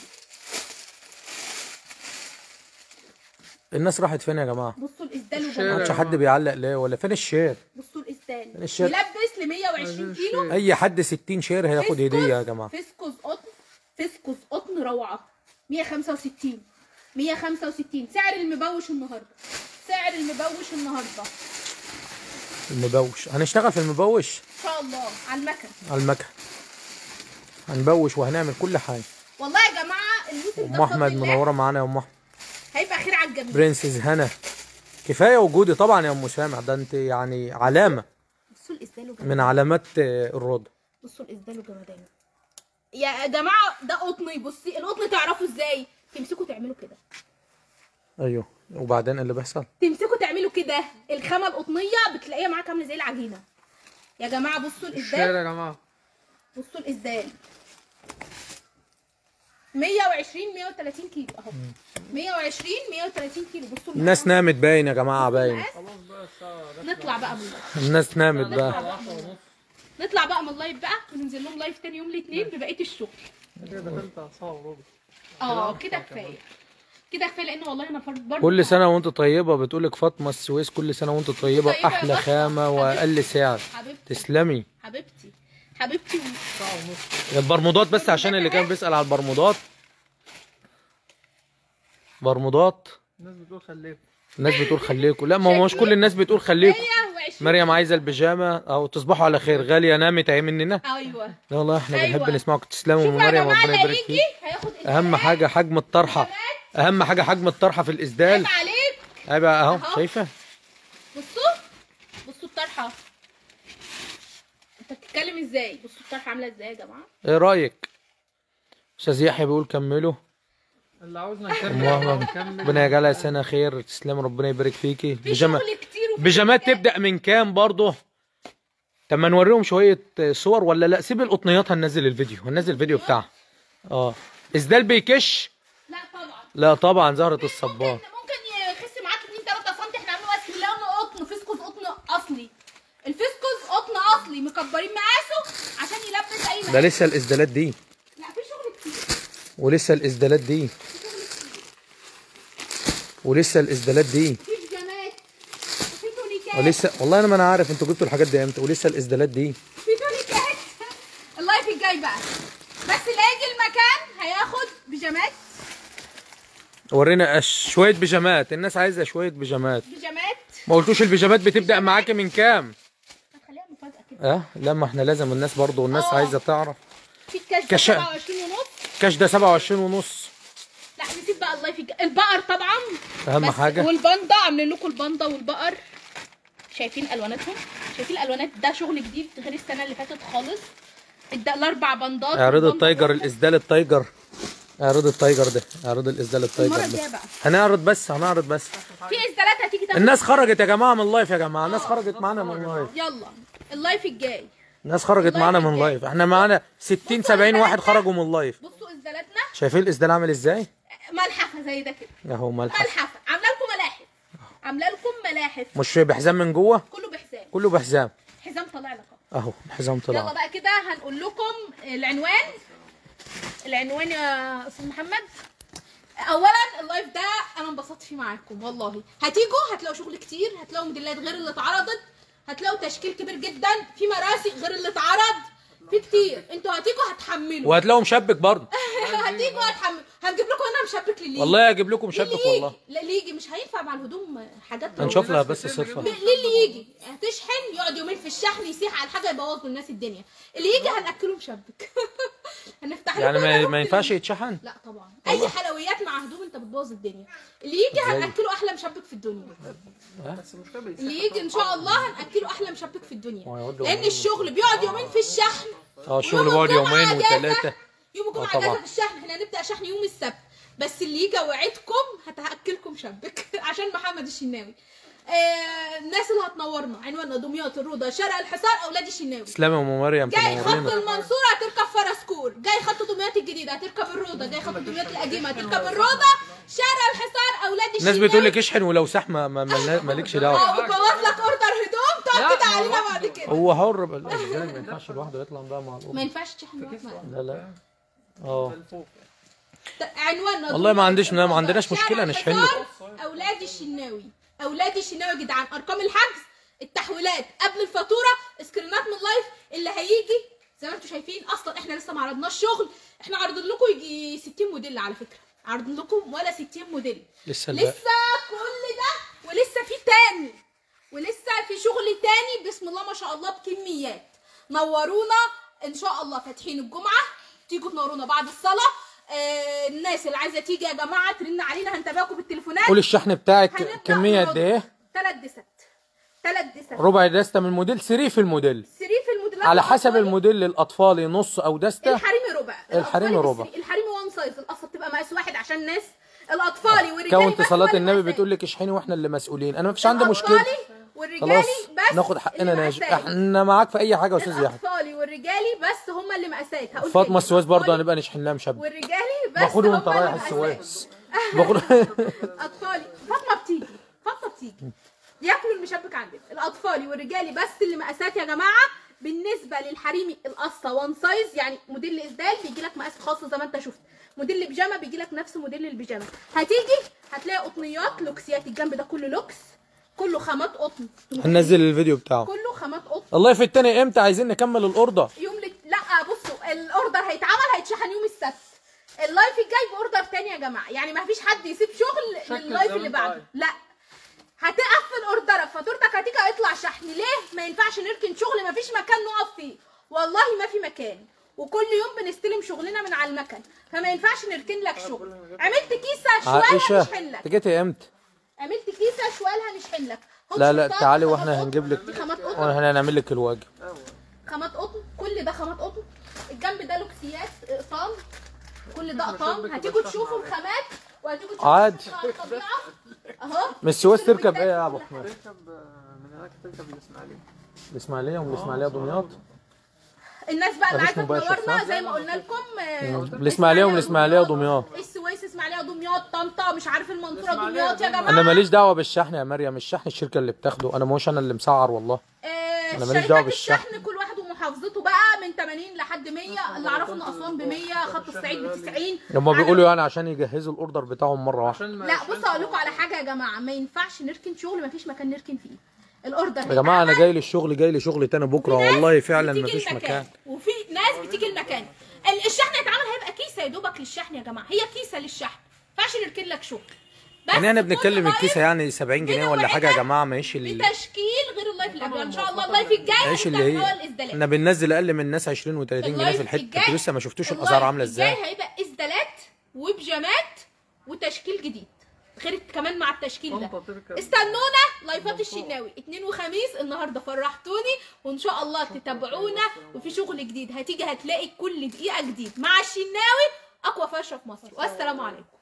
الناس راحت فين يا جماعة؟ بصوا الإسدال ما عادش حد بيعلق ليه ولا فين ال share؟ بصوا الإسدال. فين ال share؟ يلبس ل 120 كيلو. أي حد 60 share هياخد هديه يا جماعة. فيسكوس قطن فيسكوس قطن روعة. 165 165 سعر المبوش النهارده. سعر المبوش النهارده. المبوش. هنشتغل في المبوش؟ إن شاء الله. على المكن. على المكن. هنبوش وهنعمل كل حاجة. والله يا جماعة الموسم ده أم أحمد منوره معانا يا أم أحمد. هيبقى خير على الجميع. برنسز هنا. كفاية وجودي طبعا يا أم سامع ده أنت يعني علامة بصوا الاسدال من علامات آه، الرضا. بصوا الاسدال وجمدان. يا جماعة ده قطني. بصي القطن تعرفوا إزاي؟ تمسكوا تعملوا كده. أيوه. وبعدين إيه اللي بيحصل؟ تمسكوا تعملوا كده. الخامة القطنية بتلاقيها معاك عاملة زي العجينة. يا جماعة بصوا الشارع يا جماعة؟ بصوا الاسدال 120 130 كيلو أهو. 120 130 كيلو. بصوا الناس نامت باين يا جماعة باين. خلاص. بقى نطلع بقى من ال live. الناس نامت نطلع بقى. نطلع بقى من ال live بقى وننزل لهم live تاني يوم الاثنين ببقية الشغل. آه كده كفاية. كده كفاية لأن والله أنا فرد برضه كل سنة وأنت طيبة بتقولك فاطمة السويس كل سنة وأنت طيبة طيبة أحلى. خامة وأقل سعر. حبيبتي. تسلمي. حبيبتي. حبيبتي. البرمودات بس عشان اللي كان بيسأل على البرمودات. برمودات. الناس بتقول خليكم الناس بتقول خليكم لا ما هو مش كل الناس بتقول خليكم 120 مريم عايزة البيجامة أو تصبحوا على خير. غالية نامت اهي مننا أيوه. والله إحنا أيوة. بنحب نسمعكم. تسلموا مريم ربنا يبارك فيك. أهم. حاجة حجم الطرحة. أهم حاجة حجم الطرحة في الإسدال. عيب عليك. أيوه أهو. شايفة؟ بصوا. بصوا الطرحة. أنت بتتكلم إزاي؟ بصوا الطرحة عاملة إزاي يا جماعة؟ إيه رأيك؟ أستاذ يحيى بيقول كملوا. اللي عاوزنا نكمل. ربنا يجعلها سنة خير. تسلم ربنا يبارك فيكي. في بيجامه شغل كتير وفي بيجامات حاجات. تبدأ من كام برضه؟ طب ما نوريهم شوية صور ولا لا؟ سيب القطنيات هننزل الفيديو. هننزل الفيديو بتاعها. آه. اسدال بيكش؟ لا طبعا. لا طبعا. زهره ممكن الصباح. ممكن يخس معاك 2 3 سم. إحنا عاملين بس لونه قطن فيسكوس قطن أصلي. الفيسكوس قطن أصلي. مكبرين مقاسه عشان يلبس أي ده لسه الاسدالات دي. لا في شغل كتير. ولسه الاسدالات دي. ولسه الاسدالات دي في بيجامات وفي تونيكات ولسه والله أنا ما أنا عارف. أنتوا جبتوا الحاجات دي إمتى؟ ولسه الاسدالات دي في تونيكات ال live الجاي بقى. بس اللي هيجي المكان هياخد بيجامات. ورينا شوية بيجامات. الناس عايزة شوية بيجامات. بيجامات. ما قلتوش البيجامات بتبدأ معاكي من كام؟ هنخليها مفاجأة كده. آه؟ لا ما إحنا لازم الناس برضو الناس آه. عايزة تعرف. في الكاش ده كشا- 27 ونص. كاش ده 27 ونص. لا نسيب بقى. ال live الجاي البقر طبعا. أهم حاجة. والباندا عاملين لكم الباندا والبقر. شايفين ألواناتهم؟ شايفين الألوانات؟ ده شغل جديد غير السنة اللي فاتت خالص. الأربع باندات اعرض التايجر. الاسدال التايجر. اعرض التايجر ده اعرض الاسدال التايجر ده. هنعرض بس هنعرض بس. في اسدالات هتيجي تاخد الناس خرجت يا جماعة من اللايف يا جماعة الناس خرجت معانا من اللايف. يلا اللايف الجاي. الناس خرجت معانا من. ال live. إحنا معانا 60 70 واحد خرجوا من ال live. بصوا اسدالاتنا شايفين الاسدال عامل إزاي؟ ملحفة زي ده كده. أهو ملحق ملحفة. عاملة لكم ملاحف. عاملة لكم ملاحف. مش بحزام من جوه؟ كله بحزام. كله بحزام. حزام طالع لك. أهو الحزام يلا طلع بقى كده هنقول لكم العنوان. العنوان يا أستاذ محمد. اولا اللايف ده أنا انبسطت فيه معاكم والله. هتيجوا هتلاقوا شغل كتير هتلاقوا موديلات غير اللي اتعرضت هتلاقوا تشكيل كبير جدا في مراسي غير اللي اتعرض. في كتير. أنتوا هتيجوا هتحملوا. وهتلاقوا مشبك برضه. هتيجوا هتحملوا. هنجيب لكم هنا مشبك للي والله أجيب لكم اللي مشبك يجي. والله. لا اللي يجي مش هينفع مع الهدوم حاجات هنشوف لها بس صفه بيجيبوا. للي يجي هتشحن يقعد يومين في الشحن يسيح على حاجة يبوظ للناس الدنيا. اللي يجي هنأكله مشبك. هنفتح يعني ما, ما ينفعش يتشحن؟ لا طبعا. أي حلويات مع هدوم انت بتبوظ الدنيا. اللي يجي؟ هنأكله أحلى مشبك في الدنيا. بس المشكلة بيسيح اللي يجي إن شاء الله هنأكله أحلى مشبك في الدنيا. لأن. الشغل بيقعد يومين في الشحن. آه الشغل بيقعد يومين. وثلاثه يوم الجمعة آه. اجازه في الشحن. إحنا هنبدأ شحن يوم السبت. بس اللي يجي اوعدكم هتاكلكم شبك عشان محمد الشناوي. آه الناس اللي هتنورنا عنواننا دمياط الروضة شارع الحصار أولاد الشناوي. يا أم مريم جاي خط المنصورة هتركب فرسكور جاي خط دمياط الجديدة هتركب الروضة. جاي خط دمياط القديمة هتركب الروضة شارع الحصار أولاد الناس الشناوي. بتقول لك اشحن ولو سحمة ما ما- مالكش دعوة. آه وبوظ لك أوردر هدوم تقعد علينا هو- بعد كده. هو حر بقى لا إزاي ما ينفعش لوحده يطلع بقى مع الأم ما ينفعش تشحن. لا لا. آه. عنواننا والله ما عنديش- ما عندناش مشكلة نشحن له. أولاد الشناوي. الشناوي يا جدعان؟ أرقام الحجز التحويلات. قبل الفاتورة سكرينات من لايف اللي هيجي. زي ما أنتم شايفين أصلا إحنا لسه ما عرضناش شغل. إحنا عارضين لكم يجي 60 موديل على فكرة. عارضين لكم ولا 60 موديل. لسه لسه كل ده ولسه في تاني. ولسه في شغل تاني بسم الله ما شاء الله بكميات. نورونا إن شاء الله فاتحين الجمعة. تيجوا تنورونا بعد الصلاة. آه الناس اللي عايزة تيجي يا جماعة ترن علينا هنتابعكم بالتليفونات. قول الشحن بتاعك كمية قد. إيه؟ تلات دست تلات دست ربع دستة من الموديل 3 في الموديل. سري في الموديلات على حسب. الموديل للأطفال نص أو دستة. الحريمي ربع. الحريمي ربع. الحريمي وان سايز الأصل بتبقى مقاس واحد عشان الناس. الاطفالي والرجالي كونت اللي النبي. بتقول لك اشحني وإحنا اللي مسؤولين. أنا ما فيش عندي مشكلة. والرجالي خلاص بس ناخد حقنا ناجي. إحنا معاك في أي حاجة يا أستاذ يحيى. الاطفالي والرجالي بس هم اللي مقاسات هقول فاطمة. السويس برضه هنبقى نشحن لها مشبك والرجالي بس باخده وانت رايح. السويس. باخده أطفالي. فاطمة بتيجي. فاطمة بتيجي. ياكلوا المشبك عندك. الاطفالي والرجالي بس اللي مقاسات يا جماعة. بالنسبة للحريمي القصة one size يعني موديل اسدال بيجي لك مقاس خاص زي ما أنت شفت. موديل البيجامة بيجي لك نفس موديل البيجامة. هتيجي هتلاقي قطنيات لوكسيات الجنب ده كله لوكس. كله خامات قطن. هننزل الفيديو بتاعه. كله خامات قطن. الله في التاني إمتى عايزين نكمل ال order يوم لك... لا بصوا ال order هيتعمل هيتشحن يوم السبت. ال live الجاي ب order تاني يا جماعة. يعني ما فيش حد يسيب شغل لل live اللي بعده. عايز. لا. هتقفل order ك فاتورتك هتيجي هيطلع شحن. ليه؟ ما ينفعش نركن شغل ما فيش مكان نقف فيه. والله ما في مكان. وكل يوم بنستلم شغلنا من على المكن. فما ينفعش نركن لك شغل. عملت كيسة شوالها عائشه نشحن لك انت جيتي إمتى؟ عملت كيسة شوالها نشحن لك خد لا لا تعالي وإحنا. هنجيب لك وإحنا هنعمل لك الواجب. خامات قطن. كل ده خامات قطن. الجنب ده لوكسيات اقطان كل ده قطان هتيجوا تشوفوا الخامات وهتيجوا تشوفوا عادي. أهو. من السويس تركب إيه يا ابو احمد تركب آه، من هناك تركب الإسماعيلية. الإسماعيلية ومن الإسماعيلية دمياط الناس بقى اللي عايزة تنورنا؟ زي ما قلنا لكم آه، الاسماعيليه ومن الاسماعيليه ودمياط السويس اسماعيليه دمياط. طنطا مش عارف المنصورة دمياط يا جماعة. أنا ماليش دعوة بالشحن يا مريم الشحن الشركة اللي بتاخده أنا مش أنا اللي مسعر والله. آه، أنا ماليش دعوة بالشحن. الشحن كل واحد ومحافظته بقى من 80 لحد 100 اللي أعرفه إن أسوان ب 100 خط الصعيد ب 90 هما على- بيقولوا يعني عشان يجهزوا الأوردر بتاعهم مرة واحدة. لا بص أقول لكم على حاجة يا جماعة ما ينفعش نركن شغل ما فيش مكان نركن فيه. الأوردر. يا جماعة أنا جاي لي الشغل جاي لي شغل تاني بكرة. والله فعلا مفيش المكان. مكان. وفي ناس بتيجي المكان. ال- الشحن هيتعمل هيبقى كيسة يا دوبك للشحن يا جماعة. هي كيسة للشحن. ما ينفعش نركن لك شغل. بس يعني أنا كل بنتكلم الكيسة يعني 70 جنيه ولا حاجة يا جماعة ماشي ال- بتشكيل غير ال live اللي قبله إن شاء الله ال live الجاي عيش اللي هي. إحنا بننزل أقل من الناس 20 و30 جنيه في الحتة. أنتوا لسه ما شفتوش الأسعار عاملة إزاي؟ الجاي هيبقى اسدالات وبيجامات وتشكيل جديد. غير كمان مع التشكيل ده. استنونا لايفات الشناوي. اتنين وخميس النهارده فرحتوني وإن شاء الله تتابعونا وفي شغل جديد. هتيجي هتلاقي كل دقيقة جديد. مع الشناوي أقوى فرشة في مصر. والسلام عليكم.